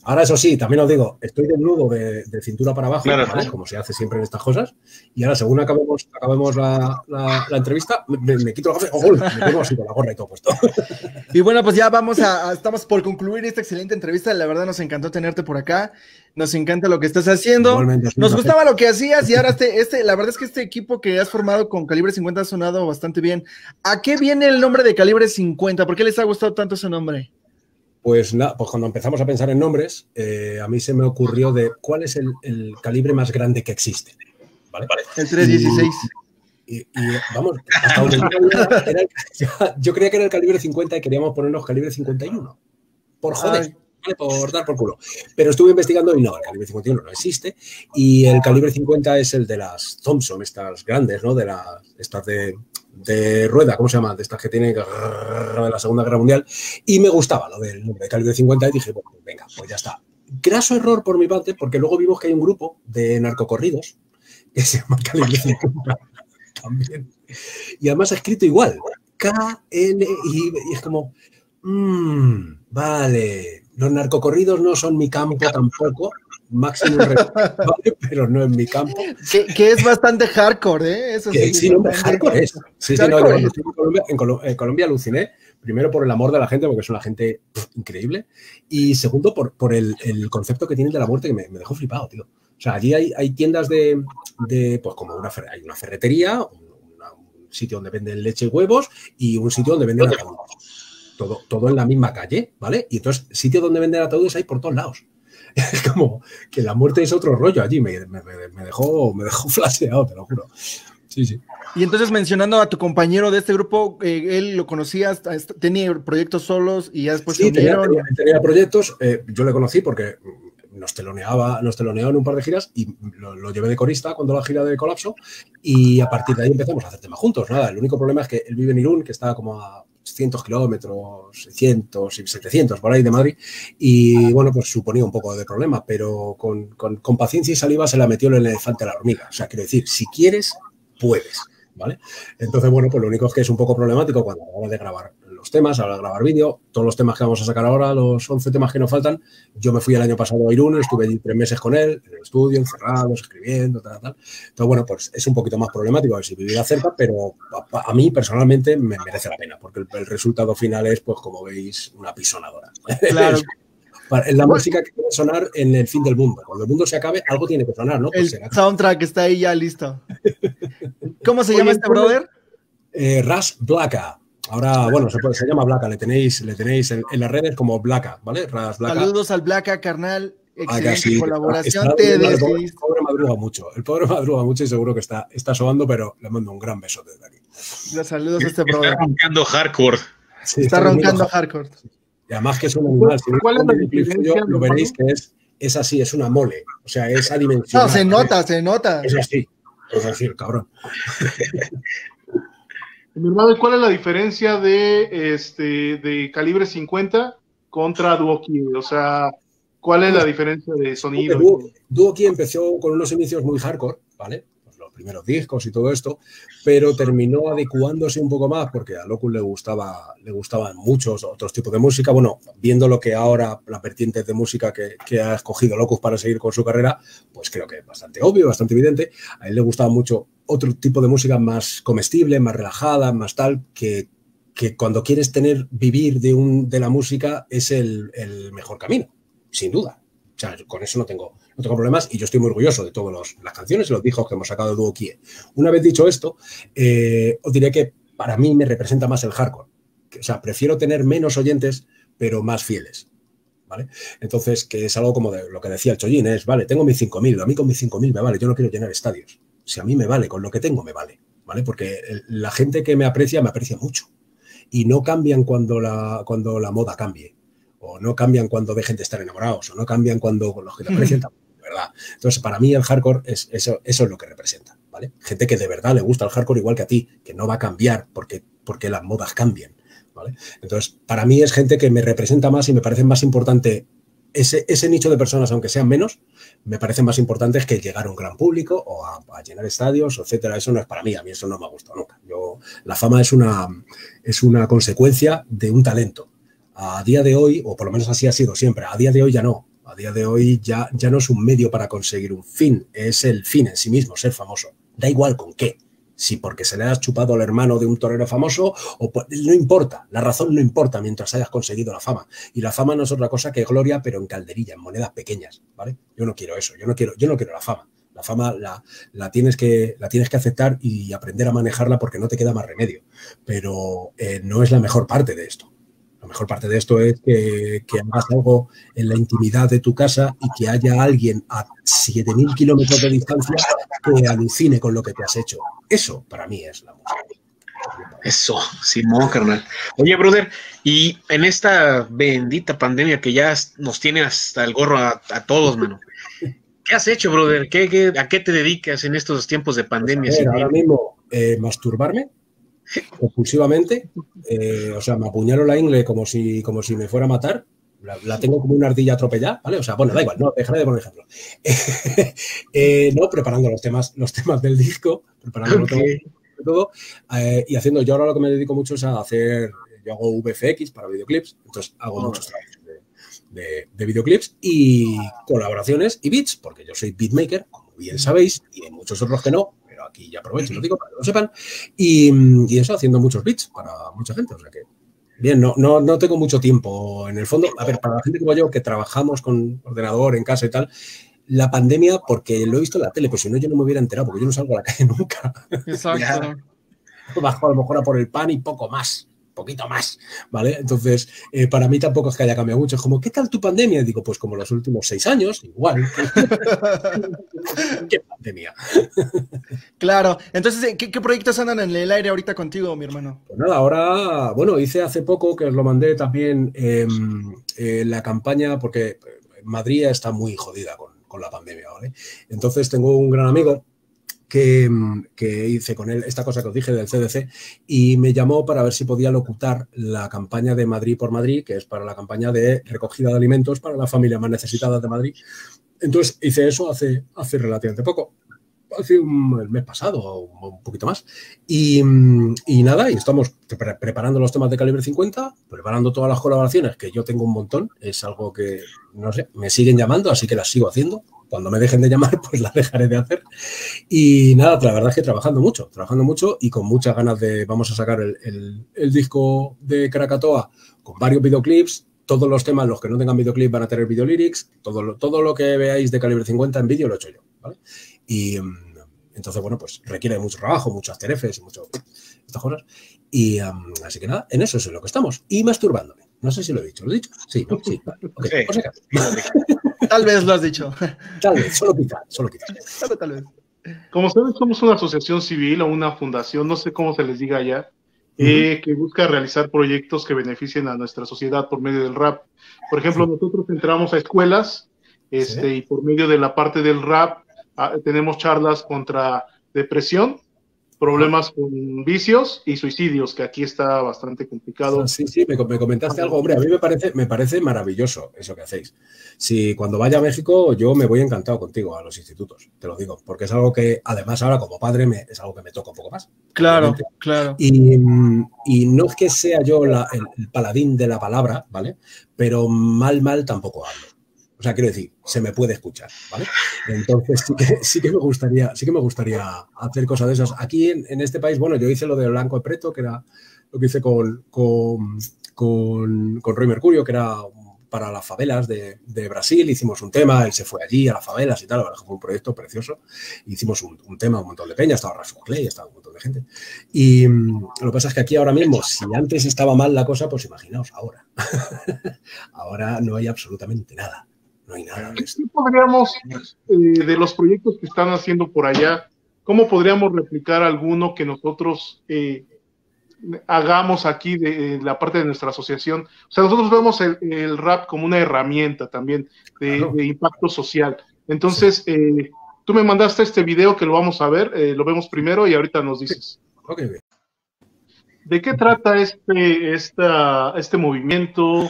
Ahora, eso sí, también os digo, estoy desnudo de, de cintura para abajo, como se hace siempre en estas cosas. Y ahora, según acabemos, acabemos la, la, entrevista, me, quito la gafa me pongo así con la gorra y todo puesto. Y bueno, pues ya vamos a, estamos por concluir esta excelente entrevista. La verdad, nos encantó tenerte por acá. Nos encanta lo que estás haciendo. Nos gustaba lo que hacías y ahora este, este, la verdad es que este equipo que has formado con Calibre 50 ha sonado bastante bien. ¿A qué viene el nombre de Calibre 50? ¿Por qué les ha gustado tanto ese nombre? Pues, nada, pues cuando empezamos a pensar en nombres, eh, a mí se me ocurrió de cuál es el, calibre más grande que existe. El 316. Y, y, vamos, hasta donde yo, era el- yo creía que era el calibre 50 y queríamos ponernos calibre 51. Por joder. Ay. ¿vale? Por dar por culo. Pero estuve investigando y no, el calibre 51 no existe. Y el calibre 50 es el de las Thompson, estas grandes, ¿no? De las, estas de, de rueda, ¿cómo se llama? De estas que tienen de la Segunda Guerra Mundial. Y me gustaba lo del nombre de calibre 50 y dije, bueno, venga, pues ya está. Graso error por mi parte, porque luego vimos que hay un grupo de narcocorridos que se llama Calibre 50 también. Y además escrito igual, K-N, y es como, mmm, vale, los narcocorridos no son mi campo tampoco, máximo pero no es mi campo. Que, que es bastante hardcore, ¿eh? Eso Que sí. sí, no, bastante- hardcore es. Sí, sí, no, en Colombia, en, Colo- en Colombia aluciné, primero por el amor de la gente, porque es una gente pff, increíble, y segundo por, por el, el concepto que tienen de la muerte, que me, me dejó flipado, tío. O sea, allí hay, hay tiendas de, de, pues como una, fer- hay una ferretería, un, una- un sitio donde venden leche y huevos, y un sitio donde venden ataúdes. Todo, todo en la misma calle, ¿vale? Y entonces, sitios donde venden ataúdes hay por todos lados. Es como que la muerte es otro rollo allí, me, me- dejó, me dejó flasheado, te lo juro. Sí, sí. Y entonces mencionando a tu compañero de este grupo, eh, él lo conocías, tenía proyectos solos y ya después Sí, tenía, tenía- tenía proyectos. eh, yo le conocí porque nos teloneaba, nos teloneaba en un par de giras y lo, lo llevé de corista cuando la gira de Colapso y a partir de ahí empezamos a hacer temas juntos. Nada, el único problema es que él vive en Irún, que está como a 100 kilómetros, 600 y 700 por ahí de Madrid y bueno, pues suponía un poco de problema, pero con, con- paciencia y saliva se la metió el elefante a la hormiga. O sea, quiero decir, si quieres, puedes. ¿Vale? Entonces, bueno, pues lo único es que es un poco problemático cuando a la hora de grabar temas, a grabar vídeo, todos los temas que vamos a sacar ahora, los 11 temas que nos faltan, yo me fui el año pasado a Irún, estuve allí tres meses con él, en el estudio, encerrados, escribiendo, tal, tal. Entonces, bueno, pues es un poquito más problemático a ver si viviera cerca, pero a, a mí personalmente me merece la pena, porque el, el resultado final es, pues como veis, una pisonadora. Claro. Es la música que debe sonar en el fin del mundo. Cuando el mundo se acabe, algo tiene que sonar, ¿no? Pues El será soundtrack está ahí ya listo. ¿Cómo se Oye, llama este brother? Eh, Ras Blaka. Ahora, bueno, se, puede- se llama Blaka, le tenéis, le tenéis en, en las redes como Blaka, ¿vale? Ras. Saludos al Blaca, carnal. Ah, Excelente casi. colaboración. Está- Te el, pobre, decidiste. el pobre madruga mucho. El pobre madruga mucho y seguro que está, está sobando, pero le mando un gran beso desde aquí. Saludos a este Está brother. roncando hardcore. Sí, Está conmigo. roncando hardcore. Y además que es un animal. Si ¿Cuál es la diferencia, Lo veréis que es, es así, es una mole. O sea, es adimensionada. No, se nota, se nota. Es así. Es así, el cabrón. Mi hermano, ¿y ¿cuál es la diferencia de este de calibre 50 contra Duoki? O sea, ¿cuál es la diferencia de sonido? Duo, Duoki empezó con unos inicios muy hardcore, ¿vale? Pues los primeros discos y todo esto, pero terminó adecuándose un poco más porque a Locus le gustaba, le gustaban muchos otros tipos de música. Bueno, viendo lo que ahora, las vertientes de música que, que ha escogido Locus para seguir con su carrera, pues creo que es bastante obvio, bastante evidente. A él le gustaba mucho otro tipo de música más comestible, más relajada, más tal, que, que cuando quieres tener, vivir de, un, de la música es el, el mejor camino, sin duda. O sea, con eso no tengo, no tengo problemas y yo estoy muy orgulloso de todas las canciones y los discos que hemos sacado de Duo Kie. Una vez dicho esto, eh, os diré que para mí me representa más el hardcore. O sea, prefiero tener menos oyentes, pero más fieles. ¿Vale? Entonces, que es algo como de lo que decía el Chollín, es, vale, tengo mis 5.000, a mí con mis 5.000 me vale, yo no quiero llenar estadios. Si a mí me vale, con lo que tengo me vale, ¿vale? Porque la gente que me aprecia, me aprecia mucho. Y no cambian cuando la, cuando la moda cambie o no cambian cuando dejen de estar enamorados, o no cambian cuando los que te aprecian de verdad. Entonces, para mí el hardcore es eso, eso es lo que representa, ¿vale? Gente que de verdad le gusta el hardcore igual que a ti, que no va a cambiar porque, porque las modas cambien, ¿vale? Entonces, para mí es gente que me representa más y me parece más importante ese, ese nicho de personas, aunque sean menos, me parecen más importantes que llegar a un gran público o a, llenar estadios, etcétera. Eso no es para mí, a mí eso no me ha gustado nunca. Yo, la fama es una, es una consecuencia de un talento a día de hoy, o por lo menos así ha sido siempre, a día de hoy ya no. A día de hoy ya, ya no es un medio para conseguir un fin, es el fin en sí mismo, ser famoso. Da igual con qué. Si porque se le has chupado al hermano de un torero famoso, o no importa, la razón no importa mientras hayas conseguido la fama. Y la fama no es otra cosa que gloria, pero en calderilla, en monedas pequeñas, ¿vale? Yo no quiero eso, yo no quiero, yo no quiero la fama. La fama la, la tienes que, la tienes que aceptar y aprender a manejarla porque no te queda más remedio. Pero eh, no es la mejor parte de esto. La mejor parte de esto es que, que, hagas algo en la intimidad de tu casa y que haya alguien a 7.000 kilómetros de distancia que alucine con lo que te has hecho. Eso para mí es la música. Eso, Simón, carnal. Oye, brother, y en esta bendita pandemia que ya nos tiene hasta el gorro a, todos, mano. ¿Qué has hecho, brother? ¿Qué, a qué te dedicas en estos tiempos de pandemia? Pues ahora mismo, eh, masturbarme compulsivamente. Eh, o sea, me apuñalo la ingle como si, como si me fuera a matar. La, tengo como una ardilla atropellada, ¿vale? O sea, bueno, da igual, no, dejaré de poner ejemplo. Eh, no, preparando los temas, los temas del disco, preparando todo, eh, y haciendo, yo ahora lo que me dedico mucho es a hacer, yo hago VFX para videoclips, entonces hago muchos trabajos de, de, videoclips y colaboraciones y beats, porque yo soy beatmaker, como bien sabéis, y hay muchos otros que no, aquí ya aprovecho y lo digo para que lo sepan. Y, eso haciendo muchos bits para mucha gente. O sea que, bien, no, no, no tengo mucho tiempo en el fondo. A ver, para la gente como yo que trabajamos con ordenador en casa y tal, la pandemia, porque lo he visto en la tele, pues si no, yo no me hubiera enterado, porque yo no salgo a la calle nunca. Exacto. Bajo a lo mejor a por el pan y poco más poquito más, ¿vale? Entonces, eh, para mí tampoco es que haya cambiado mucho. Es como, ¿qué tal tu pandemia? Y digo, pues como los últimos seis años, igual. ¿Qué pandemia? claro. Entonces, ¿qué, proyectos andan en el aire ahorita contigo, mi hermano? Pues nada, ahora, bueno, hice hace poco que os lo mandé también em, eh, la campaña, porque Madrid está muy jodida con, con la pandemia, ¿vale? Entonces, tengo un gran amigo que, hice con él esta cosa que os dije del CDC y me llamó para ver si podía locutar la campaña de Madrid por Madrid, que es para la campaña de recogida de alimentos para las familias más necesitadas de Madrid. Entonces hice eso hace, hace relativamente poco, hace un, el mes pasado o un poquito más. Y, y nada, y estamos preparando los temas de calibre 50, preparando todas las colaboraciones, que yo tengo un montón, es algo que, no sé, me siguen llamando, así que las sigo haciendo cuando me dejen de llamar, pues la dejaré de hacer. Y nada, la verdad es que trabajando mucho, trabajando mucho y con muchas ganas de, vamos a sacar el, disco de Krakatoa con varios videoclips. Todos los temas, los que no tengan videoclip van a tener videolyrics. Todo lo, todo lo que veáis de calibre 50 en vídeo lo he hecho yo. Y mm, entonces, bueno, pues requiere mucho trabajo, muchas terefes, mucho estas cosas. Y mm, así que nada, en eso es en lo que estamos. Y masturbándome. No sé si lo he dicho. ¿Lo he dicho? Sí, ¿no? sí. Okay. Tal vez lo has dicho. Tal vez, solo quizás, solo quizás. Tal, vez. Como saben, somos una asociación civil o una fundación, no sé cómo se les diga allá, eh, que busca realizar proyectos que beneficien a nuestra sociedad por medio del rap. Por ejemplo, nosotros entramos a escuelas este, y por medio de la parte del rap ah, tenemos charlas contra depresión, problemas con vicios y suicidios, que aquí está bastante complicado. Sí, sí, me, comentaste algo, hombre, a mí me parece, me parece maravilloso eso que hacéis. Si cuando vaya a México, yo me voy encantado contigo a los institutos, te lo digo, porque es algo que, además, ahora como padre, me, es algo que me toca un poco más. Claro, claro. Y, no es que sea yo el, el paladín de la palabra, ¿vale? Pero mal, mal tampoco hablo. Sea, quiero decir, se me puede escuchar, ¿vale? Entonces sí que, me gustaría, sí que me gustaría hacer cosas de esas. Aquí en, este país, bueno, yo hice lo de Blanco de Preto, que era lo que hice con, con, con, con Roy Mercurio, que era para las favelas de, Brasil, hicimos un tema, él se fue allí a las favelas y tal, fue un proyecto precioso, hicimos un, tema, un montón de peña, estaba Rafa Clay, estaba un montón de gente. Y mm, lo que pasa es que aquí ahora mismo, si antes estaba mal la cosa, pues imaginaos ahora. ahora no hay absolutamente nada. No hay nada. podríamos, eh, de los proyectos que están haciendo por allá, cómo podríamos replicar alguno que nosotros eh, hagamos aquí de, la parte de nuestra asociación? O sea, nosotros vemos el, rap como una herramienta también de, impacto social. Entonces, eh, tú me mandaste este video que lo vamos a ver, lo vemos primero y ahorita nos dices. ¿De qué trata este, esta, este movimiento?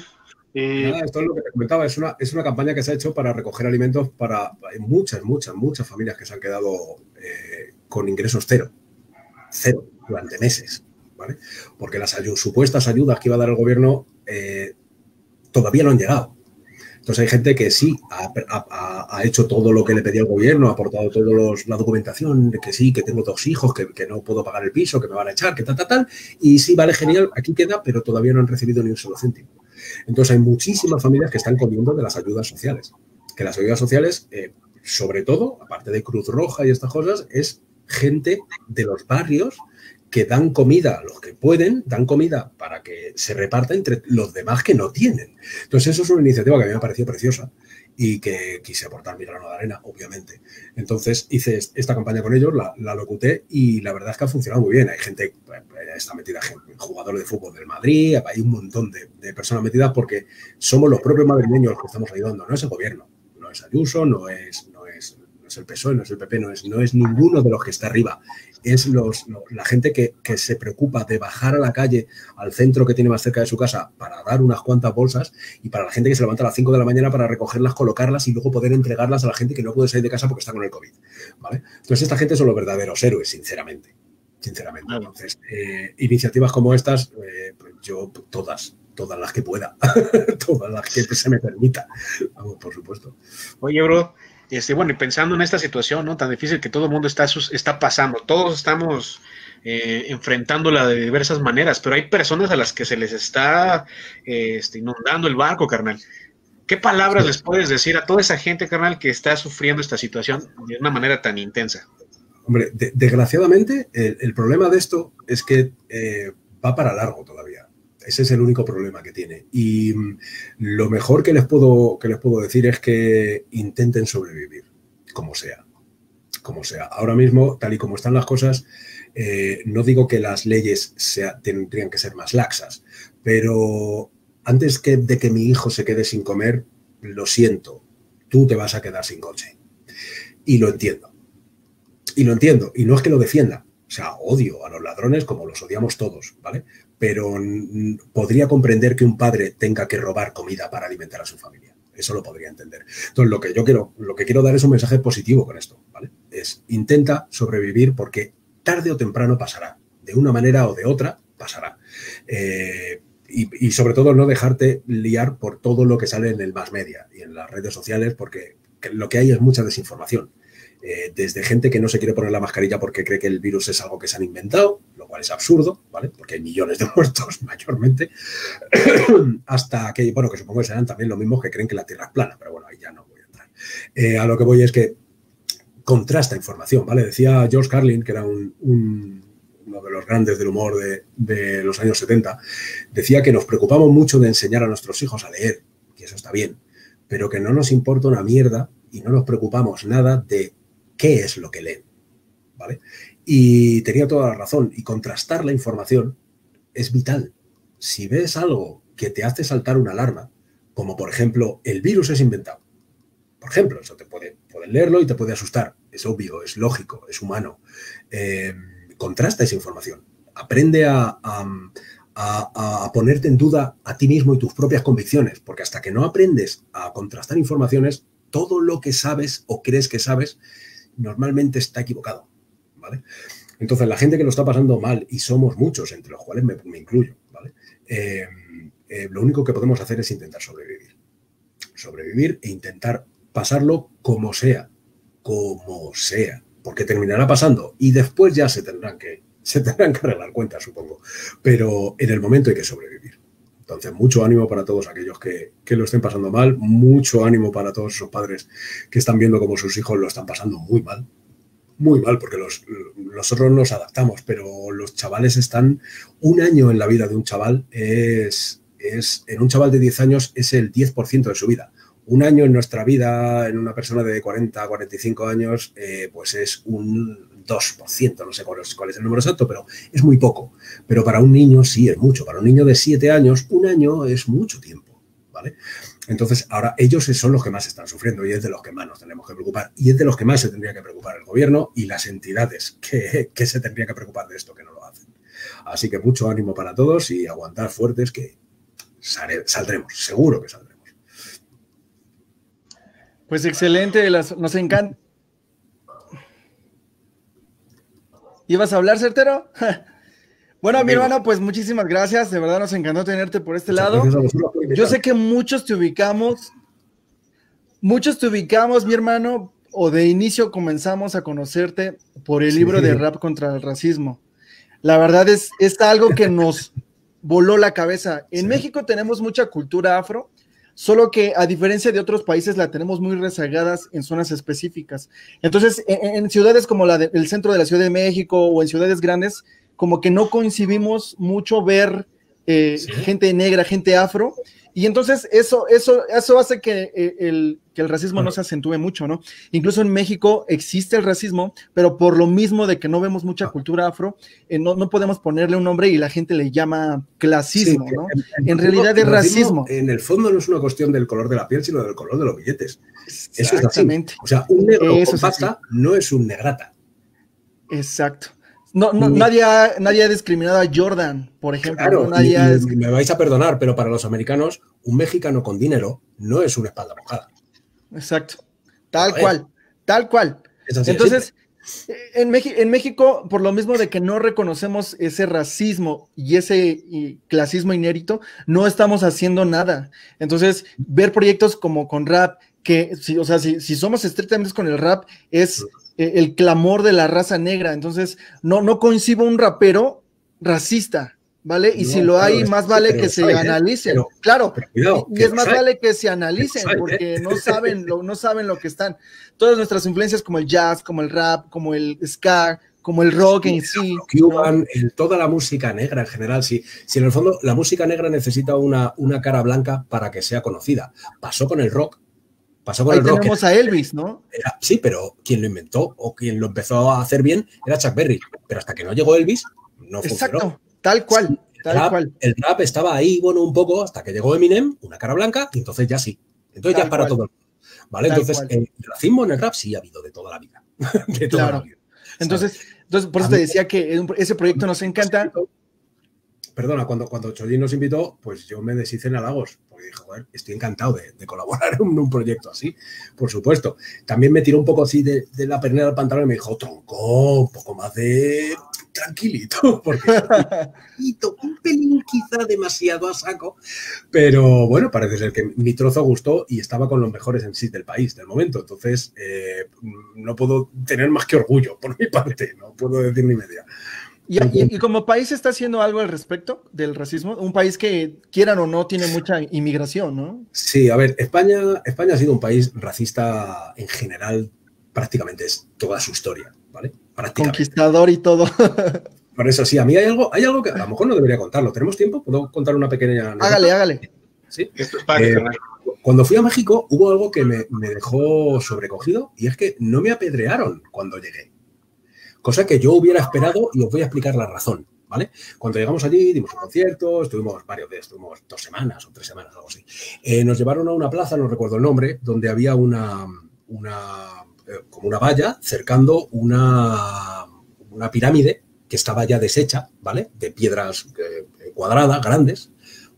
Eh, esto es lo que te comentaba, es una, es una campaña que se ha hecho para recoger alimentos para muchas, muchas, muchas familias que se han quedado eh, con ingresos cero, cero, durante meses, ¿vale? Porque las supuestas ayudas que iba a dar el gobierno eh, todavía no han llegado. Entonces hay gente que sí ha, hecho todo lo que le pedía el gobierno, ha aportado toda la documentación, que sí, que tengo dos hijos, que, que, no puedo pagar el piso, que me van a echar, que tal, tal, tal. Y sí, vale, genial, aquí queda, pero todavía no han recibido ni un solo céntimo. Entonces hay muchísimas familias que están comiendo de las ayudas sociales. Que las ayudas sociales, eh, sobre todo, aparte de Cruz Roja y estas cosas, es gente de los barrios que dan comida a los que pueden, dan comida para que se reparta entre los demás que no tienen. Entonces, eso es una iniciativa que a mí me ha parecido preciosa y que quise aportar mi grano de arena, obviamente. Entonces hice esta campaña con ellos, la, locuté y la verdad es que ha funcionado muy bien. Hay gente, pues, está metida, jugadores de fútbol del Madrid, hay un montón de, de, personas metidas porque somos los propios madrileños los que estamos ayudando, no es el gobierno, no es Ayuso, no es, es, el PSOE, no es el PP, no es, no es ninguno de los que está arriba es los, la gente que, que, se preocupa de bajar a la calle, al centro que tiene más cerca de su casa, para dar unas cuantas bolsas, y para la gente que se levanta a las 5 de la mañana para recogerlas, colocarlas y luego poder entregarlas a la gente que no puede salir de casa porque está con el COVID. ¿vale? Entonces, esta gente son los verdaderos héroes, sinceramente. Sinceramente. Entonces, eh, iniciativas como estas, eh, pues yo todas, todas las que pueda, todas las que se me permita, vamos, por supuesto. Oye, bro, este, bueno, y pensando en esta situación, ¿no? Tan difícil que todo el mundo está, está pasando, todos estamos eh, enfrentándola de diversas maneras, pero hay personas a las que se les está eh, este, inundando el barco, carnal. ¿Qué palabras les puedes decir a toda esa gente, carnal, que está sufriendo esta situación de una manera tan intensa? Hombre, de, desgraciadamente, el, el, problema de esto es que eh, va para largo todavía. Ese es el único problema que tiene. Y mm, lo mejor que les puedo, que les puedo decir es que intenten sobrevivir, como sea. Como sea. Ahora mismo, tal y como están las cosas, eh, no digo que las leyes tendrían que ser más laxas, pero antes que, de que mi hijo se quede sin comer, lo siento, tú te vas a quedar sin coche. Y lo entiendo. Y lo entiendo. Y no es que lo defienda. O sea, odio a los ladrones como los odiamos todos, ¿vale? Pero podría comprender que un padre tenga que robar comida para alimentar a su familia. Eso lo podría entender. Entonces, lo que yo quiero, lo que quiero dar es un mensaje positivo con esto, ¿vale? Es intenta sobrevivir porque tarde o temprano pasará. De una manera o de otra, pasará. Eh, y, sobre todo no dejarte liar por todo lo que sale en el más media y en las redes sociales, porque lo que hay es mucha desinformación. Eh, desde gente que no se quiere poner la mascarilla porque cree que el virus es algo que se han inventado, es absurdo, ¿vale? Porque hay millones de muertos mayormente, hasta que, bueno, que supongo que serán también los mismos que creen que la Tierra es plana, pero bueno, ahí ya no voy a entrar. Eh, a lo que voy es que contrasta información, ¿vale? Decía George Carlin, que era un, un, uno de los grandes del humor de, de los años 70, decía que nos preocupamos mucho de enseñar a nuestros hijos a leer, y eso está bien, pero que no nos importa una mierda y no nos preocupamos nada de qué es lo que leen. ¿vale? Y tenía toda la razón. Y contrastar la información es vital. Si ves algo que te hace saltar una alarma, como por ejemplo, el virus es inventado. Por ejemplo, eso te puede, leerlo y te puede asustar. Es obvio, es lógico, es humano. Eh, contrasta esa información. Aprende a, ponerte en duda a ti mismo y tus propias convicciones, porque hasta que no aprendes a contrastar informaciones, todo lo que sabes o crees que sabes normalmente está equivocado. Entonces, la gente que lo está pasando mal, y somos muchos, entre los cuales me, me incluyo, ¿vale? Eh, eh, lo único que podemos hacer es intentar sobrevivir. Sobrevivir e intentar pasarlo como sea, como sea, porque terminará pasando y después ya se tendrán que, se tendrán que arreglar cuentas, supongo. Pero en el momento hay que sobrevivir. Entonces, mucho ánimo para todos aquellos que, que, lo estén pasando mal, mucho ánimo para todos esos padres que están viendo cómo sus hijos lo están pasando muy mal, muy mal, porque los, nosotros nos adaptamos, pero los chavales están, un año en la vida de un chaval es, es en un chaval de 10 años es el 10% de su vida. Un año en nuestra vida, en una persona de 40 a 45 años, eh, pues es un 2%, no sé cuál es, cuál es, el número exacto, pero es muy poco. Pero para un niño sí es mucho. Para un niño de 7 años, un año es mucho tiempo, ¿vale? Entonces, ahora ellos son los que más están sufriendo y es de los que más nos tenemos que preocupar. Y es de los que más se tendría que preocupar el gobierno y las entidades que, que se tendría que preocupar de esto, que no lo hacen. Así que mucho ánimo para todos y aguantar fuertes que saldremos, seguro que saldremos. Pues excelente, nos encanta. ¿Ibas a hablar, certero? bueno, mi hermano, pues muchísimas gracias. De verdad nos encantó tenerte por este lado. Yo sé que muchos te ubicamos, muchos te ubicamos, mi hermano, o de inicio comenzamos a conocerte por el sí. libro de rap contra el racismo. La verdad es, es algo que nos voló la cabeza. En sí. México tenemos mucha cultura afro, solo que a diferencia de otros países la tenemos muy rezagadas en zonas específicas. Entonces, en, en ciudades como la de, centro de la Ciudad de México o en ciudades grandes, como que no coincidimos mucho ver eh, gente negra, gente afro, y entonces eso, eso, eso hace que eh, el, que el racismo no se acentúe mucho, ¿no? Incluso en México existe el racismo, pero por lo mismo de que no vemos mucha cultura afro, eh, no, no, podemos ponerle un nombre y la gente le llama clasismo, ¿no? En, realidad es racismo, En el fondo no es una cuestión del color de la piel, sino del color de los billetes. Eso es así. O sea, un negro con pasta no es un negrata. Exacto. No, no, nadie, ha, nadie ha discriminado a Jordan, por ejemplo. Claro, me vais a perdonar, pero para los americanos, un mexicano con dinero no es una espalda mojada. Exacto. Tal cual, tal cual. Entonces, en, en, México, por lo mismo de que no reconocemos ese racismo y ese clasismo inérito, no estamos haciendo nada. Entonces, ver proyectos como con rap, que, o sea, si, si somos estrictamente con el rap, es eh, el clamor de la raza negra. Entonces, no, no coincido un rapero racista, ¿vale? Y si lo hay, más vale que se analicen. claro, y es más vale que se analicen, porque no saben, lo, no saben lo que están. Todas nuestras influencias como el jazz, como el rap, como el ska, como el rock en sí. Cuban, toda la música negra en general, sí. Si en el fondo la música negra necesita una, una cara blanca para que sea conocida. Pasó con el rock Pasó con Ahí el tenemos a Elvis, ¿no? sí, pero quien lo inventó o quien lo empezó a hacer bien era Chuck Berry. Pero hasta que no llegó Elvis, no Exacto, funcionó. tal cual. El, rap, cual. el rap estaba ahí, bueno, un poco, hasta que llegó Eminem, una cara blanca, y entonces ya sí. Entonces ya para todo el mundo. ¿Vale? entonces, el racismo en el rap sí ha habido de toda la vida. de toda la vida. Entonces, entonces, por eso te decía que ese proyecto nos encanta perdona, cuando, cuando nos invitó, pues yo me deshice en halagos, porque dije, joder, estoy encantado de, colaborar en un, proyecto así, por supuesto. También me tiró un poco así de, la pernera del pantalón y me dijo, tronco, un poco más de tranquilito, porque un pelín quizá demasiado a saco, pero bueno, parece ser que mi trozo gustó y estaba con los mejores en sí del país, del momento, entonces eh, no puedo tener más que orgullo por mi parte, no puedo decir ni media. Y, como país está haciendo algo al respecto del racismo, un país que quieran o no tiene mucha inmigración, ¿no? Sí, a ver, España, España ha sido un país racista en general prácticamente es toda su historia, ¿vale? Conquistador y todo. Por eso sí, a mí hay algo, hay algo que a lo mejor no debería contarlo. ¿Tenemos tiempo? ¿Puedo contar una pequeña... Hágale, hágale. Sí. Eh, cuando fui a México hubo algo que me dejó sobrecogido y es que no me apedrearon cuando llegué cosa que yo hubiera esperado y os voy a explicar la razón. ¿Vale? Cuando llegamos allí, dimos un concierto, estuvimos varios días, estuvimos dos semanas o tres semanas, algo así. Eh, nos llevaron a una plaza, no recuerdo el nombre, donde había una, una eh, como una valla cercando una, una pirámide que estaba ya deshecha, ¿vale? De piedras eh, cuadradas, grandes,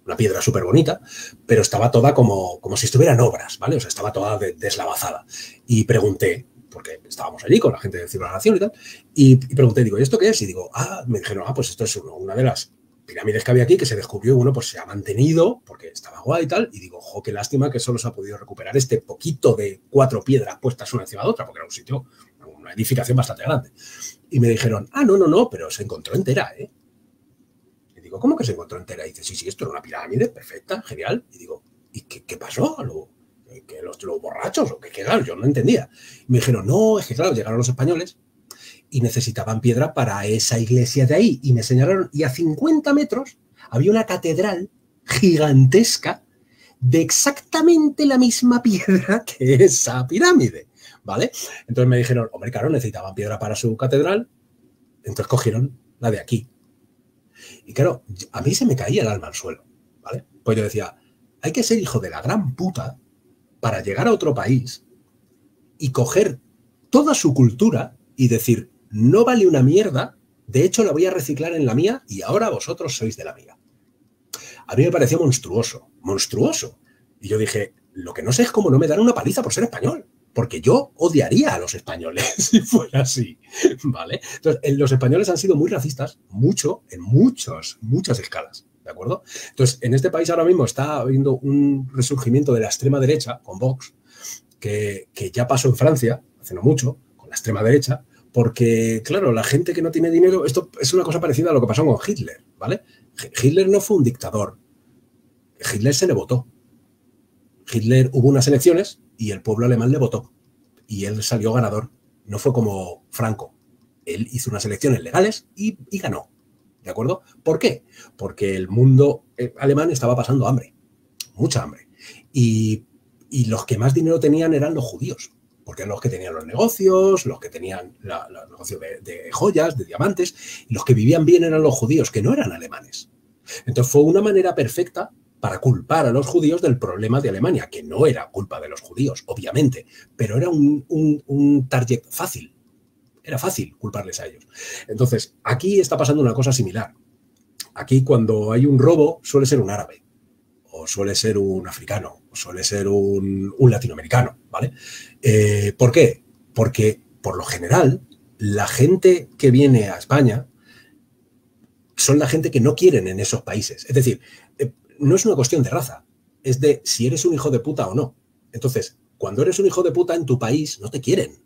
una piedra súper bonita, pero estaba toda como, como si estuviera en obras, ¿vale? O sea, estaba toda deslavazada. Y pregunté, porque estábamos allí con la gente de civilización y tal, y, pregunté, digo, ¿y esto qué es? Y digo, ah, me dijeron, ah, pues esto es una de las pirámides que había aquí, que se descubrió, bueno, pues se ha mantenido porque estaba guay y tal, y digo, jo, qué lástima que solo se ha podido recuperar este poquito de cuatro piedras puestas una encima de otra, porque era un sitio, una edificación bastante grande. Y me dijeron, ah, no, no, no, pero se encontró entera, ¿eh? Y digo, ¿cómo que se encontró entera? Y dice, sí, sí, esto era una pirámide, perfecta, genial. Y digo, ¿y qué, qué pasó? Luego, que los, borrachos o que, claro, yo no entendía. me dijeron, no, es que claro, llegaron los españoles y necesitaban piedra para esa iglesia de ahí. Y me señalaron, y a 50 metros había una catedral gigantesca de exactamente la misma piedra que esa pirámide, ¿vale? Entonces me dijeron, hombre, claro, necesitaban piedra para su catedral, entonces cogieron la de aquí. Y claro, a mí se me caía el alma al suelo, ¿vale? Pues yo decía, hay que ser hijo de la gran puta para llegar a otro país y coger toda su cultura y decir, no vale una mierda, de hecho la voy a reciclar en la mía y ahora vosotros sois de la mía. A mí me pareció monstruoso, monstruoso. Y yo dije, lo que no sé es cómo no me dan una paliza por ser español, porque yo odiaría a los españoles si fuera así, ¿vale? Entonces, los españoles han sido muy racistas, mucho, en muchos, muchas escalas. ¿De acuerdo? Entonces, en este país ahora mismo está habiendo un resurgimiento de la extrema derecha con Vox, que, ya pasó en Francia, hace no mucho, con la extrema derecha, porque, claro, la gente que no tiene dinero, esto es una cosa parecida a lo que pasó con Hitler, ¿vale? Hitler no fue un dictador, Hitler se le votó. Hitler hubo unas elecciones y el pueblo alemán le votó y él salió ganador. No fue como Franco. Él hizo unas elecciones legales y ganó. ¿De acuerdo? ¿Por qué? Porque el mundo eh, alemán estaba pasando hambre, mucha hambre. Y, los que más dinero tenían eran los judíos, porque eran los que tenían los negocios, los que tenían los negocios de, joyas, de diamantes, y los que vivían bien eran los judíos, que no eran alemanes. Entonces fue una manera perfecta para culpar a los judíos del problema de Alemania, que no era culpa de los judíos, obviamente, pero era un, target fácil. Era fácil culparles a ellos. Entonces, aquí está pasando una cosa similar. Aquí cuando hay un robo suele ser un árabe, o suele ser un africano, o suele ser un, latinoamericano, ¿vale? Eh, ¿Por qué? Porque por lo general la gente que viene a España son la gente que no quieren en esos países. Es decir, no es una cuestión de raza, es de si eres un hijo de puta o no. Entonces, cuando eres un hijo de puta en tu país, no te quieren.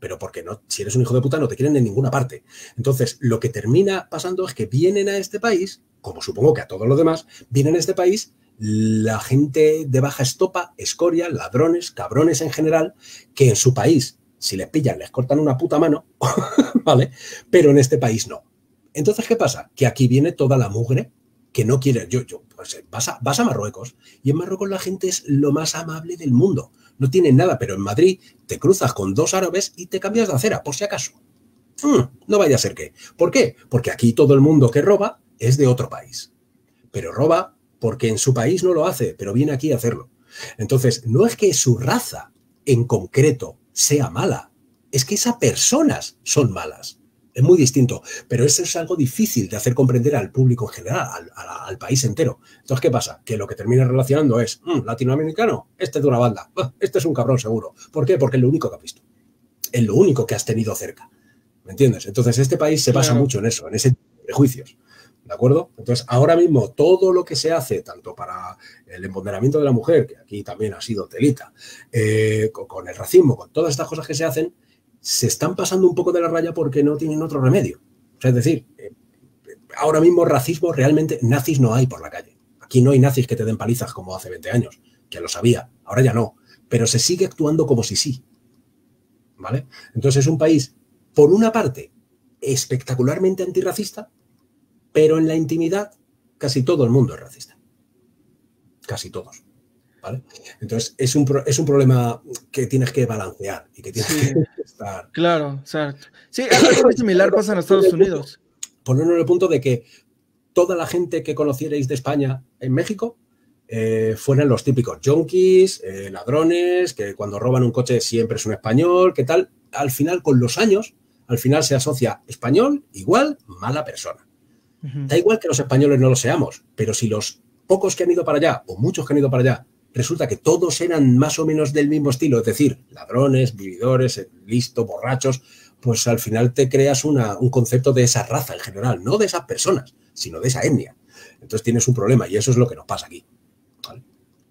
Pero porque no, si eres un hijo de puta, no te quieren en ninguna parte. Entonces, lo que termina pasando es que vienen a este país, como supongo que a todos los demás, vienen a este país la gente de baja estopa, escoria, ladrones, cabrones en general, que en su país, si les pillan, les cortan una puta mano, ¿vale? Pero en este país no. Entonces, ¿qué pasa? Que aquí viene toda la mugre que no quiere, yo, yo, pues vas a, vas a Marruecos y en Marruecos la gente es lo más amable del mundo. No tienen nada, pero en Madrid te cruzas con dos árabes y te cambias de acera, por si acaso. Hmm, no vaya a ser que. ¿Por qué? Porque aquí todo el mundo que roba es de otro país. Pero roba porque en su país no lo hace, pero viene aquí a hacerlo. Entonces, no es que su raza en concreto sea mala, es que esas personas son malas. Es muy distinto, pero eso es algo difícil de hacer comprender al público en general, al, país entero. Entonces, ¿qué pasa? Que lo que termina relacionando es, mm, latinoamericano, este es de una banda, ah, este es un cabrón seguro. ¿Por qué? Porque es lo único que has visto. Es lo único que has tenido cerca. ¿Me entiendes? Entonces, este país se basa mucho en eso, en ese prejuicios. ¿De acuerdo? Entonces, ahora mismo todo lo que se hace, tanto para el empoderamiento de la mujer, que aquí también ha sido telita, eh, con el racismo, con todas estas cosas que se hacen, se están pasando un poco de la raya porque no tienen otro remedio. O sea, es decir, eh, ahora mismo racismo realmente, nazis no hay por la calle. Aquí no hay nazis que te den palizas como hace 20 años, que lo sabía, ahora ya no, pero se sigue actuando como si sí. ¿Vale? Entonces es un país, por una parte, espectacularmente antirracista, pero en la intimidad casi todo el mundo es racista. Casi todos. Entonces, es un, es un problema que tienes que balancear y que tienes que estar... Claro, exacto. Sí, algo similar pasa en Estados Unidos. Ponernos en el punto de que toda la gente que conocierais de España en México eh, fueran los típicos junkies, eh, ladrones, que cuando roban un coche siempre es un español, ¿qué tal? Al final, con los años, al final se asocia español igual mala persona. Da igual que los españoles no lo seamos, pero si los pocos que han ido para allá o muchos que han ido para allá resulta que todos eran más o menos del mismo estilo, es decir, ladrones, vividores, eh, listos, borrachos, pues al final te creas una, un concepto de esa raza en general, no de esas personas, sino de esa etnia. Entonces tienes un problema y eso es lo que nos pasa aquí.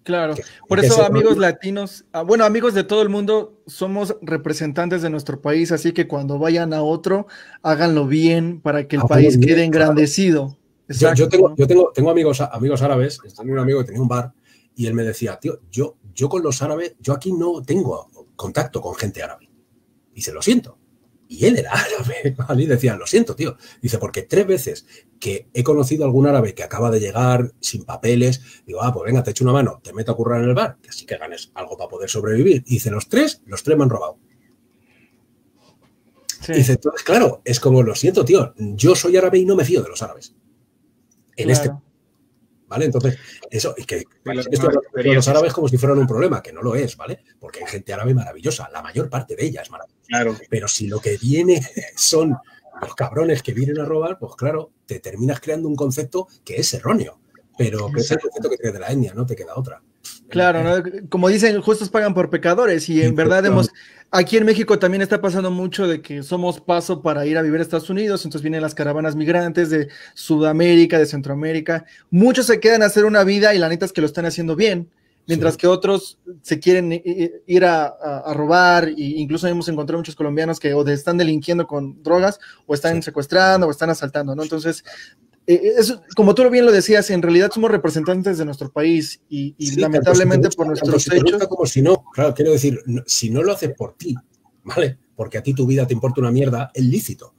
Claro, por eso amigos latinos, ah, bueno, amigos de todo el mundo, somos representantes de nuestro país, así que cuando vayan a otro, háganlo bien para que el país quede engrandecido. Yo, tengo, yo tengo, tengo, amigos, amigos árabes, tengo un amigo que tenía un bar y él me decía, tío, yo, yo con los árabes, yo aquí no tengo contacto con gente árabe. Y se lo siento. Y él era árabe, ¿vale? Y decía, lo siento, tío. Dice, porque tres veces que he conocido a algún árabe que acaba de llegar sin papeles, digo, ah, pues venga, te echo una mano, te meto a currar en el bar, que así que ganes algo para poder sobrevivir. Y dice, los tres, los tres me han robado. dice, entonces, claro, es como, lo siento, tío, yo soy árabe y no me fío de los árabes. En este ¿vale? Entonces, eso, y que esto los árabes como si fueran un problema, que no lo es, ¿vale? Porque hay gente árabe maravillosa, la mayor parte de ella es maravillosa. Claro. Pero si lo que viene son los cabrones que vienen a robar, pues claro, te terminas creando un concepto que es erróneo, pero que es el concepto que tienes de la etnia, no te queda otra. Claro, ¿no? como dicen, justos pagan por pecadores y en verdad hemos, aquí en México también está pasando mucho de que somos paso para ir a vivir a Estados Unidos, entonces vienen las caravanas migrantes de Sudamérica, de Centroamérica, muchos se quedan a hacer una vida y la neta es que lo están haciendo bien, mientras que otros se quieren ir a, robar e incluso hemos encontrado muchos colombianos que o están delinquiendo con drogas o están secuestrando o están asaltando, ¿no? Entonces eh, eh, como tú bien lo decías, en realidad somos representantes de nuestro país y, lamentablemente por nuestros hechos. Como si no, claro, quiero decir, si no lo haces por ti, ¿vale? Porque a ti tu vida te importa una mierda, es lícito.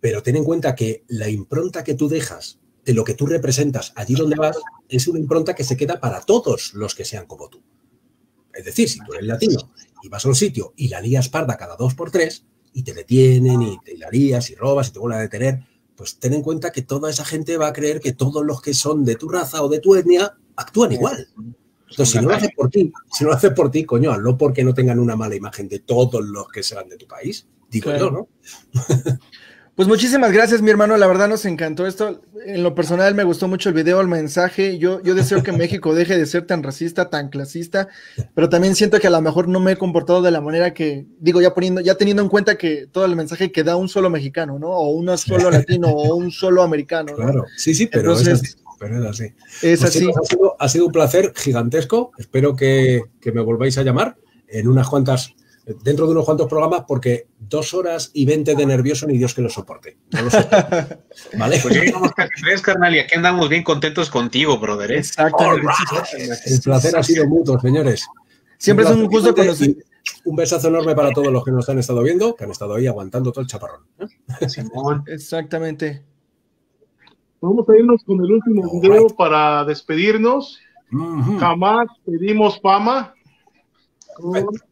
pero ten en cuenta que la impronta que tú dejas de lo que tú representas allí donde vas es una impronta que se queda para todos los que sean como tú. Es decir, si tú eres latino y vas a un sitio y la lías parda cada dos por tres y te detienen y te la lías y robas y te vuelven a detener, pues ten en cuenta que toda esa gente va a creer que todos los que son de tu raza o de tu etnia actúan igual. Entonces, si no lo haces por ti, si no lo haces por ti, coño, hazlo porque no tengan una mala imagen de todos los que sean de tu país. Digo yo, ¿no? Pues muchísimas gracias, mi hermano. La verdad nos encantó esto. En lo personal me gustó mucho el video, el mensaje. Yo, yo deseo que México deje de ser tan racista, tan clasista, pero también siento que a lo mejor no me he comportado de la manera que, digo, ya poniendo, ya teniendo en cuenta que todo el mensaje que da un solo mexicano, ¿no? O un solo latino, o un solo americano. Claro, sí, sí, pero es así. Pero es así. Es pues, así. ha, sido, un placer gigantesco. Espero que, que me volváis a llamar en unas cuantas dentro de unos cuantos programas porque dos horas y veinte de nervioso ni Dios que lo soporte. No lo ¿Vale? Pues ya llevamos casi tres, carnal, y aquí andamos bien contentos contigo, brother. ¿eh? Exactamente. El placer ha sido mutuo, señores. Siempre es un gusto conocer. Un besazo enorme para todos los que nos han estado viendo, que han estado ahí aguantando todo el chaparrón. Exactamente. Vamos a irnos con el último video para despedirnos. Jamás pedimos fama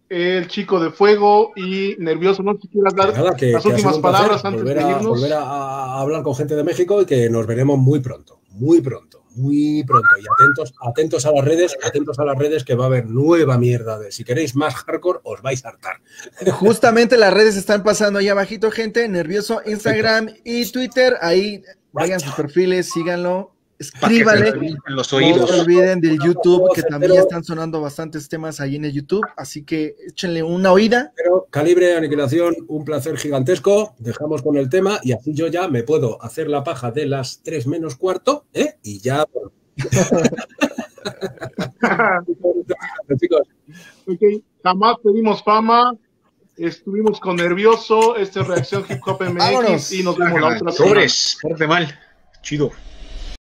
el chico de fuego y nervioso. No sé si quieres dar las últimas palabras antes de irnos. volver a, hablar con gente de México y que nos veremos muy pronto, muy pronto, muy pronto. Y atentos, atentos a las redes, atentos a las redes que va a haber nueva mierda. De, si queréis más hardcore, os vais a hartar. Justamente las redes están pasando ahí abajito, gente. Nervioso, Instagram y Twitter. Ahí vayan sus perfiles, síganlo escríbale. Los oídos. No se olviden del YouTube, que también están sonando bastantes temas ahí en el YouTube, así que échenle una oída. Pero calibre, aniquilación, un placer gigantesco. Dejamos con el tema y así yo ya me puedo hacer la paja de las 3 menos cuarto, ¿eh? Y ya. Jamás pedimos fama. Estuvimos con nervioso. Esta es reacción hip hop MX y nos vemos la otra semana. Sobres, mal. Chido.